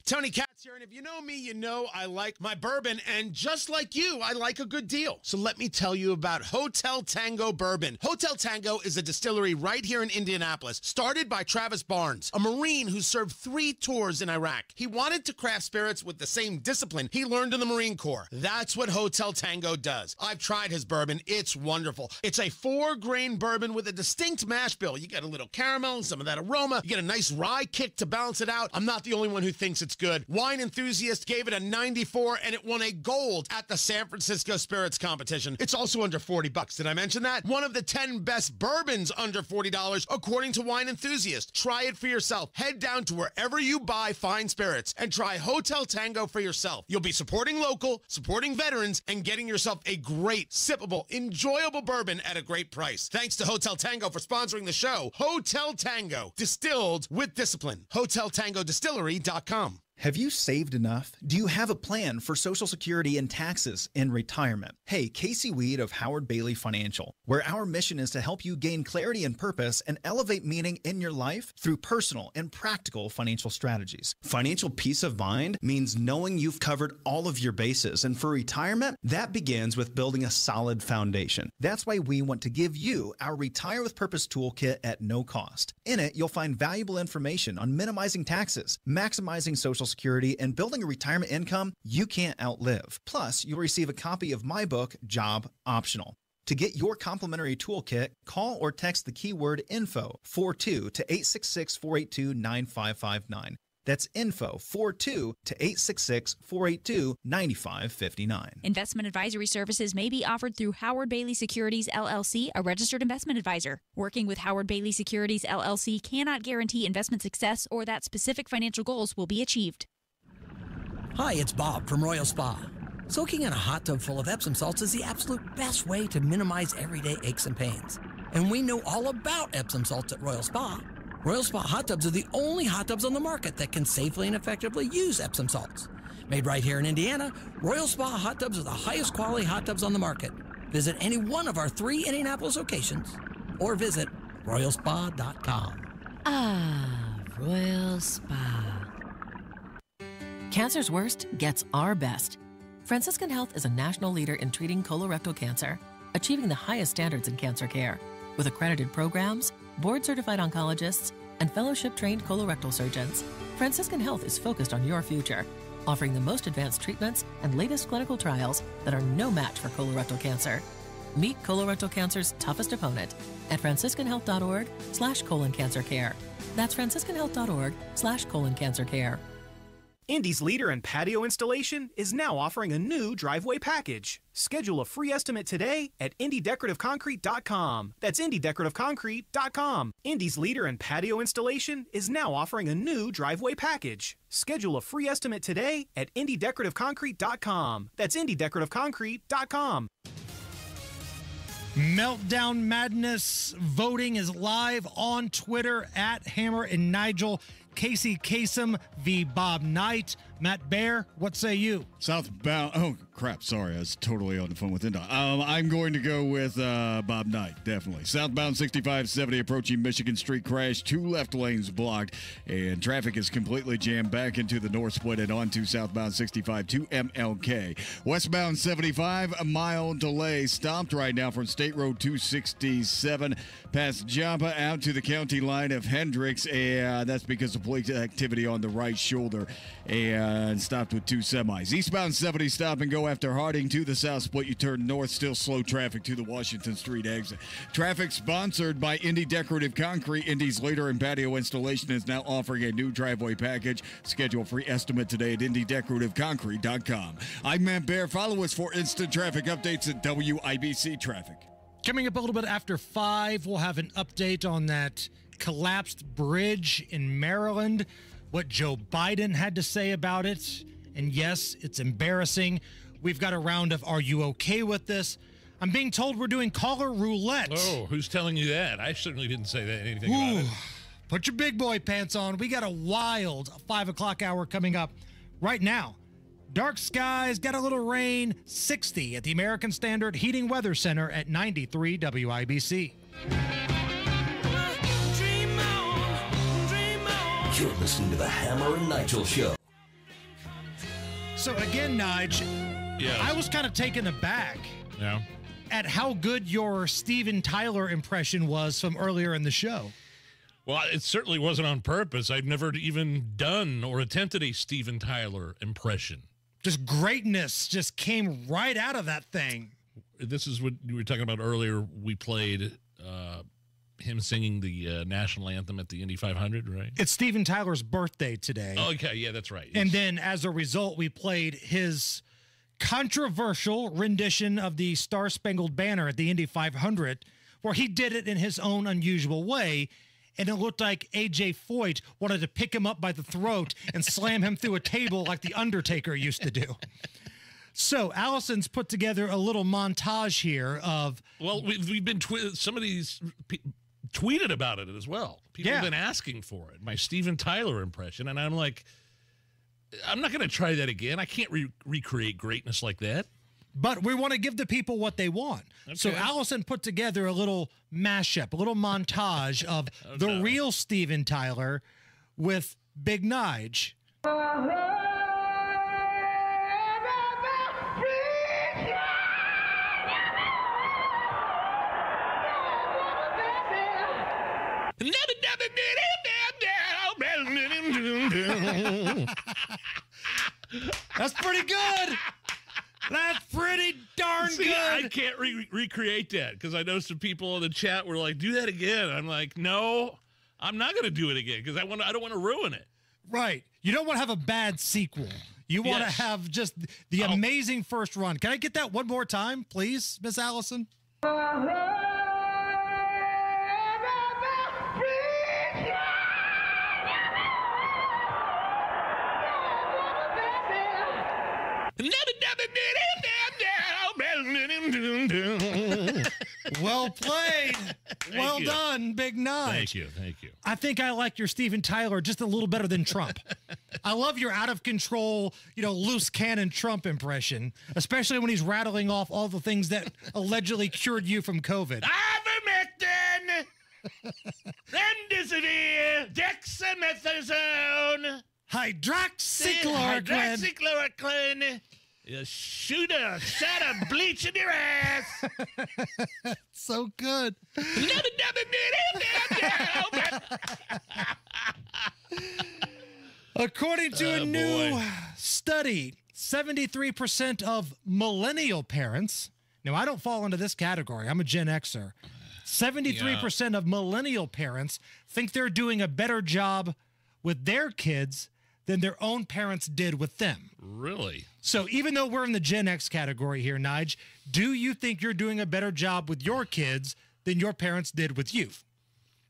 Tony Katz here, and if you know me, you know I like my bourbon, and just like you, I like a good deal. So let me tell you about Hotel Tango Bourbon. Hotel Tango is a distillery right here in Indianapolis, started by Travis Barnes, a Marine who served three tours in Iraq. He wanted to craft spirits with the same discipline he learned in the Marine Corps. That's what Hotel Tango does. I've tried his bourbon, it's wonderful. It's a four grain bourbon with a distinct mash bill. You get a little caramel and some of that aroma, you get a nice rye kick to balance it out. I'm not the only one who thinks it's good. Wine Enthusiast gave it a 94 and it won a gold at the San Francisco Spirits Competition. It's also under 40 bucks. Did I mention that? One of the 10 best bourbons under $40 according to Wine Enthusiast. Try it for yourself. Head down to wherever you buy fine spirits and try Hotel Tango for yourself. You'll be supporting local, supporting veterans, and getting yourself a great, sippable, enjoyable bourbon at a great price. Thanks to Hotel Tango for sponsoring the show. Hotel Tango, distilled with discipline. HotelTangoDistillery.com. Have you saved enough? Do you have a plan for Social Security and taxes in retirement? Hey, Casey Weed of Howard Bailey Financial, where our mission is to help you gain clarity and purpose and elevate meaning in your life through personal and practical financial strategies. Financial peace of mind means knowing you've covered all of your bases, and for retirement, that begins with building a solid foundation. That's why we want to give you our Retire with Purpose toolkit at no cost. In it, you'll find valuable information on minimizing taxes, maximizing Social Security, and building a retirement income you can't outlive. Plus, you'll receive a copy of my book, Job Optional. To get your complimentary toolkit, call or text the keyword info 42 to 866 482 9559. That's info 42 to 866 482 9559. Investment advisory services may be offered through Howard Bailey Securities LLC, a registered investment advisor. Working with Howard Bailey Securities LLC cannot guarantee investment success or that specific financial goals will be achieved. Hi, it's Bob from Royal Spa. Soaking in a hot tub full of Epsom salts is the absolute best way to minimize everyday aches and pains. And we know all about Epsom salts at Royal Spa. Royal Spa hot tubs are the only hot tubs on the market that can safely and effectively use Epsom salts. Made right here in Indiana, Royal Spa hot tubs are the highest quality hot tubs on the market. Visit any one of our three Indianapolis locations or visit royalspa.com. Ah, Royal Spa. Cancer's worst gets our best. Franciscan Health is a national leader in treating colorectal cancer, achieving the highest standards in cancer care. With accredited programs, board certified oncologists, and fellowship trained colorectal surgeons, Franciscan Health is focused on your future, offering the most advanced treatments and latest clinical trials that are no match for colorectal cancer. Meet colorectal cancer's toughest opponent at franciscanhealth.org slash colon cancer care. That's franciscanhealth.org slash colon cancer care. Indy's leader in patio installation is now offering a new driveway package. Schedule a free estimate today at IndyDecorativeConcrete.com. That's IndyDecorativeConcrete.com. Indy's leader in patio installation is now offering a new driveway package. Schedule a free estimate today at IndyDecorativeConcrete.com. That's IndyDecorativeConcrete.com. Meltdown Madness voting is live on Twitter at Hammer and Nigel. Casey Kasem v. Bob Knight. Matt Bear, what say you? Southbound. Oh crap! Sorry, I was totally on the phone with Inda. Um, I'm going to go with uh, Bob Knight. Definitely. Southbound 6570 approaching Michigan Street crash. Two left lanes blocked, and traffic is completely jammed back into the north split and onto southbound 65 to MLK. Westbound 75, a mile delay. Stopped right now from State Road 267 past Joppa out to the county line of Hendricks, and that's because of police activity on the right shoulder. And stopped with two semis. Eastbound 70 stop and go after Harding to the south split. You turn north, still slow traffic to the Washington Street exit. Traffic sponsored by Indy Decorative Concrete. Indy's leader in patio installation is now offering a new driveway package. Schedule a free estimate today at IndyDecorativeConcrete.com. I'm Matt Bear. Follow us for instant traffic updates at WIBC Traffic. Coming up a little bit after five, we'll have an update on that collapsed bridge in Maryland, what Joe Biden had to say about it. And yes, it's embarrassing. We've got a round of Are You Okay with This? I'm being told we're doing caller roulette. Oh, who's telling you that? I certainly didn't say that anything about it. Put your big boy pants on. We got a wild five o'clock hour coming up right now. Dark skies, got a little rain, 60 at the American Standard Heating Weather Center at 93 WIBC. You're listening to the Hammer and Nigel Show. So again, Nige, Yes. I was kind of taken aback Yeah. at how good your Steven Tyler impression was from earlier in the show. Well, it certainly wasn't on purpose. I've never even done or attempted a Steven Tyler impression. Just greatness just came right out of that thing. This is what you were talking about earlier. We played uh, him singing the uh, national anthem at the Indy 500, right? It's Steven Tyler's birthday today. Oh, okay, yeah, that's right. And then as a result, we played his controversial rendition of the Star Spangled Banner at the Indy 500, where he did it in his own unusual way. And it looked like AJ Foyt wanted to pick him up by the throat and slam him through a table like The Undertaker used to do. So Allison's put together a little montage here of Well, we've, we've been twi- some of these tweeted about it as well. People Yeah. have been asking for it. My Steven Tyler impression, and I'm like, I'm not going to try that again. I can't re- recreate greatness like that. but we want to give the people what they want. So Allison put together a little mashup, a little montage of the real Steven Tyler with Big Nige. Uh-huh. That's pretty good. That's pretty darn See, good. I can't re- recreate that because I know some people in the chat were like, "Do that again." I'm like, "No, I'm not going to do it again because I want. I don't want to ruin it." Right. You don't want to have a bad sequel. You want Yes. to have just the oh. amazing first run. Can I get that one more time, please, Miss Allison? Uh-huh. Well played. well you. done, Big Nige. Thank you, thank you. I think I like your Steven Tyler just a little better than Trump. I love your out of control, you know, loose cannon Trump impression, especially when he's rattling off all the things that allegedly cured you from COVID. Ivermectin, remdesivir, dexamethasone, hydroxychloroquine. hydroxychloroquine. You shoot a shot of bleach in your ass. so good. According to a Oh, new boy. study, 73% of millennial parents, now I don't fall into this category, I'm a Gen Xer. 73% of millennial parents think they're doing a better job with their kids than their own parents did with them. Really? So even though we're in the Gen X category here, Nige, do you think you're doing a better job with your kids than your parents did with you?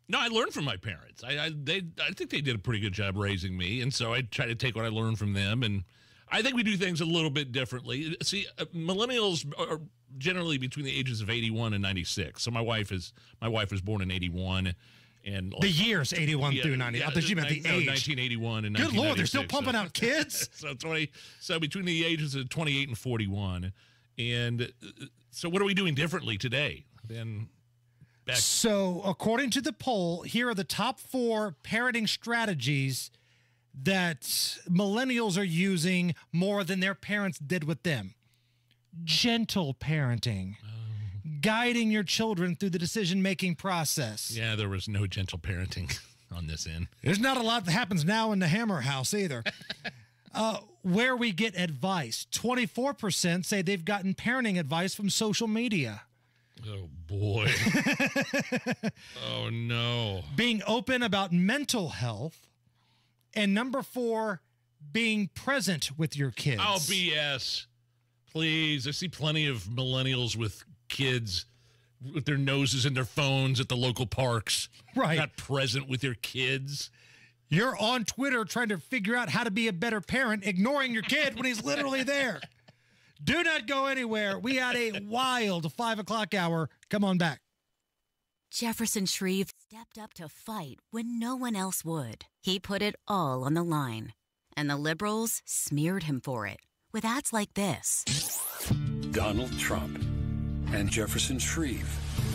No, I learned from my parents. I, I they I think they did a pretty good job raising me, and so I try to take what I learned from them. And I think we do things a little bit differently. See, uh, millennials are generally between the ages of 81 and 96. So my wife is my wife was born in 81, And The years 81 Yeah, through 90. I yeah, thought you meant the no, age. 1981 and Good Lord, they're still pumping so- out kids. so 20 so between the ages of 28 and 41 and uh, so what are we doing differently today than back So, according to the poll, here are the top four parenting strategies that millennials are using more than their parents did with them gentle parenting, guiding your children through the decision making process. yeah there was no gentle parenting on this end There's not a lot that happens now in the Hammer House either. uh, where we get advice 24% say they've gotten parenting advice from social media. oh boy oh no being open about mental health, and number four, being present with your kids. oh bs please i see plenty of millennials with kids with their noses in their phones at the local parks Right. not present with your kids You're on Twitter trying to figure out how to be a better parent, ignoring your kid when he's literally there. Do not go anywhere. We had a wild five o'clock hour. Come on back. Jefferson Shreve stepped up to fight when no one else would. He put it all on the line, and the liberals smeared him for it with ads like this. Donald Trump and Jefferson Shreve.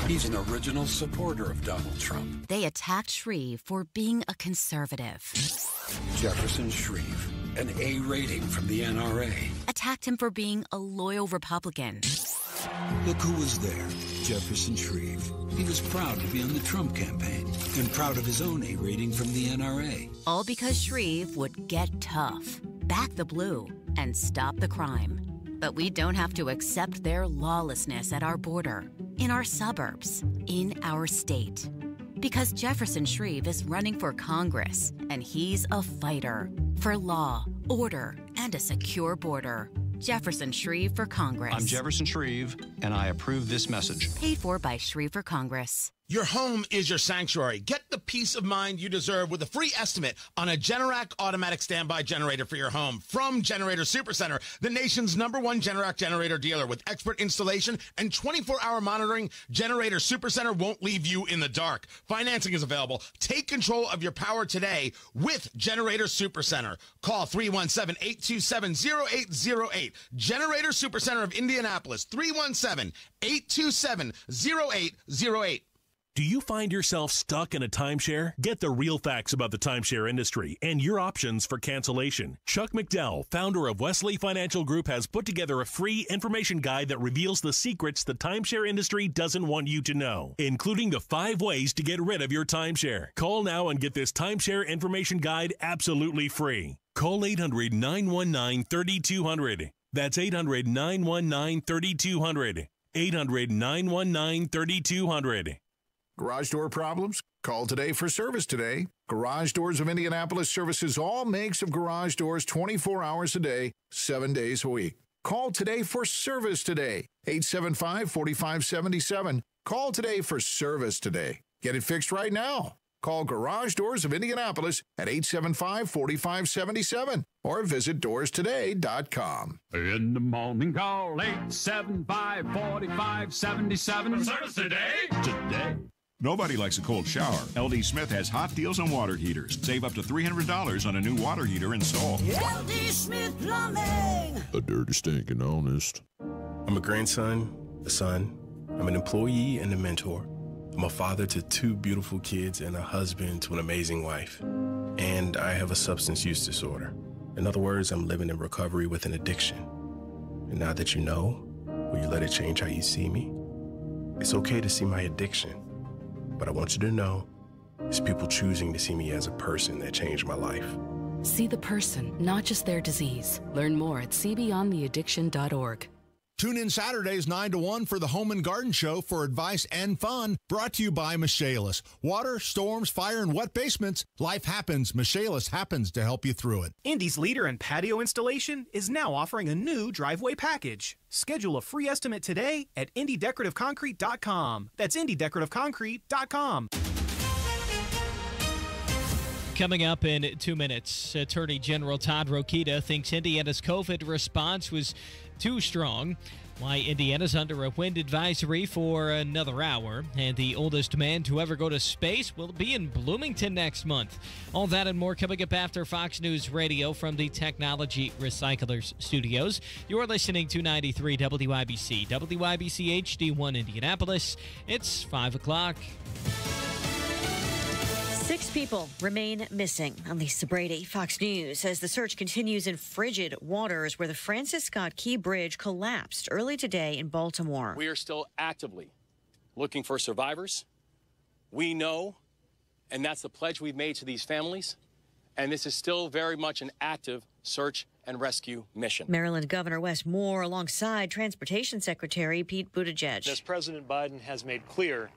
He's an original supporter of Donald Trump. They attacked Shreve for being a conservative, Jefferson Shreve, an A rating from the NRA. attacked him for being a loyal Republican, Look who was there Jefferson Shreve. He was proud to be on the Trump campaign and proud of his own A rating from the NRA. all because Shreve would get tough, back the blue, and stop the crime. But we don't have to accept their lawlessness at our border, in our suburbs, in our state. Because Jefferson Shreve is running for Congress, and he's a fighter for law, order, and a secure border. Jefferson Shreve for Congress. I'm Jefferson Shreve, and I approve this message. Paid for by Shreve for Congress. Your home is your sanctuary. Get the peace of mind you deserve with a free estimate on a Generac automatic standby generator for your home from Generator Supercenter, the nation's number one Generac generator dealer with expert installation and 24-hour monitoring. Generator Supercenter won't leave you in the dark. Financing is available. Take control of your power today with Generator Supercenter. Call 317-827-0808. Generator Supercenter of Indianapolis 317-827-0808. Do you find yourself stuck in a timeshare? Get the real facts about the timeshare industry and your options for cancellation. Chuck McDowell, founder of Wesley Financial Group, has put together a free information guide that reveals the secrets the timeshare industry doesn't want you to know, including the five ways to get rid of your timeshare. Call now and get this timeshare information guide absolutely free. Call 800 919 3200. That's 800 919 3200. 800 919 3200. Garage door problems? Call today for service today. Garage Doors of Indianapolis services all makes of garage doors 24 hours a day, 7 days a week. Call today for service today. 875 4577. Call today for service today. Get it fixed right now. Call Garage Doors of Indianapolis at 875 4577 or visit doorstoday.com. In the morning, call 875 4577. Service today? Today. Nobody likes a cold shower. LD Smith has hot deals on water heaters. Save up to $300 on a new water heater install. LD Smith Plumbing. A dirty, stinking honest. I'm a grandson, a son. I'm an employee and a mentor. I'm a father to two beautiful kids and a husband to an amazing wife. And I have a substance use disorder. In other words, I'm living in recovery with an addiction. And now that you know, will you let it change how you see me? It's okay to see my addiction, but I want you to know it's people choosing to see me as a person that changed my life. See the person, not just their disease. Learn more at cbeyondtheaddiction.org. Tune in Saturdays 9 to 1 for the Home and Garden Show for advice and fun. Brought to you by Michaelis. Water, storms, fire, and wet basements. Life happens. Michaelis happens to help you through it. Indy's leader in patio installation is now offering a new driveway package. Schedule a free estimate today at IndyDecorativeConcrete.com. That's IndyDecorativeConcrete.com. Coming up in two minutes, Attorney General Todd Rokita thinks Indiana's COVID response was too strong. Why Indiana's under a wind advisory for another hour. And the oldest man to ever go to space will be in Bloomington next month. All that and more coming up after Fox News Radio from the Technology Recyclers Studios. You're listening to 93 WIBC, WIBC HD1 Indianapolis. It's 5 o'clock. Six people remain missing. I'm Lisa Brady, Fox News, as the search continues in frigid waters where the Francis Scott Key Bridge collapsed early today in Baltimore. We are still actively looking for survivors. We know, and that's the pledge we've made to these families, and this is still very much an active search and rescue mission. Maryland Governor Wes Moore alongside Transportation Secretary Pete Buttigieg. As President Biden has made clear,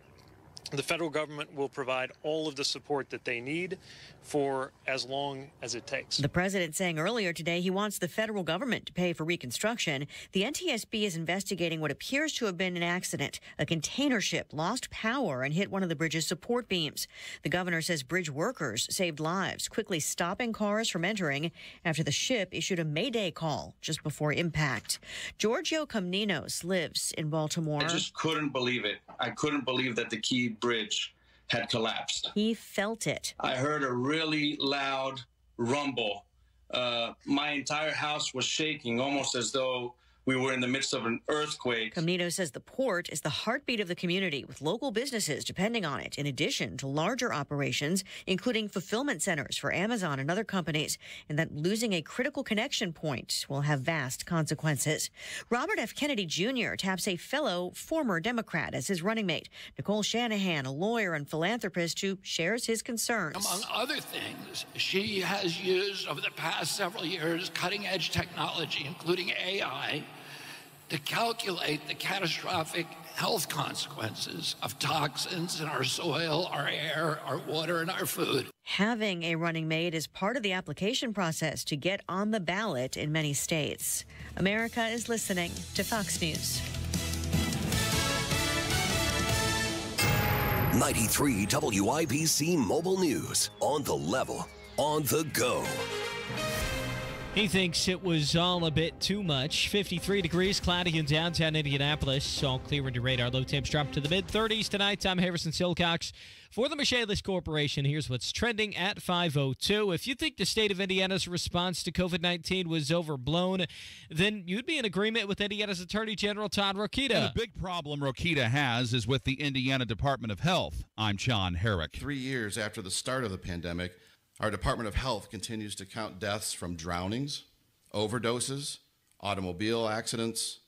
the federal government will provide all of the support that they need for as long as it takes. The president saying earlier today he wants the federal government to pay for reconstruction. The NTSB is investigating what appears to have been an accident. A container ship lost power and hit one of the bridge's support beams. The governor says bridge workers saved lives, quickly stopping cars from entering after the ship issued a mayday call just before impact. Giorgio Comninos lives in Baltimore. I just couldn't believe it. I couldn't believe that the Key Bridge had collapsed. He felt it. I heard a really loud rumble. Uh, my entire house was shaking, almost as though we were in the midst of an earthquake. Camino says the port is the heartbeat of the community, with local businesses depending on it, in addition to larger operations, including fulfillment centers for Amazon and other companies, and that losing a critical connection point will have vast consequences. Robert F. Kennedy Jr. taps a fellow former Democrat as his running mate. Nicole Shanahan, a lawyer and philanthropist who shares his concerns. Among other things, she has used over the past several years cutting edge technology, including AI to calculate the catastrophic health consequences of toxins in our soil, our air, our water, and our food. Having a running mate is part of the application process to get on the ballot in many states. America is listening to Fox News. 93 WIBC Mobile News. On the level, on the go. He thinks it was all a bit too much. 53 degrees, cloudy in downtown Indianapolis. All clear under radar. Low temps drop to the mid 30s tonight. I'm Harrison Silcox for the Michaelis Corporation. Here's what's trending at 502. If you think the state of Indiana's response to COVID 19 was overblown, then you'd be in agreement with Indiana's Attorney General Todd Rokita. And the big problem Rokita has is with the Indiana Department of Health. I'm John Hedrick. Three years after the start of the pandemic, our Department of Health continues to count deaths from drownings, overdoses, automobile accidents,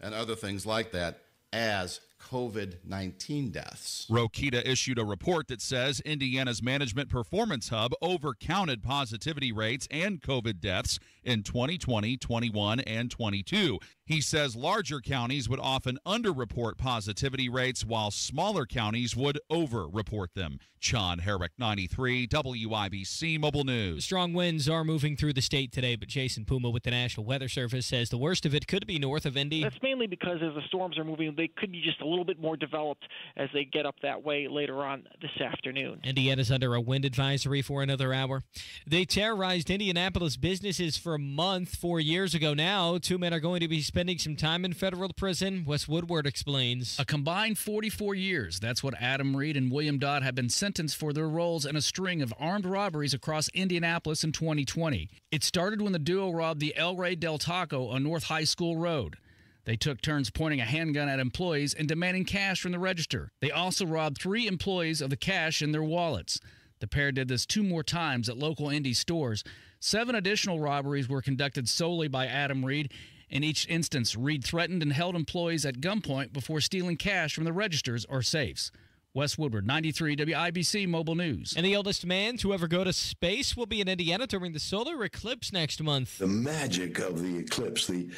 and other things like that as COVID 19 deaths. Rokita issued a report that says Indiana's Management Performance Hub overcounted positivity rates and COVID deaths in 2020, 21, and 22. He says larger counties would often underreport positivity rates while smaller counties would overreport them. Sean Hedrick, 93, WIBC Mobile News. Strong winds are moving through the state today, but Jason Puma with the National Weather Service says the worst of it could be north of Indy. That's mainly because as the storms are moving, they could be just a little bit more developed as they get up that way later on this afternoon. Indiana's under a wind advisory for another hour. They terrorized Indianapolis businesses for a month four years ago now. Two men are going to be spending some time in federal prison. Wes Woodward explains. A combined 44 years. That's what Adam Reed and William Dodd have been sentenced for their roles in a string of armed robberies across Indianapolis in 2020. It started when the duo robbed the El Rey del Taco on North High School Road. They took turns pointing a handgun at employees and demanding cash from the register. They also robbed three employees of the cash in their wallets. The pair did this two more times at local Indy stores. Seven additional robberies were conducted solely by Adam Reed. In each instance, Reed threatened and held employees at gunpoint before stealing cash from the registers or safes. Wes Woodward, 93 WIBC Mobile News. And the oldest man to ever go to space will be in Indiana during the solar eclipse next month. The magic of the eclipse, the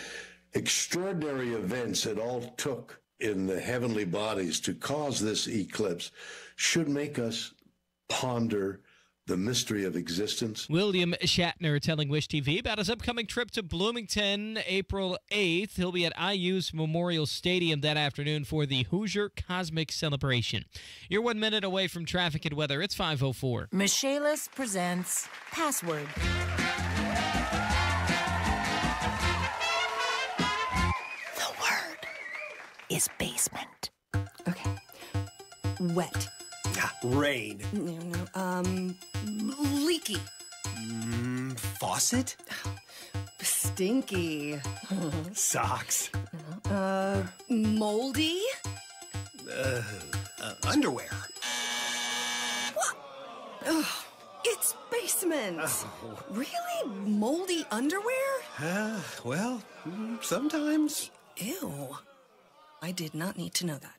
extraordinary events it all took in the heavenly bodies to cause this eclipse should make us ponder the mystery of existence. William Shatner telling Wish TV about his upcoming trip to Bloomington April 8th. He'll be at IU's Memorial Stadium that afternoon for the Hoosier Cosmic Celebration. You're one minute away from traffic and weather. It's 504. Michaelis presents Password. Is basement. Okay. Wet. Yeah. Rain. No, no. Um, leaky. Mm, faucet. Stinky. Socks. Uh, moldy. Uh, uh, underwear. What? Ugh, it's basement. Really? Moldy underwear? Uh, well, mm, sometimes. Ew. I did not need to know that.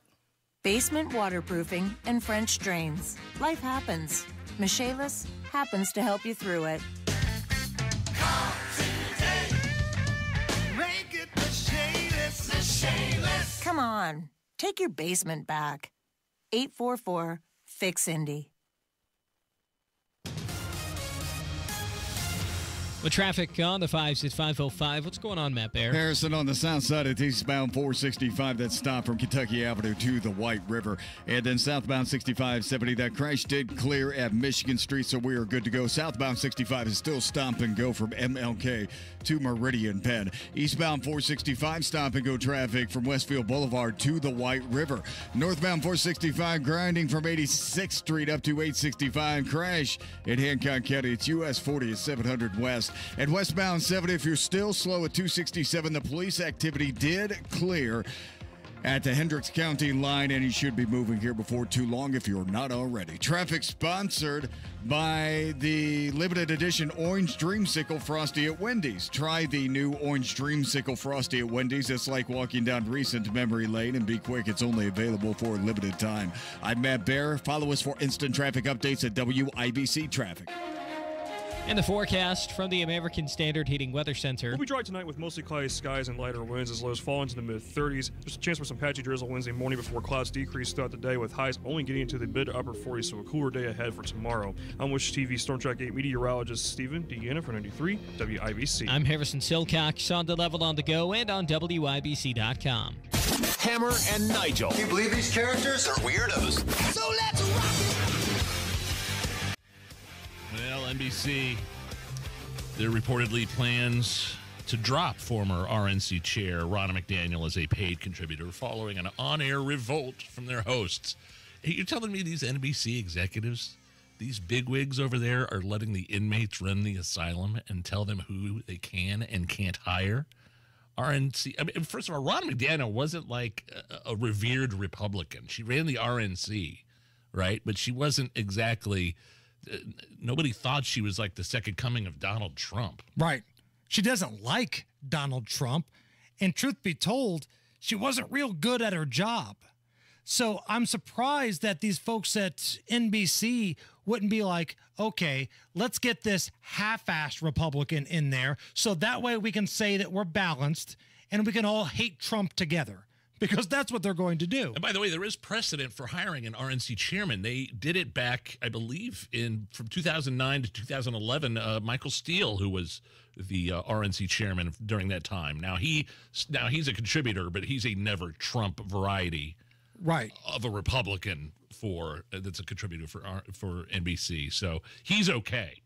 Basement waterproofing and French drains. Life happens. Michaelis happens to help you through it. It Michaelis. Michaelis. Come on, take your basement back. 844 Fix Indy. With traffic on the fives at 505. What's going on, Matt Bear? Harrison on the south side of eastbound 465 that stopped from Kentucky Avenue to the White River. And then southbound 6570 that crash did clear at Michigan Street, so we are good to go. Southbound 65 is still stop and go from MLK to Meridian Penn. Eastbound 465 stop and go traffic from Westfield Boulevard to the White River. Northbound 465 grinding from 86th Street up to 865 crash in Hancock County. It's US 40 at 700 West. And westbound 70, if you're still slow at 267, the police activity did clear at the Hendricks County line, and you should be moving here before too long if you're not already. Traffic sponsored by the limited edition Orange Dreamsicle Frosty at Wendy's. Try the new Orange Dreamsicle Frosty at Wendy's. It's like walking down recent memory lane, and be quick, it's only available for a limited time. I'm Matt Bear. Follow us for instant traffic updates at WIBC Traffic. And the forecast from the American Standard Heating Weather Center. We'll be dry tonight with mostly cloudy skies and lighter winds as lows fall into the mid 30s. There's a chance for some patchy drizzle Wednesday morning before clouds decrease throughout the day with highs only getting into the mid to upper 40s, so a cooler day ahead for tomorrow. I'm Wish TV Storm Track 8 meteorologist Stephen Deanna for 93 WIBC. I'm Harrison Silcox on the level on the go and on WIBC.com. Hammer and Nigel. Can you believe these characters are weirdos? So let's rock Well, NBC, there reportedly plans to drop former RNC chair Ronna McDaniel as a paid contributor following an on air revolt from their hosts. You're telling me these NBC executives, these bigwigs over there, are letting the inmates run the asylum and tell them who they can and can't hire? RNC. I mean, first of all, Ronna McDaniel wasn't like a, a revered Republican. She ran the RNC, right? But she wasn't exactly. Nobody thought she was like the second coming of Donald Trump. Right. She doesn't like Donald Trump. And truth be told, she wasn't real good at her job. So I'm surprised that these folks at NBC wouldn't be like, okay, let's get this half assed Republican in there so that way we can say that we're balanced and we can all hate Trump together because that's what they're going to do. And by the way, there is precedent for hiring an RNC chairman. They did it back, I believe, in from 2009 to 2011. Uh, Michael Steele, who was the uh, RNC chairman during that time. Now he now he's a contributor, but he's a never Trump variety right of a Republican for uh, that's a contributor for for NBC. So he's okay.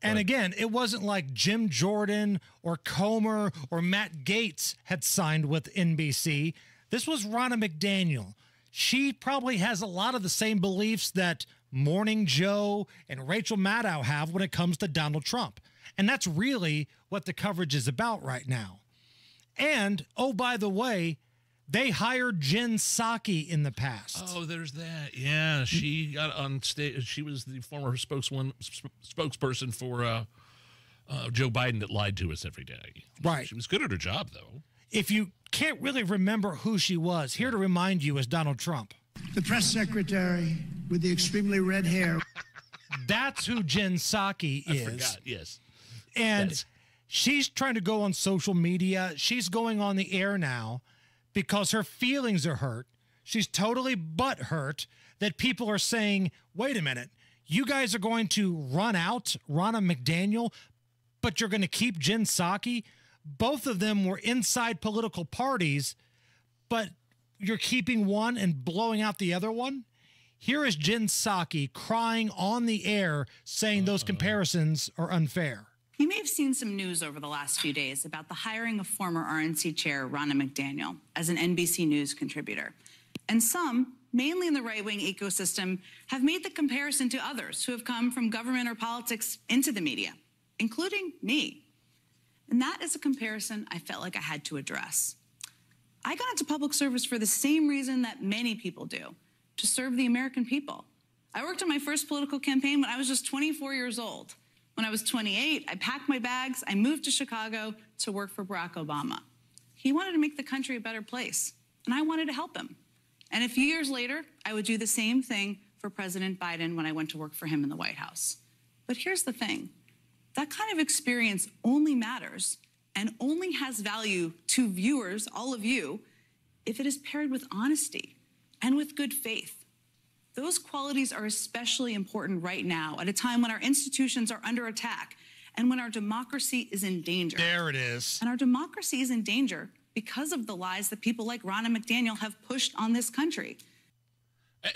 And again, it wasn't like Jim Jordan or Comer or Matt Gaetz had signed with NBC. This was Ronna McDaniel. She probably has a lot of the same beliefs that Morning Joe and Rachel Maddow have when it comes to Donald Trump. And that's really what the coverage is about right now. And, oh, by the way, they hired Jen Psaki in the past. Oh, there's that. Yeah, she got on stage. She was the former spokeswoman, sp- spokesperson for uh, uh, Joe Biden that lied to us every day. Right. She was good at her job, though. If you can't really remember who she was, here to remind you is Donald Trump. The press secretary with the extremely red hair. That's who Jen Psaki I is. forgot. Yes. And That's- she's trying to go on social media. She's going on the air now because her feelings are hurt. She's totally butt hurt that people are saying, wait a minute, You guys are going to run out Ronna McDaniel, but you're going to keep Jen Psaki. Both of them were inside political parties, but you're keeping one and blowing out the other one. Here is Jen Psaki crying on the air saying those comparisons are unfair. You may have seen some news over the last few days about the hiring of former RNC chair Ronna McDaniel as an NBC News contributor. And some, mainly in the right wing ecosystem, have made the comparison to others who have come from government or politics into the media, including me. And that is a comparison I felt like I had to address. I got into public service for the same reason that many people do to serve the American people. I worked on my first political campaign when I was just 24 years old. When I was 28, I packed my bags, I moved to Chicago to work for Barack Obama. He wanted to make the country a better place, and I wanted to help him. And a few years later, I would do the same thing for President Biden when I went to work for him in the White House. But here's the thing that kind of experience only matters and only has value to viewers, all of you, if it is paired with honesty and with good faith. Those qualities are especially important right now at a time when our institutions are under attack and when our democracy is in danger. There it is. And our democracy is in danger because of the lies that people like Ronna McDaniel have pushed on this country.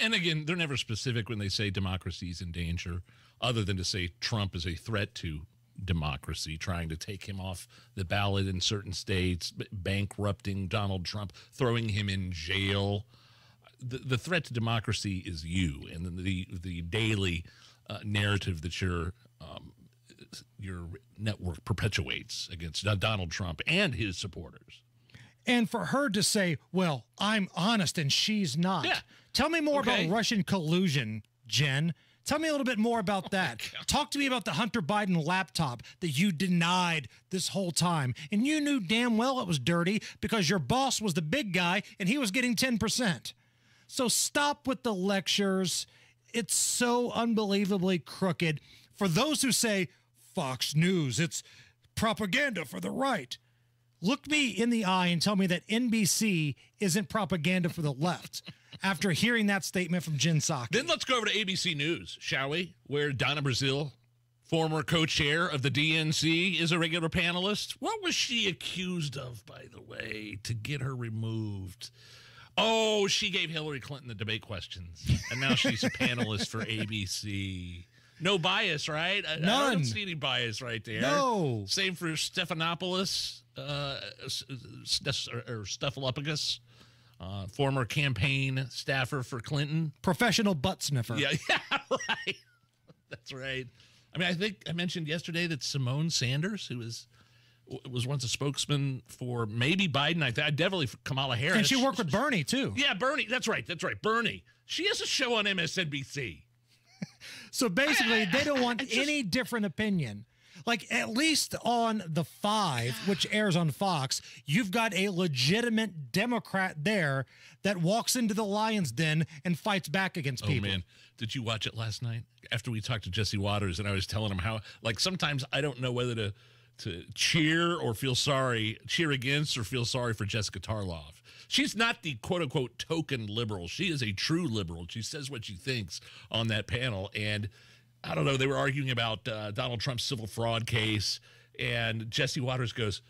And again, they're never specific when they say democracy is in danger, other than to say Trump is a threat to democracy, trying to take him off the ballot in certain states, bankrupting Donald Trump, throwing him in jail the, the threat to democracy is you and the the daily uh, narrative that your um, your network perpetuates against Donald Trump and his supporters. And for her to say, "Well, I'm honest and she's not." Yeah. Tell me more Okay. about Russian collusion, Jen. Tell me a little bit more about Oh that. Talk to me about the Hunter Biden laptop that you denied this whole time. And you knew damn well it was dirty because your boss was the big guy and he was getting 10%. So stop with the lectures. It's so unbelievably crooked. For those who say Fox News, it's propaganda for the right. Look me in the eye and tell me that NBC isn't propaganda for the left after hearing that statement from Jen Psaki. Then let's go over to ABC News, shall we? Where Donna Brazile, former co-chair of the DNC, is a regular panelist. What was she accused of, by the way, to get her removed? Oh, she gave Hillary Clinton the debate questions, and now she's a panelist for ABC. No bias, right? I, I None. don't see any bias right there. No. Same for Stephanopoulos, uh, or, or Stephalopoulos, uh, former campaign staffer for Clinton. Professional butt sniffer. Yeah, yeah, right. That's right. I mean, I think I mentioned yesterday that Symone Sanders, who was was once a spokesman for maybe Biden, I think definitely for Kamala Harris, And she worked with Bernie too. Yeah, Bernie. That's right. That's right. Bernie. She has a show on MSNBC. So basically, they don't want any different opinion. Like at least on the five, which airs on Fox, you've got a legitimate Democrat there that walks into the lion's den and fights back against Oh people. man, did you watch it last night? After we talked to Jesse Watters, and I was telling him how, like, sometimes I don't know whether to to cheer or feel sorry, cheer against or feel sorry for Jessica Tarlov. She's not the quote unquote token liberal. She is a true liberal. She says what she thinks on that panel. And I don't know, they were arguing about uh, Donald Trump's civil fraud case. And Jesse Watters goes,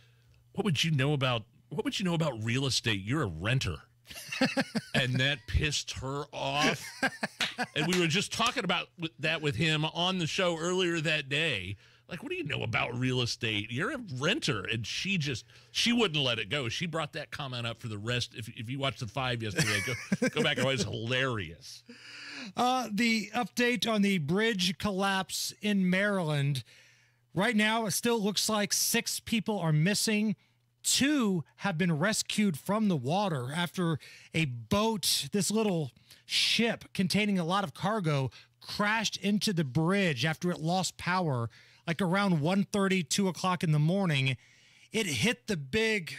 What would you know about what would you know about real estate? You're a renter. and that pissed her off. and we were just talking about that with him on the show earlier that day. Like, what do you know about real estate? You're a renter. And she just, she wouldn't let it go. She brought that comment up for the rest. If, if you watched the five yesterday, go, go back watch. It's hilarious. Uh, the update on the bridge collapse in Maryland. Right now, it still looks like six people are missing. Two have been rescued from the water after a boat, this little ship containing a lot of cargo, crashed into the bridge after it lost power, like around 1.30, 2 o'clock in the morning. It hit the big,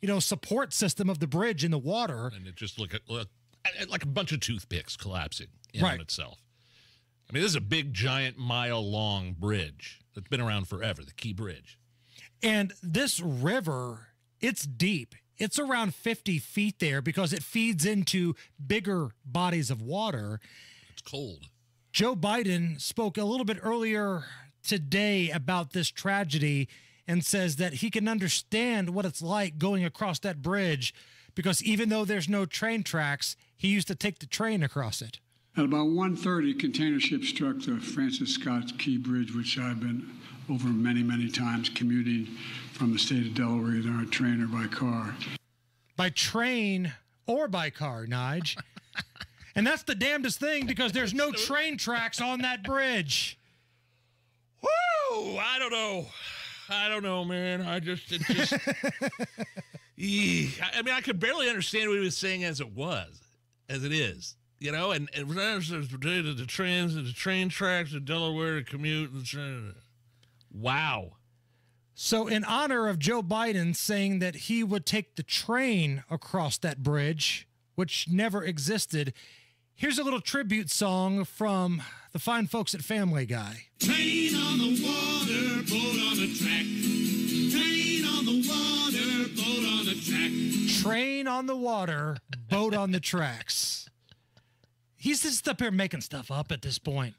you know, support system of the bridge in the water. And it just look at look, like a bunch of toothpicks collapsing in Right. on itself. I mean, this is a big, giant, mile long bridge that's been around forever, the Key Bridge. And this river, it's deep. It's around 50 feet there because it feeds into bigger bodies of water. It's cold. Joe Biden spoke a little bit earlier today about this tragedy and says that he can understand what it's like going across that bridge because even though there's no train tracks, he used to take the train across it. At about 1.30, container ship struck the Francis Scott Key Bridge, which I've been over many, many times commuting from the state of Delaware, either on train or by car. By train or by car, Nige. and that's the damnedest thing because there's no train tracks on that bridge. Woo! I don't know. I don't know, man. I just, it just. I mean, I could barely understand what he was saying as it was, as it is. You know, and and the, the trains and the train tracks in Delaware to commute. And, train- wow. So, in honor of Joe Biden saying that he would take the train across that bridge, which never existed, here's a little tribute song from the fine folks at Family Guy. Train on the water, boat on the track. Train on the water, boat on the track. Train on the water, boat on the tracks. He's just up here making stuff up at this point.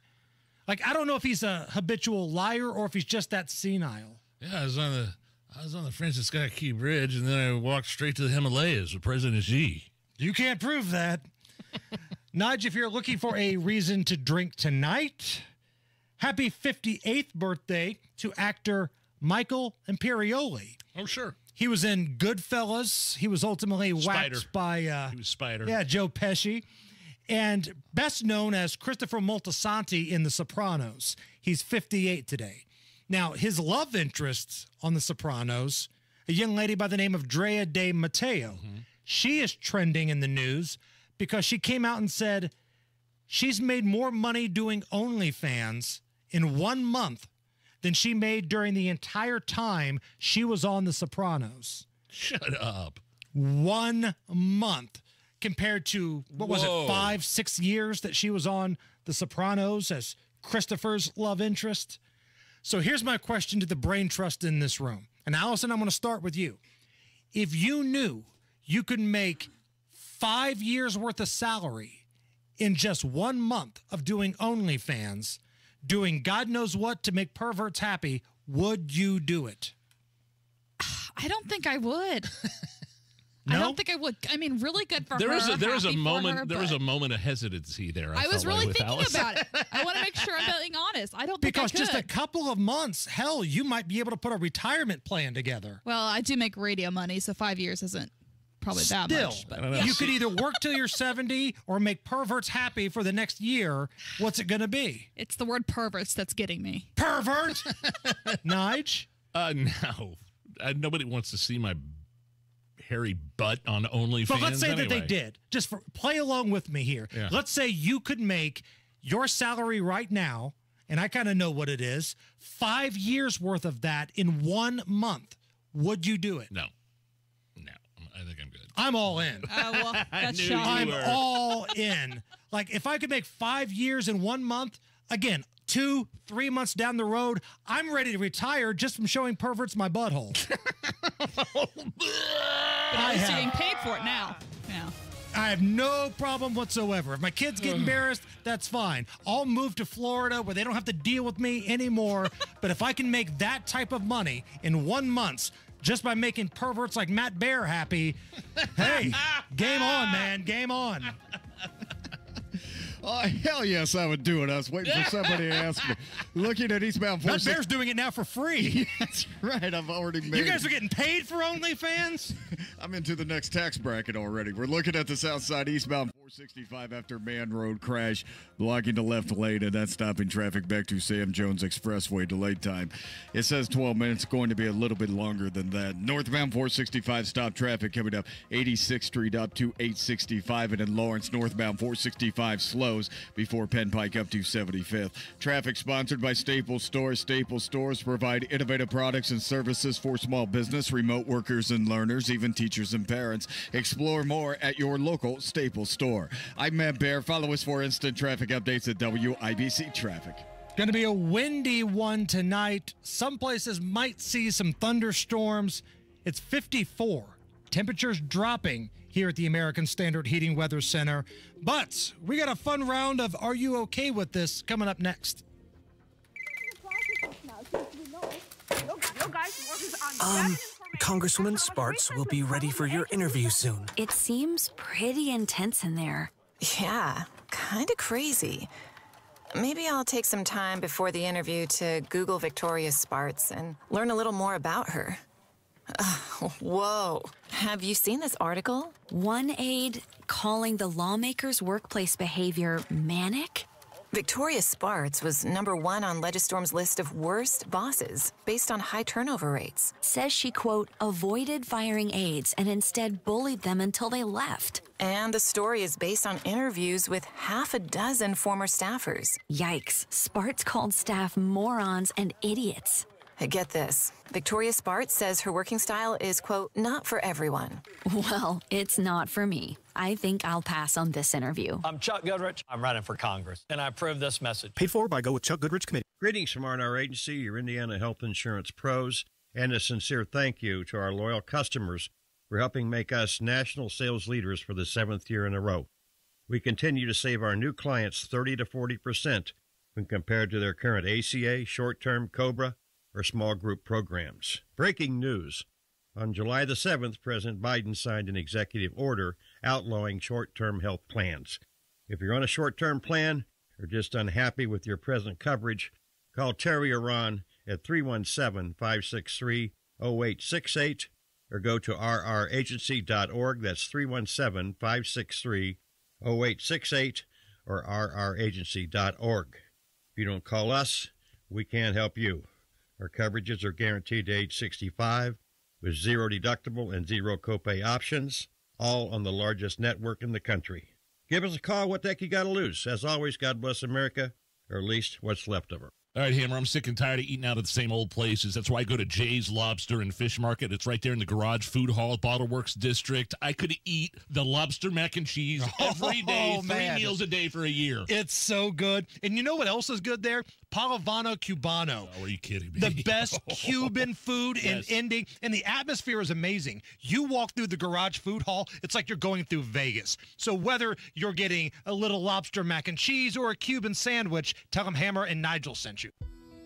Like, I don't know if he's a habitual liar or if he's just that senile. Yeah, I was on the I was on the Francis Scott Key Bridge, and then I walked straight to the Himalayas with President Xi. You can't prove that. Nudge, if you're looking for a reason to drink tonight, happy 58th birthday to actor Michael Imperioli. Oh, sure. He was in Goodfellas. He was ultimately Spider. waxed by uh, He was Spider. yeah, Joe Pesci. And best known as Christopher Moltisanti in The Sopranos. He's 58 today. Now, his love interest on The Sopranos, a young lady by the name of Drea De Matteo, she is trending in the news because she came out and said she's made more money doing OnlyFans in one month than she made during the entire time she was on The Sopranos. Shut up. One month compared to, what was Whoa. it, five, six years that she was on The Sopranos as Christopher's love interest? So here's my question to the brain trust in this room. And Allison, I'm going to start with you. If you knew you could make five years worth of salary in just one month of doing OnlyFans, doing God knows what to make perverts happy, would you do it? I don't think I would. No? I don't think I would. I mean, really good for There her. was a, there was a moment her, there was a moment of hesitancy there. I, I was felt like, really thinking Alice. about it. I want to make sure I'm being honest. I don't think Because I just a couple of months, hell, you might be able to put a retirement plan together. Well, I do make radio money, so five years isn't probably that Still, much. But you could either work till you're 70 or make perverts happy for the next year. What's it going to be? It's the word perverts that's getting me. Pervert? Nige? Uh, no, uh, nobody wants to see my hairy butt on OnlyFans. But let's say that they did. Just for, play along with me here. Yeah. Let's say you could make your salary right now, and I kind of know what it is, five years worth of that in one month. Would you do it? No. No. I think I'm good. I'm all in. Uh, well, that's knew shocking. I'm all in. Like if I could make five years in one month, again, two, three months down the road, I'm ready to retire just from showing perverts my butthole. But I least have. getting paid for it now. Yeah. I have no problem whatsoever. If my kids get embarrassed, that's fine. I'll move to Florida where they don't have to deal with me anymore. but if I can make that type of money in one month just by making perverts like Matt Bear happy, hey, game on, man. Game on. Oh, hell yes, I would do it. I was waiting for somebody to ask me. Looking at eastbound Matt 46. Bear's doing it now for free. That's right. I've already made You guys are getting paid for OnlyFans? I'm into the next tax bracket already. We're looking at the south side eastbound 465 after Mann Road crash, blocking the left lane, and that's stopping traffic back to Sam Jones Expressway. Delayed time. It says 12 minutes, going to be a little bit longer than that. Northbound 465 stop traffic coming up 86th Street up to 865, and in Lawrence, northbound 465 before Penn Pike up to 75th. Traffic sponsored by Staples Stores. Staples Stores provide innovative products and services for small business, remote workers and learners, even teachers and parents. Explore more at your local Staples store. I'm Matt Bear. Follow us for instant traffic updates at WIBC Traffic. Going to be a windy one tonight. Some places might see some thunderstorms. It's 54. Temperatures dropping here at the American Standard Heating Weather Center. But we got a fun round of Are You Okay with This coming up next. Um, Congresswoman Spartz will be ready for your interview soon. It seems pretty intense in there. Yeah, kind of crazy. Maybe I'll take some time before the interview to Google Victoria Spartz and learn a little more about her. Uh, whoa. Have you seen this article? One aide calling the lawmakers' workplace behavior manic? Victoria Spartz was number one on Legistorm's list of worst bosses based on high turnover rates. Says she, quote, avoided firing aides and instead bullied them until they left. And the story is based on interviews with half a dozen former staffers. Yikes. Spartz called staff morons and idiots. Get this. Victoria Spartz says her working style is, quote, not for everyone. Well, it's not for me. I think I'll pass on this interview. I'm Chuck Goodrich. I'm running for Congress, and I approve this message. Paid for by Go with Chuck Goodrich Committee. Greetings from R&R Agency, your Indiana Health Insurance pros, and a sincere thank you to our loyal customers for helping make us national sales leaders for the seventh year in a row. We continue to save our new clients 30 to 40 percent when compared to their current ACA, short-term COBRA, or small group programs. Breaking news. On July the 7th, President Biden signed an executive order outlawing short term health plans. If you're on a short term plan or just unhappy with your present coverage, call Terry Ron at 317 563 0868 or go to rragency.org. That's 317 563 0868 or rragency.org. If you don't call us, we can't help you. Our coverages are guaranteed to age 65 with zero deductible and zero copay options, all on the largest network in the country. Give us a call. What the heck you got to lose? As always, God bless America, or at least what's left of her. All right, Hammer, I'm sick and tired of eating out of the same old places. That's why I go to Jay's Lobster and Fish Market. It's right there in the Garage Food Hall, Bottle Works District. I could eat the lobster mac and cheese every day, Oh, three man. meals a day for a year. It's so good. And you know what else is good there? Palavano Cubano. Oh, are you kidding me? The best Cuban food Yes. in Indy. And the atmosphere is amazing. You walk through the garage food hall, it's like you're going through Vegas. So whether you're getting a little lobster mac and cheese or a Cuban sandwich, tell them Hammer and Nigel sent you.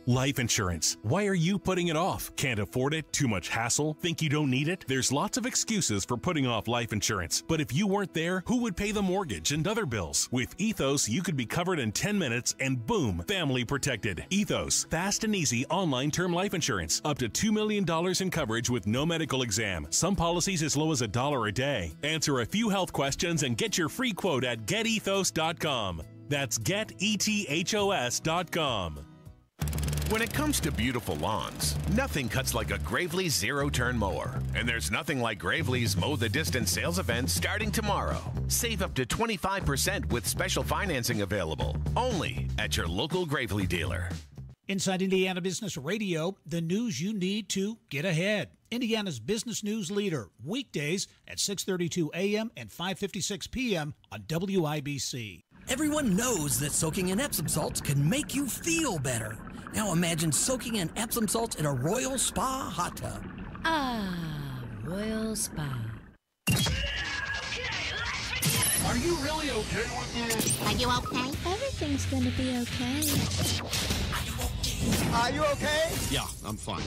Life insurance. Why are you putting it off? Can't afford it? Too much hassle? Think you don't need it? There's lots of excuses for putting off life insurance. But if you weren't there, who would pay the mortgage and other bills? With Ethos, you could be covered in 10 minutes and boom, family protected. Ethos, fast and easy online term life insurance. Up to $2 million in coverage with no medical exam. Some policies as low as a dollar a day. Answer a few health questions and get your free quote at getethos.com. That's getethos.com. When it comes to beautiful lawns, nothing cuts like a Gravely zero turn mower. And there's nothing like Gravely's Mow the Distance sales event starting tomorrow. Save up to 25% with special financing available only at your local Gravely dealer. Inside Indiana Business Radio, the news you need to get ahead. Indiana's business news leader, weekdays at 6:32 a.m. and 5:56 p.m. on WIBC. Everyone knows that soaking in Epsom salts can make you feel better. Now imagine soaking in Epsom salts in a Royal Spa hot tub. Ah, Royal Spa. Are you really okay with this? Are you okay? Everything's gonna be okay. Are you okay? Yeah, I'm fine.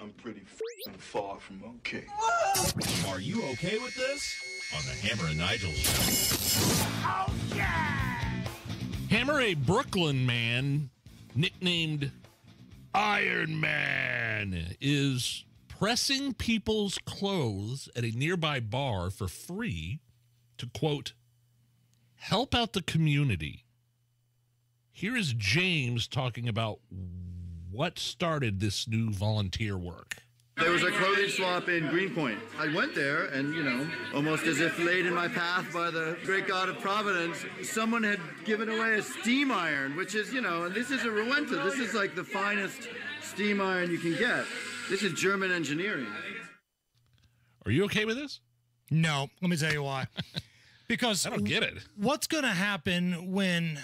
I'm pretty f***ing far from okay. Are you okay with this? On the Hammer and Nigel show. Oh, Hammer, a Brooklyn man nicknamed Iron Man, is pressing people's clothes at a nearby bar for free to quote, help out the community. Here is James talking about what started this new volunteer work. There was a clothing swap in Greenpoint. I went there, and you know, almost as if laid in my path by the great God of Providence, someone had given away a steam iron, which is, you know, and this is a Rowenta. This is like the finest steam iron you can get. This is German engineering. Are you okay with this? No, let me tell you why. Because I don't get it. What's going to happen when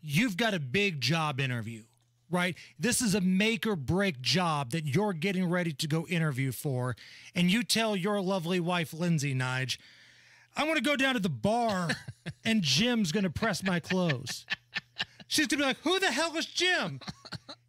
you've got a big job interview right? This is a make or break job that you're getting ready to go interview for. And you tell your lovely wife, Lindsay Nige, I'm going to go down to the bar and Jim's going to press my clothes. She's going to be like, Who the hell is Jim?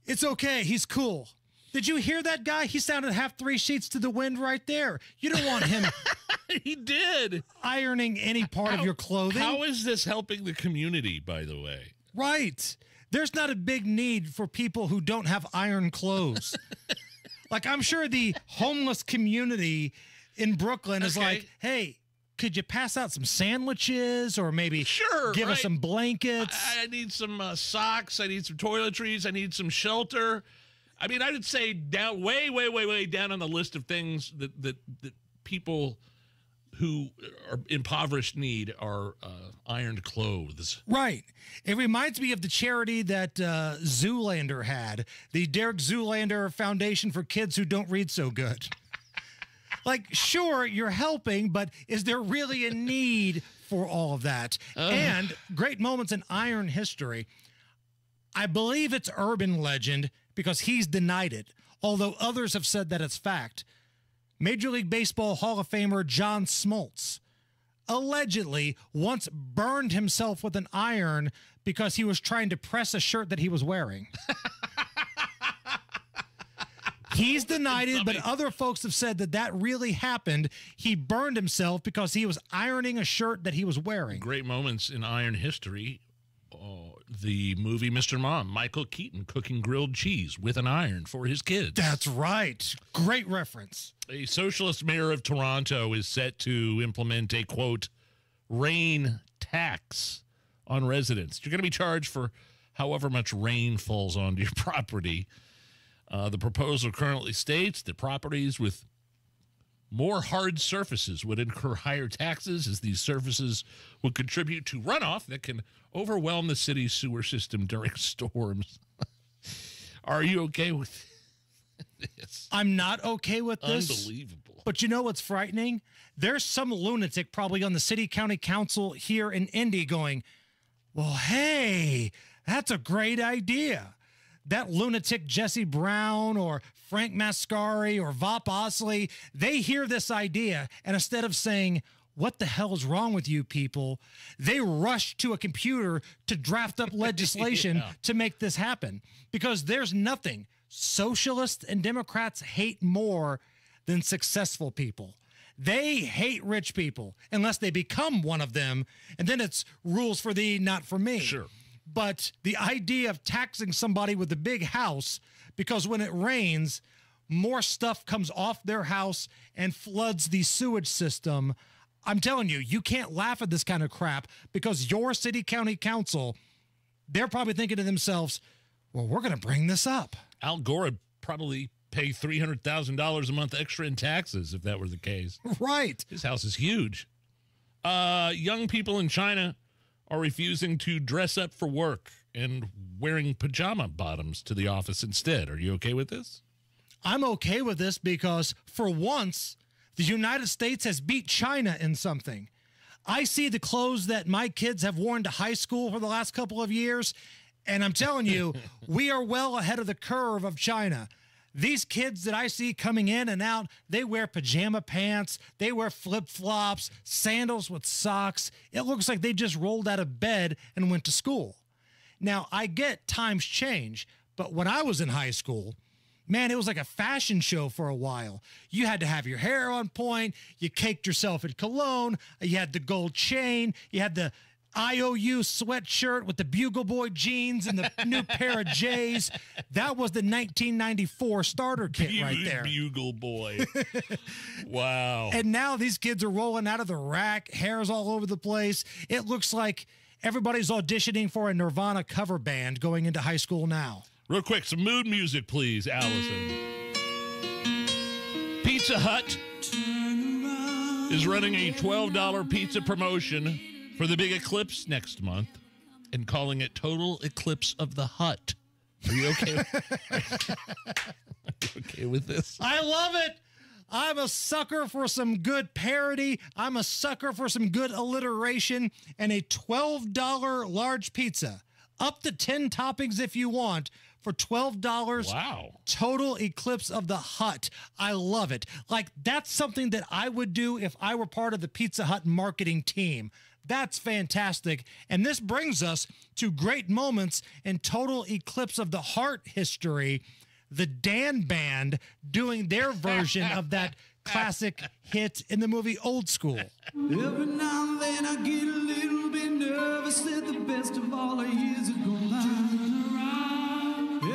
It's okay. He's cool. Did you hear that guy? He sounded half three sheets to the wind right there. You don't want him. he did. Ironing any part of your clothing. How is this helping the community, by the way? Right. There's not a big need for people who don't have iron clothes. like, I'm sure the homeless community in Brooklyn is Okay. like, hey, could you pass out some sandwiches or maybe Sure, give us some blankets? I, I need some uh, socks. I need some toiletries. I need some shelter. I mean, I would say down, way, way, way, way down on the list of things that that, that people who are impoverished need are uh, ironed clothes. Right. It reminds me of the charity that uh, Zoolander had, the Derek Zoolander Foundation for Kids Who Don't Read So Good. like, sure, you're helping, but is there really a need for all of that? And great moments in iron history. I believe it's urban legend because he's denied it, although others have said that it's fact. Major League Baseball Hall of Famer John Smoltz allegedly once burned himself with an iron because he was trying to press a shirt that he was wearing. He's denied it, but other folks have said that that really happened. He burned himself because he was ironing a shirt that he was wearing. Great moments in iron history. The movie Mr. Mom, Michael Keaton cooking grilled cheese with an iron for his kids. That's right. Great reference. A socialist mayor of Toronto is set to implement a quote rain tax on residents. You're going to be charged for however much rain falls onto your property. Uh, the proposal currently states that properties with more hard surfaces would incur higher taxes as these surfaces would contribute to runoff that can overwhelm the city's sewer system during storms. Are you okay with this? I'm not okay with this. Unbelievable. But you know what's frightening? There's some lunatic probably on the city county council here in Indy going, well, hey, that's a great idea. That lunatic Jesse Brown or Frank Mascari or Vop Osili, they hear this idea, and instead of saying, what the hell is wrong with you people? They rush to a computer to draft up legislation Yeah. to make this happen because there's nothing socialists and Democrats hate more than successful people. They hate rich people unless they become one of them, and then it's rules for thee, not for me. Sure. But the idea of taxing somebody with a big house because when it rains, more stuff comes off their house and floods the sewage system. I'm telling you, you can't laugh at this kind of crap because your city county council, they're probably thinking to themselves, well, we're going to bring this up. Al Gore would probably pay $300,000 a month extra in taxes if that were the case. Right. His house is huge. Uh, young people in China are refusing to dress up for work and wearing pajama bottoms to the office instead. Are you okay with this? I'm okay with this because for once, the United States has beat China in something. I see the clothes that my kids have worn to high school for the last couple of years, and I'm telling you, we are well ahead of the curve of China. These kids that I see coming in and out, they wear pajama pants, they wear flip flops, sandals with socks. It looks like they just rolled out of bed and went to school. Now, I get times change, but when I was in high school, man, it was like a fashion show for a while. You had to have your hair on point, you caked yourself in cologne, you had the gold chain, you had the IOU sweatshirt with the Bugle Boy jeans and the new pair of J's. That was the 1994 starter kit right there. Bugle boy. wow. And now these kids are rolling out of the rack, hair's all over the place. It looks like everybody's auditioning for a Nirvana cover band going into high school now. Real quick, some mood music, please, Allison. Pizza Hut is running a $12 pizza promotion for the big eclipse next month and calling it Total Eclipse of the Hut. Are you okay? Are you okay with this? I love it. I'm a sucker for some good parody. I'm a sucker for some good alliteration and a $12 large pizza. Up to 10 toppings if you want for $12. Wow. Total Eclipse of the Hut. I love it. Like, that's something that I would do if I were part of the Pizza Hut marketing team. That's fantastic. And this brings us to great moments in Total Eclipse of the Heart history. The Dan Band doing their version of that classic hit in the movie Old School. Every now and then I get a little bit nervous that the best of all the years are gone by.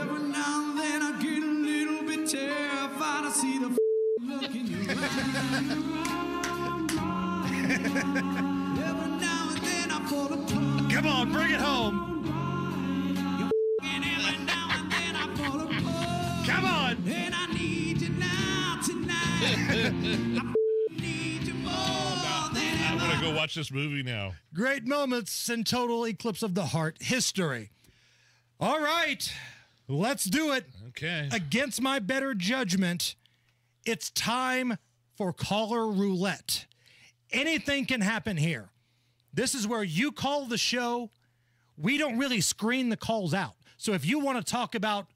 Every now and then I get a little bit terrified. I see the look in your eyes. Every now and then I fall apart. Come on, bring it home. And I need you now tonight. I need you more oh, than I want to go watch this movie now. Great moments in Total Eclipse of the Heart history. All right, let's do it. Okay. Against my better judgment, it's time for caller roulette. Anything can happen here. This is where you call the show. We don't really screen the calls out. So if you want to talk about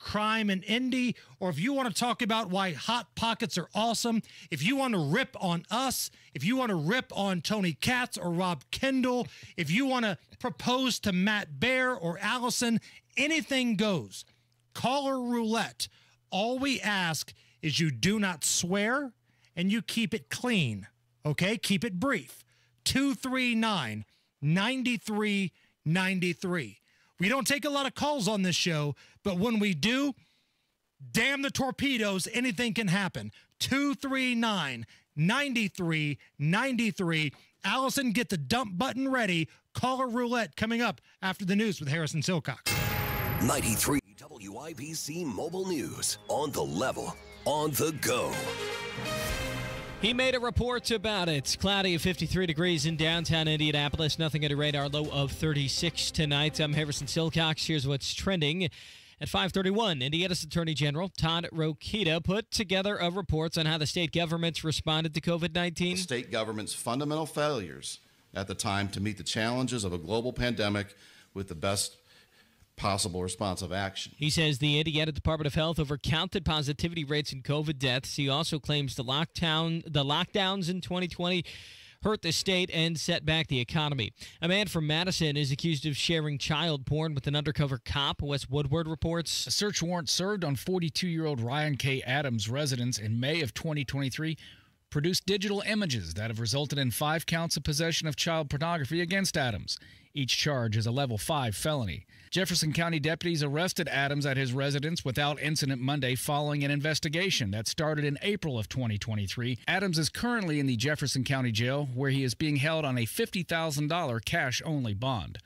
crime and Indy, or if you want to talk about why Hot Pockets are awesome, if you want to rip on us, if you want to rip on Tony Katz or Rob Kendall, if you want to propose to Matt Bear or Allison, anything goes. Caller roulette. All we ask is you do not swear and you keep it clean. Okay? Keep it brief. 239 9393. We don't take a lot of calls on this show, but when we do, damn the torpedoes, anything can happen. 239 9393. Allison, get the dump button ready. Caller roulette coming up after the news with Harrison Silcox. 93 WIBC Mobile News. On the level, on the go. He made a report about it. Cloudy of 53 degrees in downtown Indianapolis. Nothing under radar. Low of 36 tonight. I'm Harrison Silcox. Here's what's trending. At 531, Indiana's Attorney General Todd Rokita put together a report on how the state governments responded to COVID 19. The state government's fundamental failures at the time to meet the challenges of a global pandemic with the best possible responsive action. He says the Indiana Department of Health overcounted positivity rates and COVID deaths. He also claims the lockdown, the lockdowns in 2020 hurt the state and set back the economy. A man from Madison is accused of sharing child porn with an undercover cop. Wes Woodward reports. A search warrant served on 42 year old Ryan K. Adams' residence in May of 2023 produced digital images that have resulted in five counts of possession of child pornography against Adams. Each charge is a level 5 felony. Jefferson County deputies arrested Adams at his residence without incident Monday following an investigation that started in April of 2023. Adams is currently in the Jefferson County Jail where he is being held on a $50,000 cash only bond.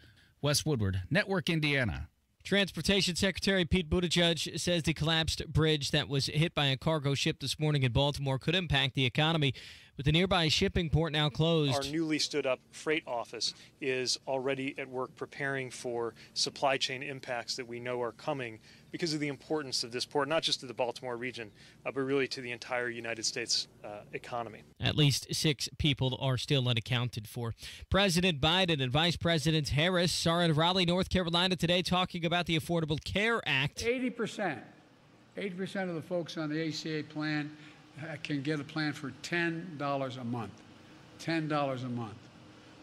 Wes Woodward, Network Indiana. Transportation Secretary Pete Buttigieg says the collapsed bridge that was hit by a cargo ship this morning in Baltimore could impact the economy. With the nearby shipping port now closed, Our newly stood up freight office is already at work preparing for supply chain impacts that we know are coming because of the importance of this port, not just to the Baltimore region, uh, but really to the entire United States uh, economy. At least six people are still unaccounted for. President Biden and Vice President Harris are in Raleigh, North Carolina today talking about the Affordable Care Act. 80%, 80% of the folks on the ACA plan can get a plan for $10 a month. $10 a month.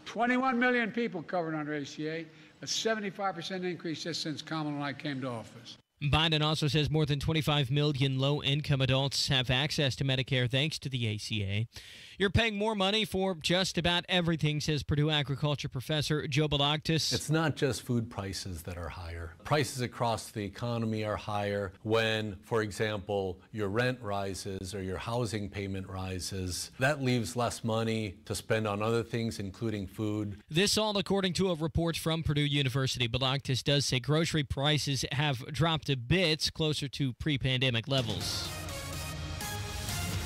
21 million people covered under ACA, a 75% increase just since Kamala and I came to office. Biden also says more than 25 million low income adults have access to Medicare thanks to the ACA. You're paying more money for just about everything, says Purdue agriculture professor Joe Balagtas. It's not just food prices that are higher. Prices across the economy are higher when, for example, your rent rises or your housing payment rises. That leaves less money to spend on other things, including food. This all according to a report from Purdue University. Balagtas does say grocery prices have dropped a bit closer to pre pandemic levels.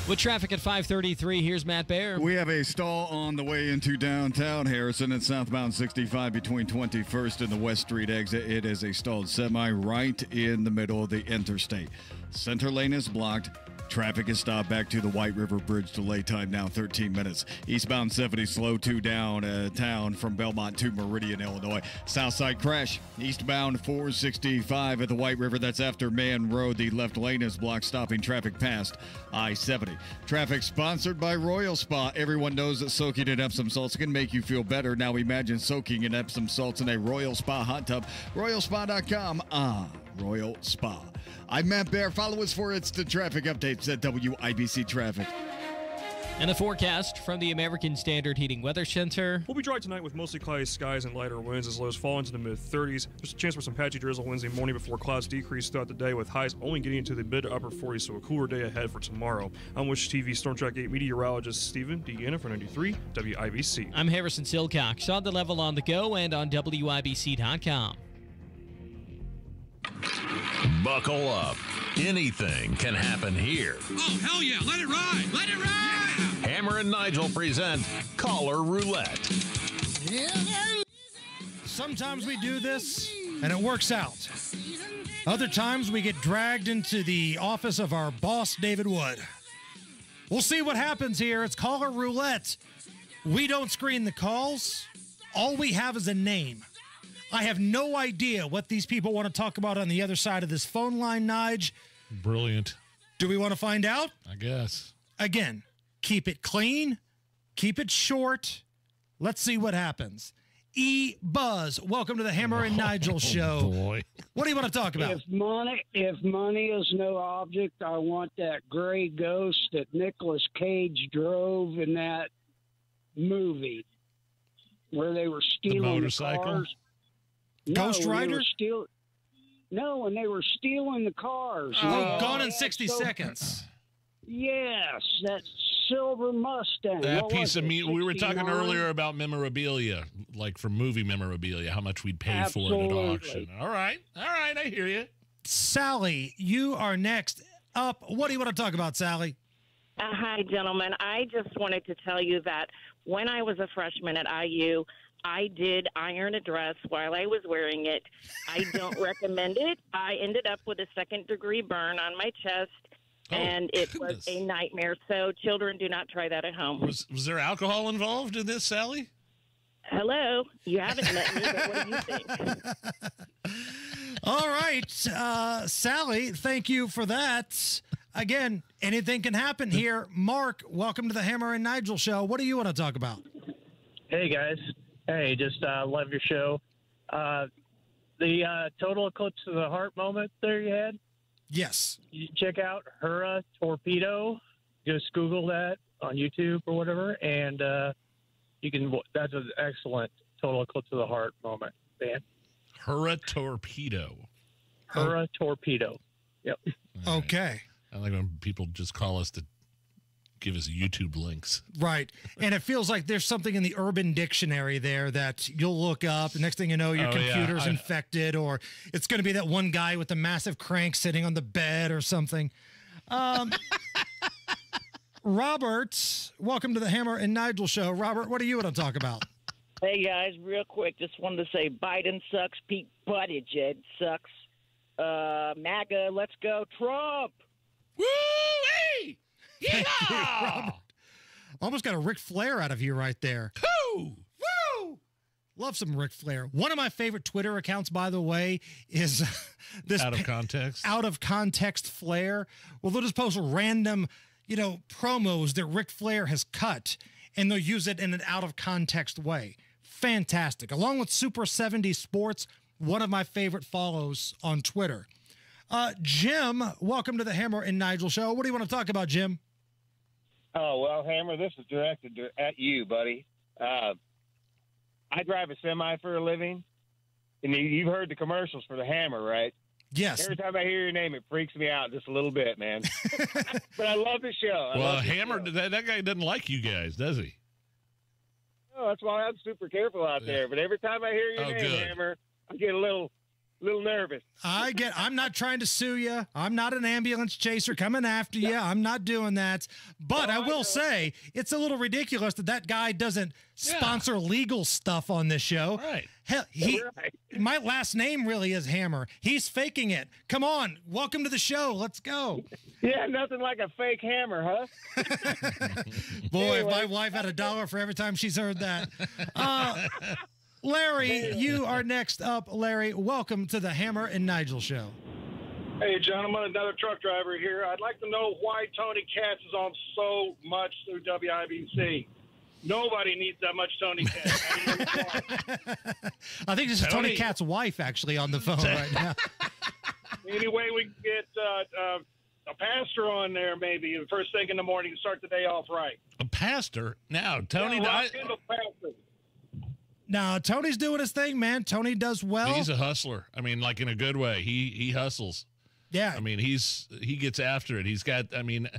With traffic at 533, here's Matt Bear. We have a stall on the way into downtown Harrison and southbound 65 between 21st and the West Street exit. It is a stalled semi right in the middle of the interstate. Center lane is blocked. Traffic is stopped back to the White River Bridge. Delay time now 13 minutes. Eastbound 70 slow two down uh, town from Belmont to Meridian, Illinois. Southside crash. Eastbound 465 at the White River. That's after Mann Road. The left lane is blocked, stopping traffic past I 70. Traffic sponsored by Royal Spa. Everyone knows that soaking in Epsom salts can make you feel better. Now imagine soaking in Epsom salts in a Royal Spa hot tub. RoyalSpa.com. Ah, Royal Spa. I'm Matt Bear. Follow us for instant traffic updates at WIBC Traffic. And the forecast from the American Standard Heating Weather Center. We'll be dry tonight with mostly cloudy skies and lighter winds as lows fall into the mid 30s. There's a chance for some patchy drizzle Wednesday morning before clouds decrease throughout the day with highs only getting into the mid to upper 40s, so a cooler day ahead for tomorrow. I'm Wish TV Storm Track 8 meteorologist Stephen Deanna for 93 WIBC. I'm Harrison Silcox on the level on the go and on WIBC.com. Buckle up. Anything can happen here. Oh, hell yeah. Let it ride. Let it ride. Hammer and Nigel present Caller Roulette. Sometimes we do this and it works out. Other times we get dragged into the office of our boss, David Wood. We'll see what happens here. It's caller roulette. We don't screen the calls. All we have is a name. I have no idea what these people want to talk about on the other side of this phone line, Nige. Brilliant. Do we want to find out? I guess. Again, keep it clean, keep it short. Let's see what happens. E Buzz, welcome to the Hammer and oh, Nigel show. Boy. What do you want to talk about? If money, if money is no object, I want that gray ghost that Nicolas Cage drove in that movie, where they were stealing the motorcycle? cars. Ghost when they Rider? were steal- no, when they were stealing the cars. Oh, Yeah. Gone in 60 So- Seconds. Yes, that silver Mustang. That What piece of it, meat. We were talking earlier about memorabilia, like for movie memorabilia, how much we'd pay for it at auction. All right. All right. I hear you. Sally, you are next up. What do you want to talk about, Sally? Uh, hi, gentlemen. I just wanted to tell you that when I was a freshman at IU, I did iron a dress while I was wearing it. I don't recommend it. I ended up with a second degree burn on my chest, Oh, and it was a nightmare. So, children, do not try that at home. Was, was there alcohol involved in this, Sally? Hello, you haven't met me, but what do you think? All right, uh, Sally, thank you for that. Again, anything can happen here. Mark, welcome to the Hammer and Nigel show. What do you want to talk about? Hey guys, hey, just uh, love your show. Uh, the uh, total eclipse of the heart moment there you had. Yes. You check out Hurra Torpedo. Just Google that on YouTube or whatever, and uh, you can. That's an excellent total eclipse of the heart moment, man. Hurra torpedo. Hurra Torpedo. Yep. Okay. I like when people just call us to give us YouTube links. Right. And it feels like there's something in the urban dictionary there that you'll look up. The next thing you know, your Oh, yeah. computer's I- infected, or it's going to be that one guy with the massive crank sitting on the bed or something. Um, Robert, welcome to the Hammer and Nigel show. Robert, what do you want to talk about? Hey guys, real quick, just wanted to say Biden sucks, Pete Buttigieg sucks, uh, MAGA, let's go Trump. Woo! Robert. Almost got a Ric Flair out of you right there. Woo! Woo! Love some Ric Flair. One of my favorite Twitter accounts, by the way, is this Out of context? Out of context Flair. Well, they'll just post random, you know, promos that Ric Flair has cut, and they'll use it in an out of context way. Fantastic. Along with Super 70 Sports, one of my favorite follows on Twitter. Uh, Jim, welcome to the Hammer and Nigel show. What do you want to talk about, Jim? Oh well, Hammer, this is directed at you, buddy. Uh, I drive a semi for a living, and you, you've heard the commercials for the Hammer, right? Yes. Every time I hear your name, it freaks me out just a little bit, man. but I love the show. I well, Hammer, show. that, that guy doesn't like you guys, does he? Oh, that's why I'm super careful out there. But every time I hear your Oh, name, good. Hammer, I get a little little nervous. I get. I'm not trying to sue you. I'm not an ambulance chaser coming after you. I'm not doing that. But I will say it's a little ridiculous that that guy doesn't sponsor legal stuff on this show. Right. Hell, he. Right. My last name really is Hammer. He's faking it. Come on, welcome to the show. Let's go. Yeah, nothing like a fake hammer, huh? Boy, if my wife had a dollar for every time she's heard that. Uh, Larry, you are next up. Larry, welcome to the Hammer and Nigel show. Hey, gentlemen, another truck driver here. I'd like to know why Tony Katz is on so much through WIBC. Nobody needs that much Tony Katz. I think this is Tony Tony. Katz's wife actually on the phone right now. Any way we can get uh, uh, a pastor on there, maybe the first thing in the morning to start the day off right. A pastor now, Tony. Yeah, I- Rob Kendall pastor. Now Tony's doing his thing, man. Tony does well. he's a hustler. I mean, like in a good way. He he hustles. Yeah. I mean, he's he gets after it. He's got. I mean,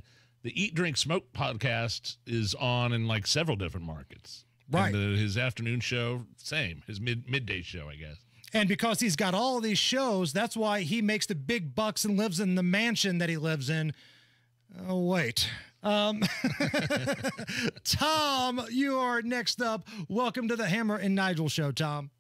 the Eat Drink Smoke podcast is on in like several different markets. Right. And the, his afternoon show, same. His mid midday show, I guess. And because he's got all these shows, that's why he makes the big bucks and lives in the mansion that he lives in. Oh, wait. Um, Tom, you are next up. Welcome to the Hammer and Nigel show, Tom.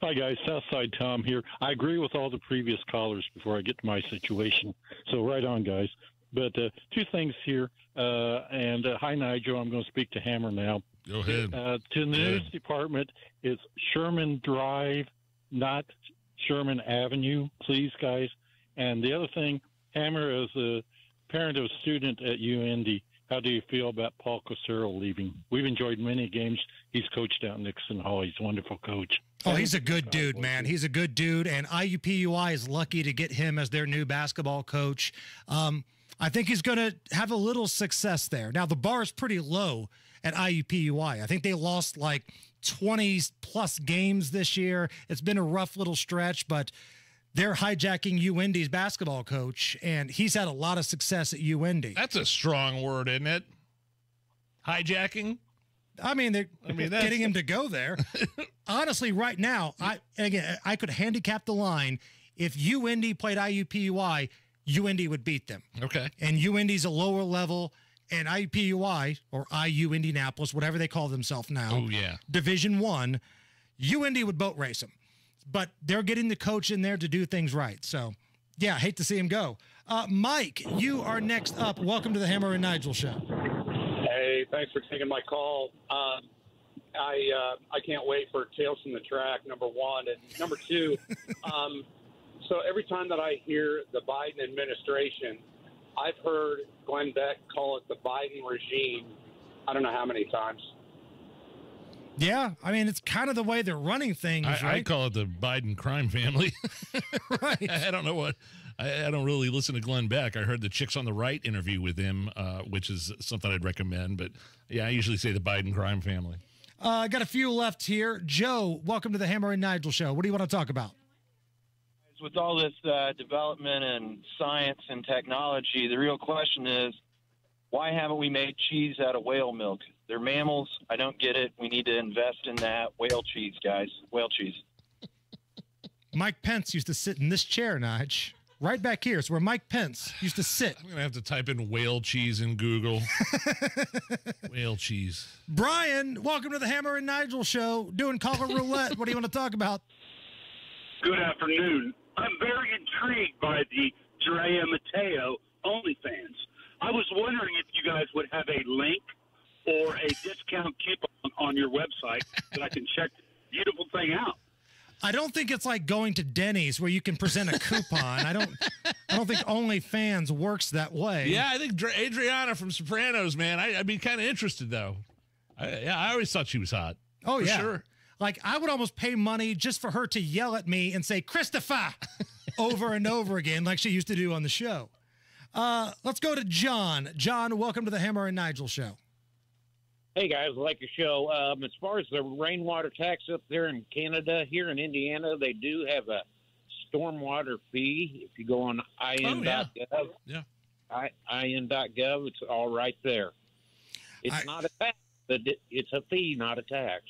Hi, guys. Southside Tom here. I agree with all the previous callers before I get to my situation. So, right on, guys. But uh, two things here. Uh, and uh, hi, Nigel. I'm going to speak to Hammer now. Go ahead. Uh, to the news department, it's Sherman Drive, not Sherman Avenue, please, guys. And the other thing, Hammer, is a parent of a student at UIndy, how do you feel about Paul Corsaro leaving? We've enjoyed many games. He's coached out Nicoson Hall. He's a wonderful coach. Oh, he's a good dude, man. He's a good dude, and IUPUI is lucky to get him as their new basketball coach. Um, I think he's going to have a little success there. Now, the bar is pretty low at IUPUI. I think they lost like 20 plus games this year. It's been a rough little stretch, but they're hijacking UIndy's basketball coach, and he's had a lot of success at UIndy. That's a strong word, isn't it? Hijacking. I mean, they're I mean, getting him to go there. Honestly, right now, I again I could handicap the line. If UIndy played IUPUI, UIndy would beat them. Okay. And UIndy's a lower level, and IUPUI or IU Indianapolis, whatever they call themselves now. Oh yeah. Division One, UIndy would boat race them, but they're getting the coach in there to do things right. So, yeah, hate to see him go. Uh, Mike, you are next up. Welcome to the Hammer and Nigel show. Hey, thanks for taking my call. Um, I uh, I can't wait for Tales from the Track. Number one and number two. um, so every time that I hear the Biden administration, I've heard Glenn Beck call it the Biden regime. I don't know how many times. Yeah, I mean it's kind of the way they're running things, I, I call it the Biden crime family. right. I don't know what. I, I don't really listen to Glenn Beck. I heard the Chicks on the Right interview with him, uh, which is something I'd recommend. But yeah, I usually say the Biden crime family. Uh, I got a few left here. Joe, welcome to the Hammer and Nigel show. What do you want to talk about? with all this uh, development and science and technology, the real question is why haven't we made cheese out of whale milk? They're mammals. I don't get it. We need to invest in that whale cheese, guys. Whale cheese. Mike Pence used to sit in this chair, Nige. Right back here is where Mike Pence used to sit. I'm gonna have to type in whale cheese in Google. whale cheese. Brian, welcome to the Hammer and Nigel show. Doing caller roulette. what do you want to talk about? Good afternoon. I'm very intrigued by the Drea Mateo OnlyFans. I was wondering if you guys would have a link or a discount coupon on your website that I can check the beautiful thing out. I don't think it's like going to Denny's where you can present a coupon. I don't. I don't think OnlyFans works that way. Yeah, I think Dr- Adriana from Sopranos, man. I, I'd be kind of interested though. I, yeah, I always thought she was hot. Oh For yeah. sure. Like I would almost pay money just for her to yell at me and say Christopher over and over again, like she used to do on the show. Uh, let's go to John. John, welcome to the Hammer and Nigel show. Hey guys, like your show. Um, as far as the rainwater tax up there in Canada, here in Indiana, they do have a stormwater fee. If you go on in.gov, yeah. I, in.gov, it's all right there. It's not a tax, but it's a fee, not a tax.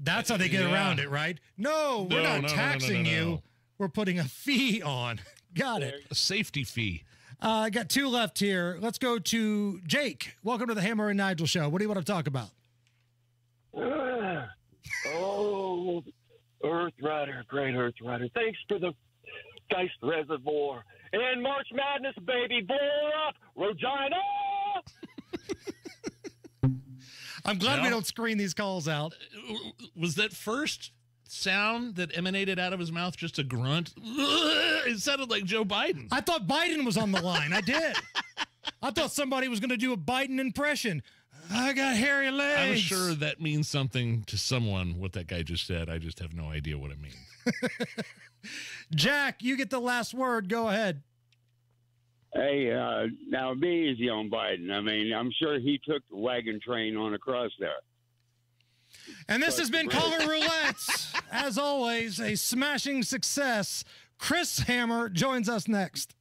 That's how they get Yeah. around it, right? No, we're No, not no, no, no, taxing no, no. you. we're putting a fee on. Got it. A safety fee. Uh, I got two left here. Let's go to Jake. Welcome to the Hammer and Nigel show. What do you want to talk about? oh, Earth Rider, great Earth Rider. Thanks for the Geist Reservoir. And March Madness, baby. Blow up, Regina! I'm glad we don't screen these calls out. Was that first sound that emanated out of his mouth just a grunt? It sounded like Joe Biden. I thought Biden was on the line. I did. I thought somebody was going to do a Biden impression. I got hairy legs. I'm sure that means something to someone, what that guy just said. I just have no idea what it means. Jack, you get the last word. Go ahead. Hey, uh, now be easy on Biden. I mean, I'm sure he took the wagon train on across there. And this has been Caller Roulette. As always, a smashing success. Chris Hammer joins us next.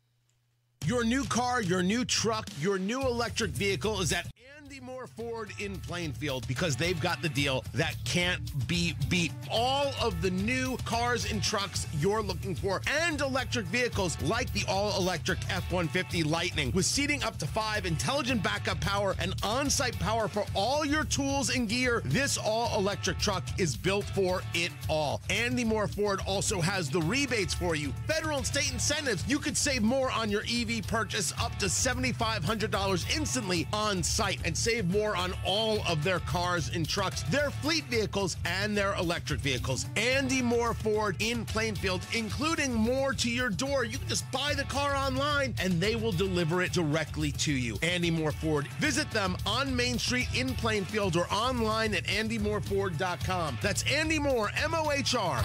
Your new car, your new truck, your new electric vehicle is at Andy Mohr Ford in Plainfield because they've got the deal that can't be beat. All of the new cars and trucks you're looking for and electric vehicles like the all electric F 150 Lightning with seating up to five, intelligent backup power, and on site power for all your tools and gear. This all electric truck is built for it all. Andy Mohr Ford also has the rebates for you, federal and state incentives. You could save more on your EV purchase up to $7,500 instantly on site and save more on all of their cars and trucks, their fleet vehicles, and their electric vehicles. Andy Mohr Ford in Plainfield, including more to your door. You can just buy the car online and they will deliver it directly to you. Andy Mohr Ford. Visit them on Main Street in Plainfield or online at andymohrford.com. That's Andy Mohr, M O H R.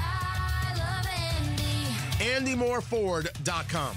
AndyMohrFord.com.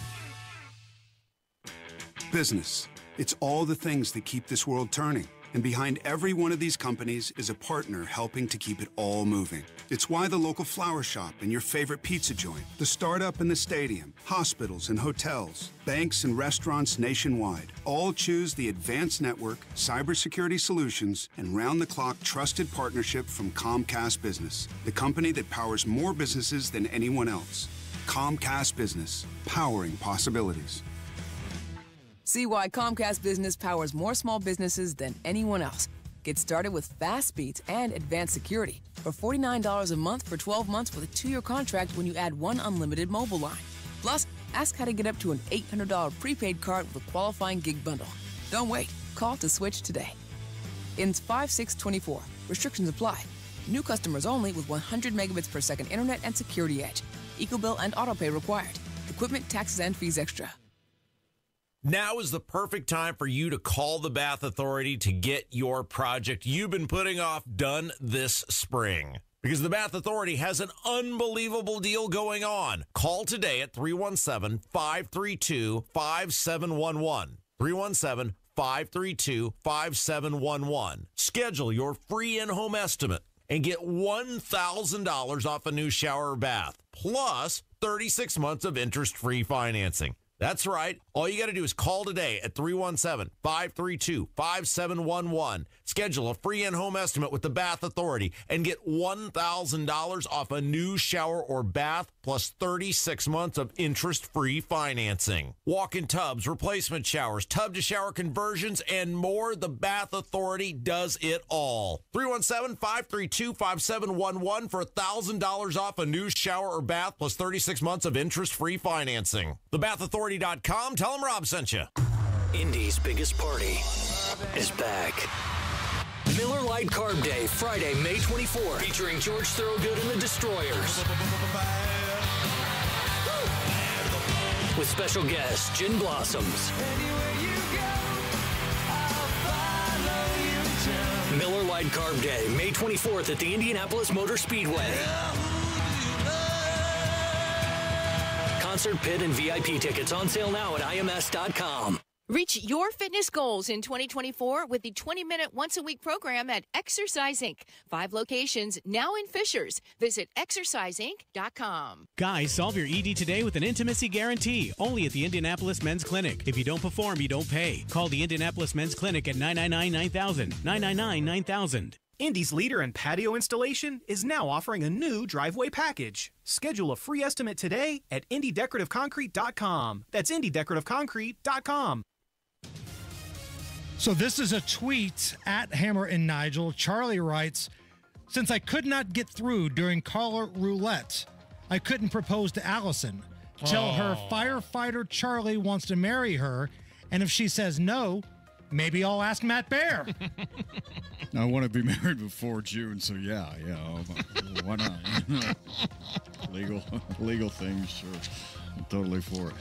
Business. It's all the things that keep this world turning. And behind every one of these companies is a partner helping to keep it all moving. It's why the local flower shop and your favorite pizza joint, the startup and the stadium, hospitals and hotels, banks and restaurants nationwide all choose the advanced network, cybersecurity solutions, and round the clock trusted partnership from Comcast Business, the company that powers more businesses than anyone else. Comcast Business, powering possibilities. See why Comcast Business powers more small businesses than anyone else. Get started with fast speeds and advanced security for $49 a month for 12 months with a two year contract when you add one unlimited mobile line. Plus, ask how to get up to an $800 prepaid card with a qualifying gig bundle. Don't wait. Call to switch today. Ends 5624. Restrictions apply. New customers only with 100 megabits per second internet and security edge. EcoBill and autopay required. Equipment, taxes, and fees extra. Now is the perfect time for you to call the Bath Authority to get your project you've been putting off done this spring. Because the Bath Authority has an unbelievable deal going on. Call today at 317 532 5711. 317 532 5711. Schedule your free in home estimate and get $1,000 off a new shower bath, plus 36 months of interest free financing. That's right. All you got to do is call today at 317 532 5711. Schedule a free in home estimate with the Bath Authority and get $1,000 off a new shower or bath plus 36 months of interest free financing. Walk in tubs, replacement showers, tub to shower conversions, and more. The Bath Authority does it all. 317 532 5711 for $1,000 off a new shower or bath plus 36 months of interest free financing. TheBathAuthority.com. Tell them Rob sent you. Indy's biggest party is back. Miller Lite Carb Day, Friday, May 24, featuring George Thorogood and the Destroyers. With special guest Gin Blossoms. Miller Lite Carb Day, May 24th at the Indianapolis Motor Speedway. Concert pit and VIP tickets on sale now at IMS.com. Reach your fitness goals in 2024 with the 20 minute once a week program at Exercise Inc. Five locations now in Fishers. Visit exerciseinc.com. Guys, solve your ED today with an intimacy guarantee only at the Indianapolis Men's Clinic. If you don't perform, you don't pay. Call the Indianapolis Men's Clinic at 999 9000. 999 9000. Indy's leader in patio installation is now offering a new driveway package. Schedule a free estimate today at indydecorativeconcrete.com. That's indydecorativeconcrete.com. So this is a tweet at Hammer and Nigel. Charlie writes, "Since I could not get through during caller roulette, I couldn't propose to Allison. Tell her Oh. firefighter Charlie wants to marry her, and if she says no, maybe I'll ask Matt Bear." I want to be married before June, so yeah, yeah, I'll- why not? legal, legal things, sure. I'm totally for it.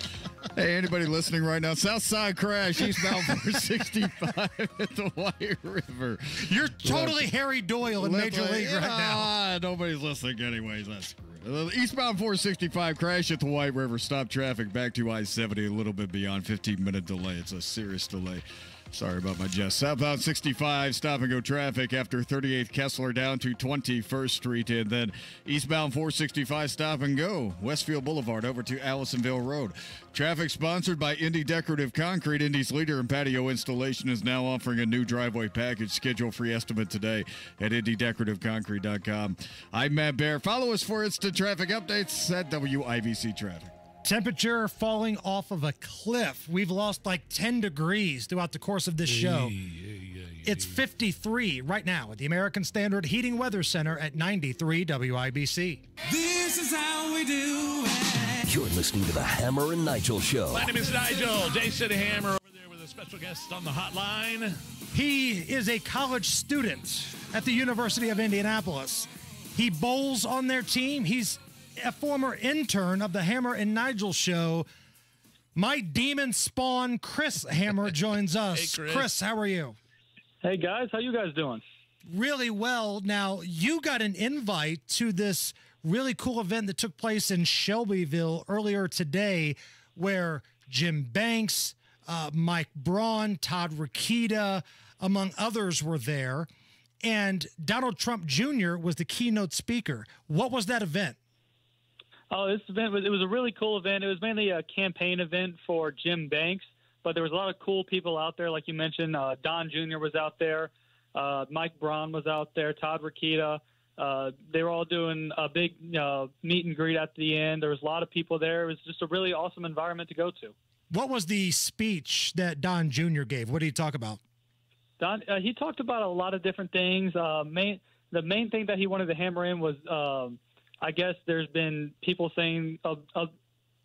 Hey, anybody listening right now? Southside crash, eastbound 465 at the White River. You're totally Harry Doyle in Major Left- League right now. Ah, nobody's listening anyways. That's uh, eastbound 465 crash at the White River. Stop traffic back to I-70. A little bit beyond 15 minute delay. It's a serious delay. Sorry about my jest. Southbound 65, stop and go traffic after 38th Kessler down to 21st Street, and then eastbound 465, stop and go Westfield Boulevard over to Allisonville Road. Traffic sponsored by Indy Decorative Concrete. Indy's leader in patio installation is now offering a new driveway package. Schedule free estimate today at indydecorativeconcrete.com. I'm Matt Bear. Follow us for instant traffic updates at WIBC Traffic. Temperature falling off of a cliff. We've lost like 10 degrees throughout the course of this show. It's 53 right now at the American Standard Heating Weather Center at 93 WIBC. This is how we do it. You're listening to the Hammer and Nigel Show. My name is Nigel. Jason Hammer over there with a special guest on the hotline. He is a college student at the University of Indianapolis. He bowls on their team. He's a former intern of the Hammer and Nigel show. My demon spawn, Chris Hammer, joins us. Hey, Chris. how are you? Hey guys, how you guys doing? Really well. Now, you got an invite to this really cool event that took place in Shelbyville earlier today where Jim Banks, uh, Mike Braun, Todd Rokita, among others, were there. And Donald Trump Jr. was the keynote speaker. What was that event? Oh, this event was it was a really cool event. It was mainly a campaign event for Jim Banks, but there was a lot of cool people out there, like you mentioned. Uh, Don Jr. was out there, uh, Mike Braun was out there, Todd Rokita. Uh, they were all doing a big uh, meet and greet at the end. There was a lot of people there. It was just a really awesome environment to go to. What was the speech that Don Jr. gave? What did he talk about? Don, uh, he talked about a lot of different things. Uh, main, the main thing that he wanted to hammer in was, um, I guess there's been people saying, uh, uh,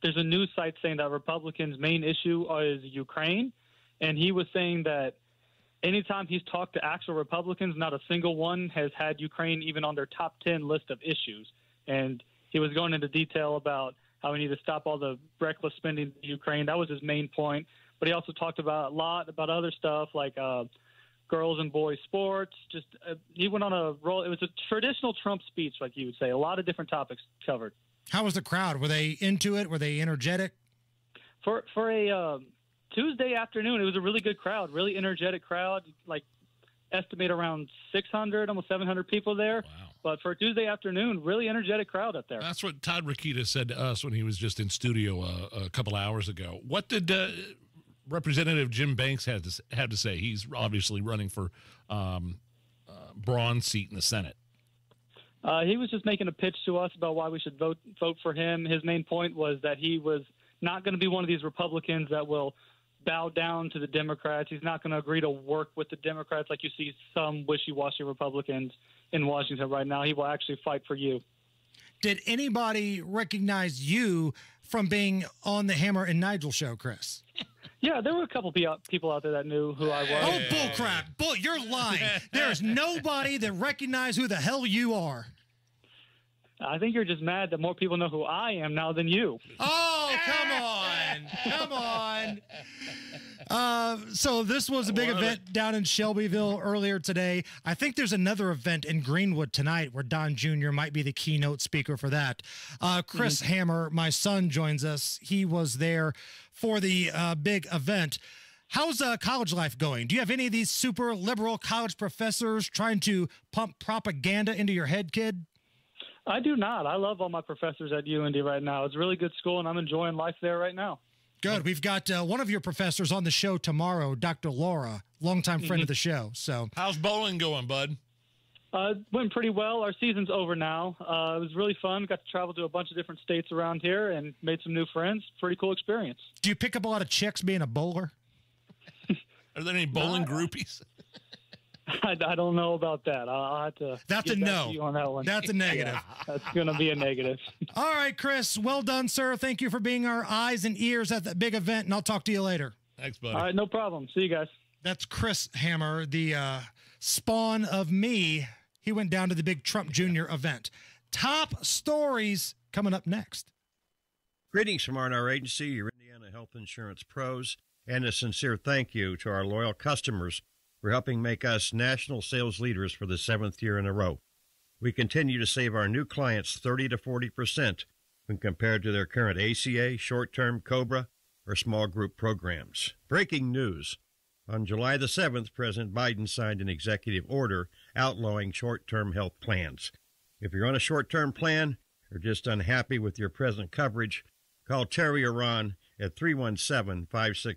there's a news site saying that Republicans' main issue is Ukraine, and he was saying that anytime he's talked to actual Republicans, not a single one has had Ukraine even on their top 10 list of issues. And he was going into detail about how we need to stop all the reckless spending in Ukraine. That was his main point. But he also talked about a lot about other stuff like uh, girls and boys sports. Just uh, he went on a roll. It was a traditional Trump speech, like you would say. A lot of different topics covered. How was the crowd? Were they into it? Were they energetic? For for a um, Tuesday afternoon, it was a really good crowd, really energetic crowd. Like estimate around 600, almost 700 people there. But for a Tuesday afternoon, really energetic crowd up there. That's what Todd Rokita said to us when he was just in studio uh, a couple hours ago. What did uh, Representative Jim Banks had to s- had to say? He's obviously running for um, uh, Braun's seat in the Senate. Uh, he was just making a pitch to us about why we should vote vote for him. His main point was that he was not going to be one of these Republicans that will bow down to the Democrats. He's not going to agree to work with the Democrats like you see some wishy-washy Republicans in Washington right now. He will actually fight for you. Did anybody recognize you from being on the Hammer and Nigel show, Chris? Yeah, there were a couple pe- people out there that knew who I was. Oh, bullcrap. Bull, you're lying. There's nobody that recognized who the hell you are. I think you're just mad that more people know who I am now than you. Oh, come on. Come on. Uh, so this was a big Love event down in Shelbyville earlier today. I think there's another event in Greenwood tonight where Don Jr. might be the keynote speaker for that. Uh, Chris Hammer, my son, joins us. He was there for the uh, big event. How's uh, college life going? Do you have any of these super liberal college professors trying to pump propaganda into your head, kid? I do not. I love all my professors at UIndy right now. It's a really good school, and I'm enjoying life there right now. Good. We've got uh, one of your professors on the show tomorrow, Dr. Laura, longtime friend of the show. So, how's bowling going, bud? Uh, it went pretty well. Our season's over now. Uh, it was really fun. Got to travel to a bunch of different states around here and made some new friends. Pretty cool experience. Do you pick up a lot of chicks being a bowler? Are there any bowling groupies? I, I don't know about that. I'll, I'll have to. That's get a back no. to you on that one. That's a negative. Yeah, that's going to be a negative. All right, Chris. Well done, sir. Thank you for being our eyes and ears at that big event, and I'll talk to you later. Thanks, buddy. All right, no problem. See you guys. That's Chris Hammer, the uh, spawn of me. He went down to the big Trump Jr. event. Top stories coming up next. Greetings from R&R Agency, your Indiana Health Insurance pros, and a sincere thank you to our loyal customers for helping make us national sales leaders for the seventh year in a row. We continue to save our new clients 30 to 40 percent when compared to their current ACA, short-term COBRA, or small group programs. Breaking news. On July the 7th, President Biden signed an executive order outlawing short-term health plans. If you're on a short-term plan or just unhappy with your present coverage, call Terry Ron at 317 567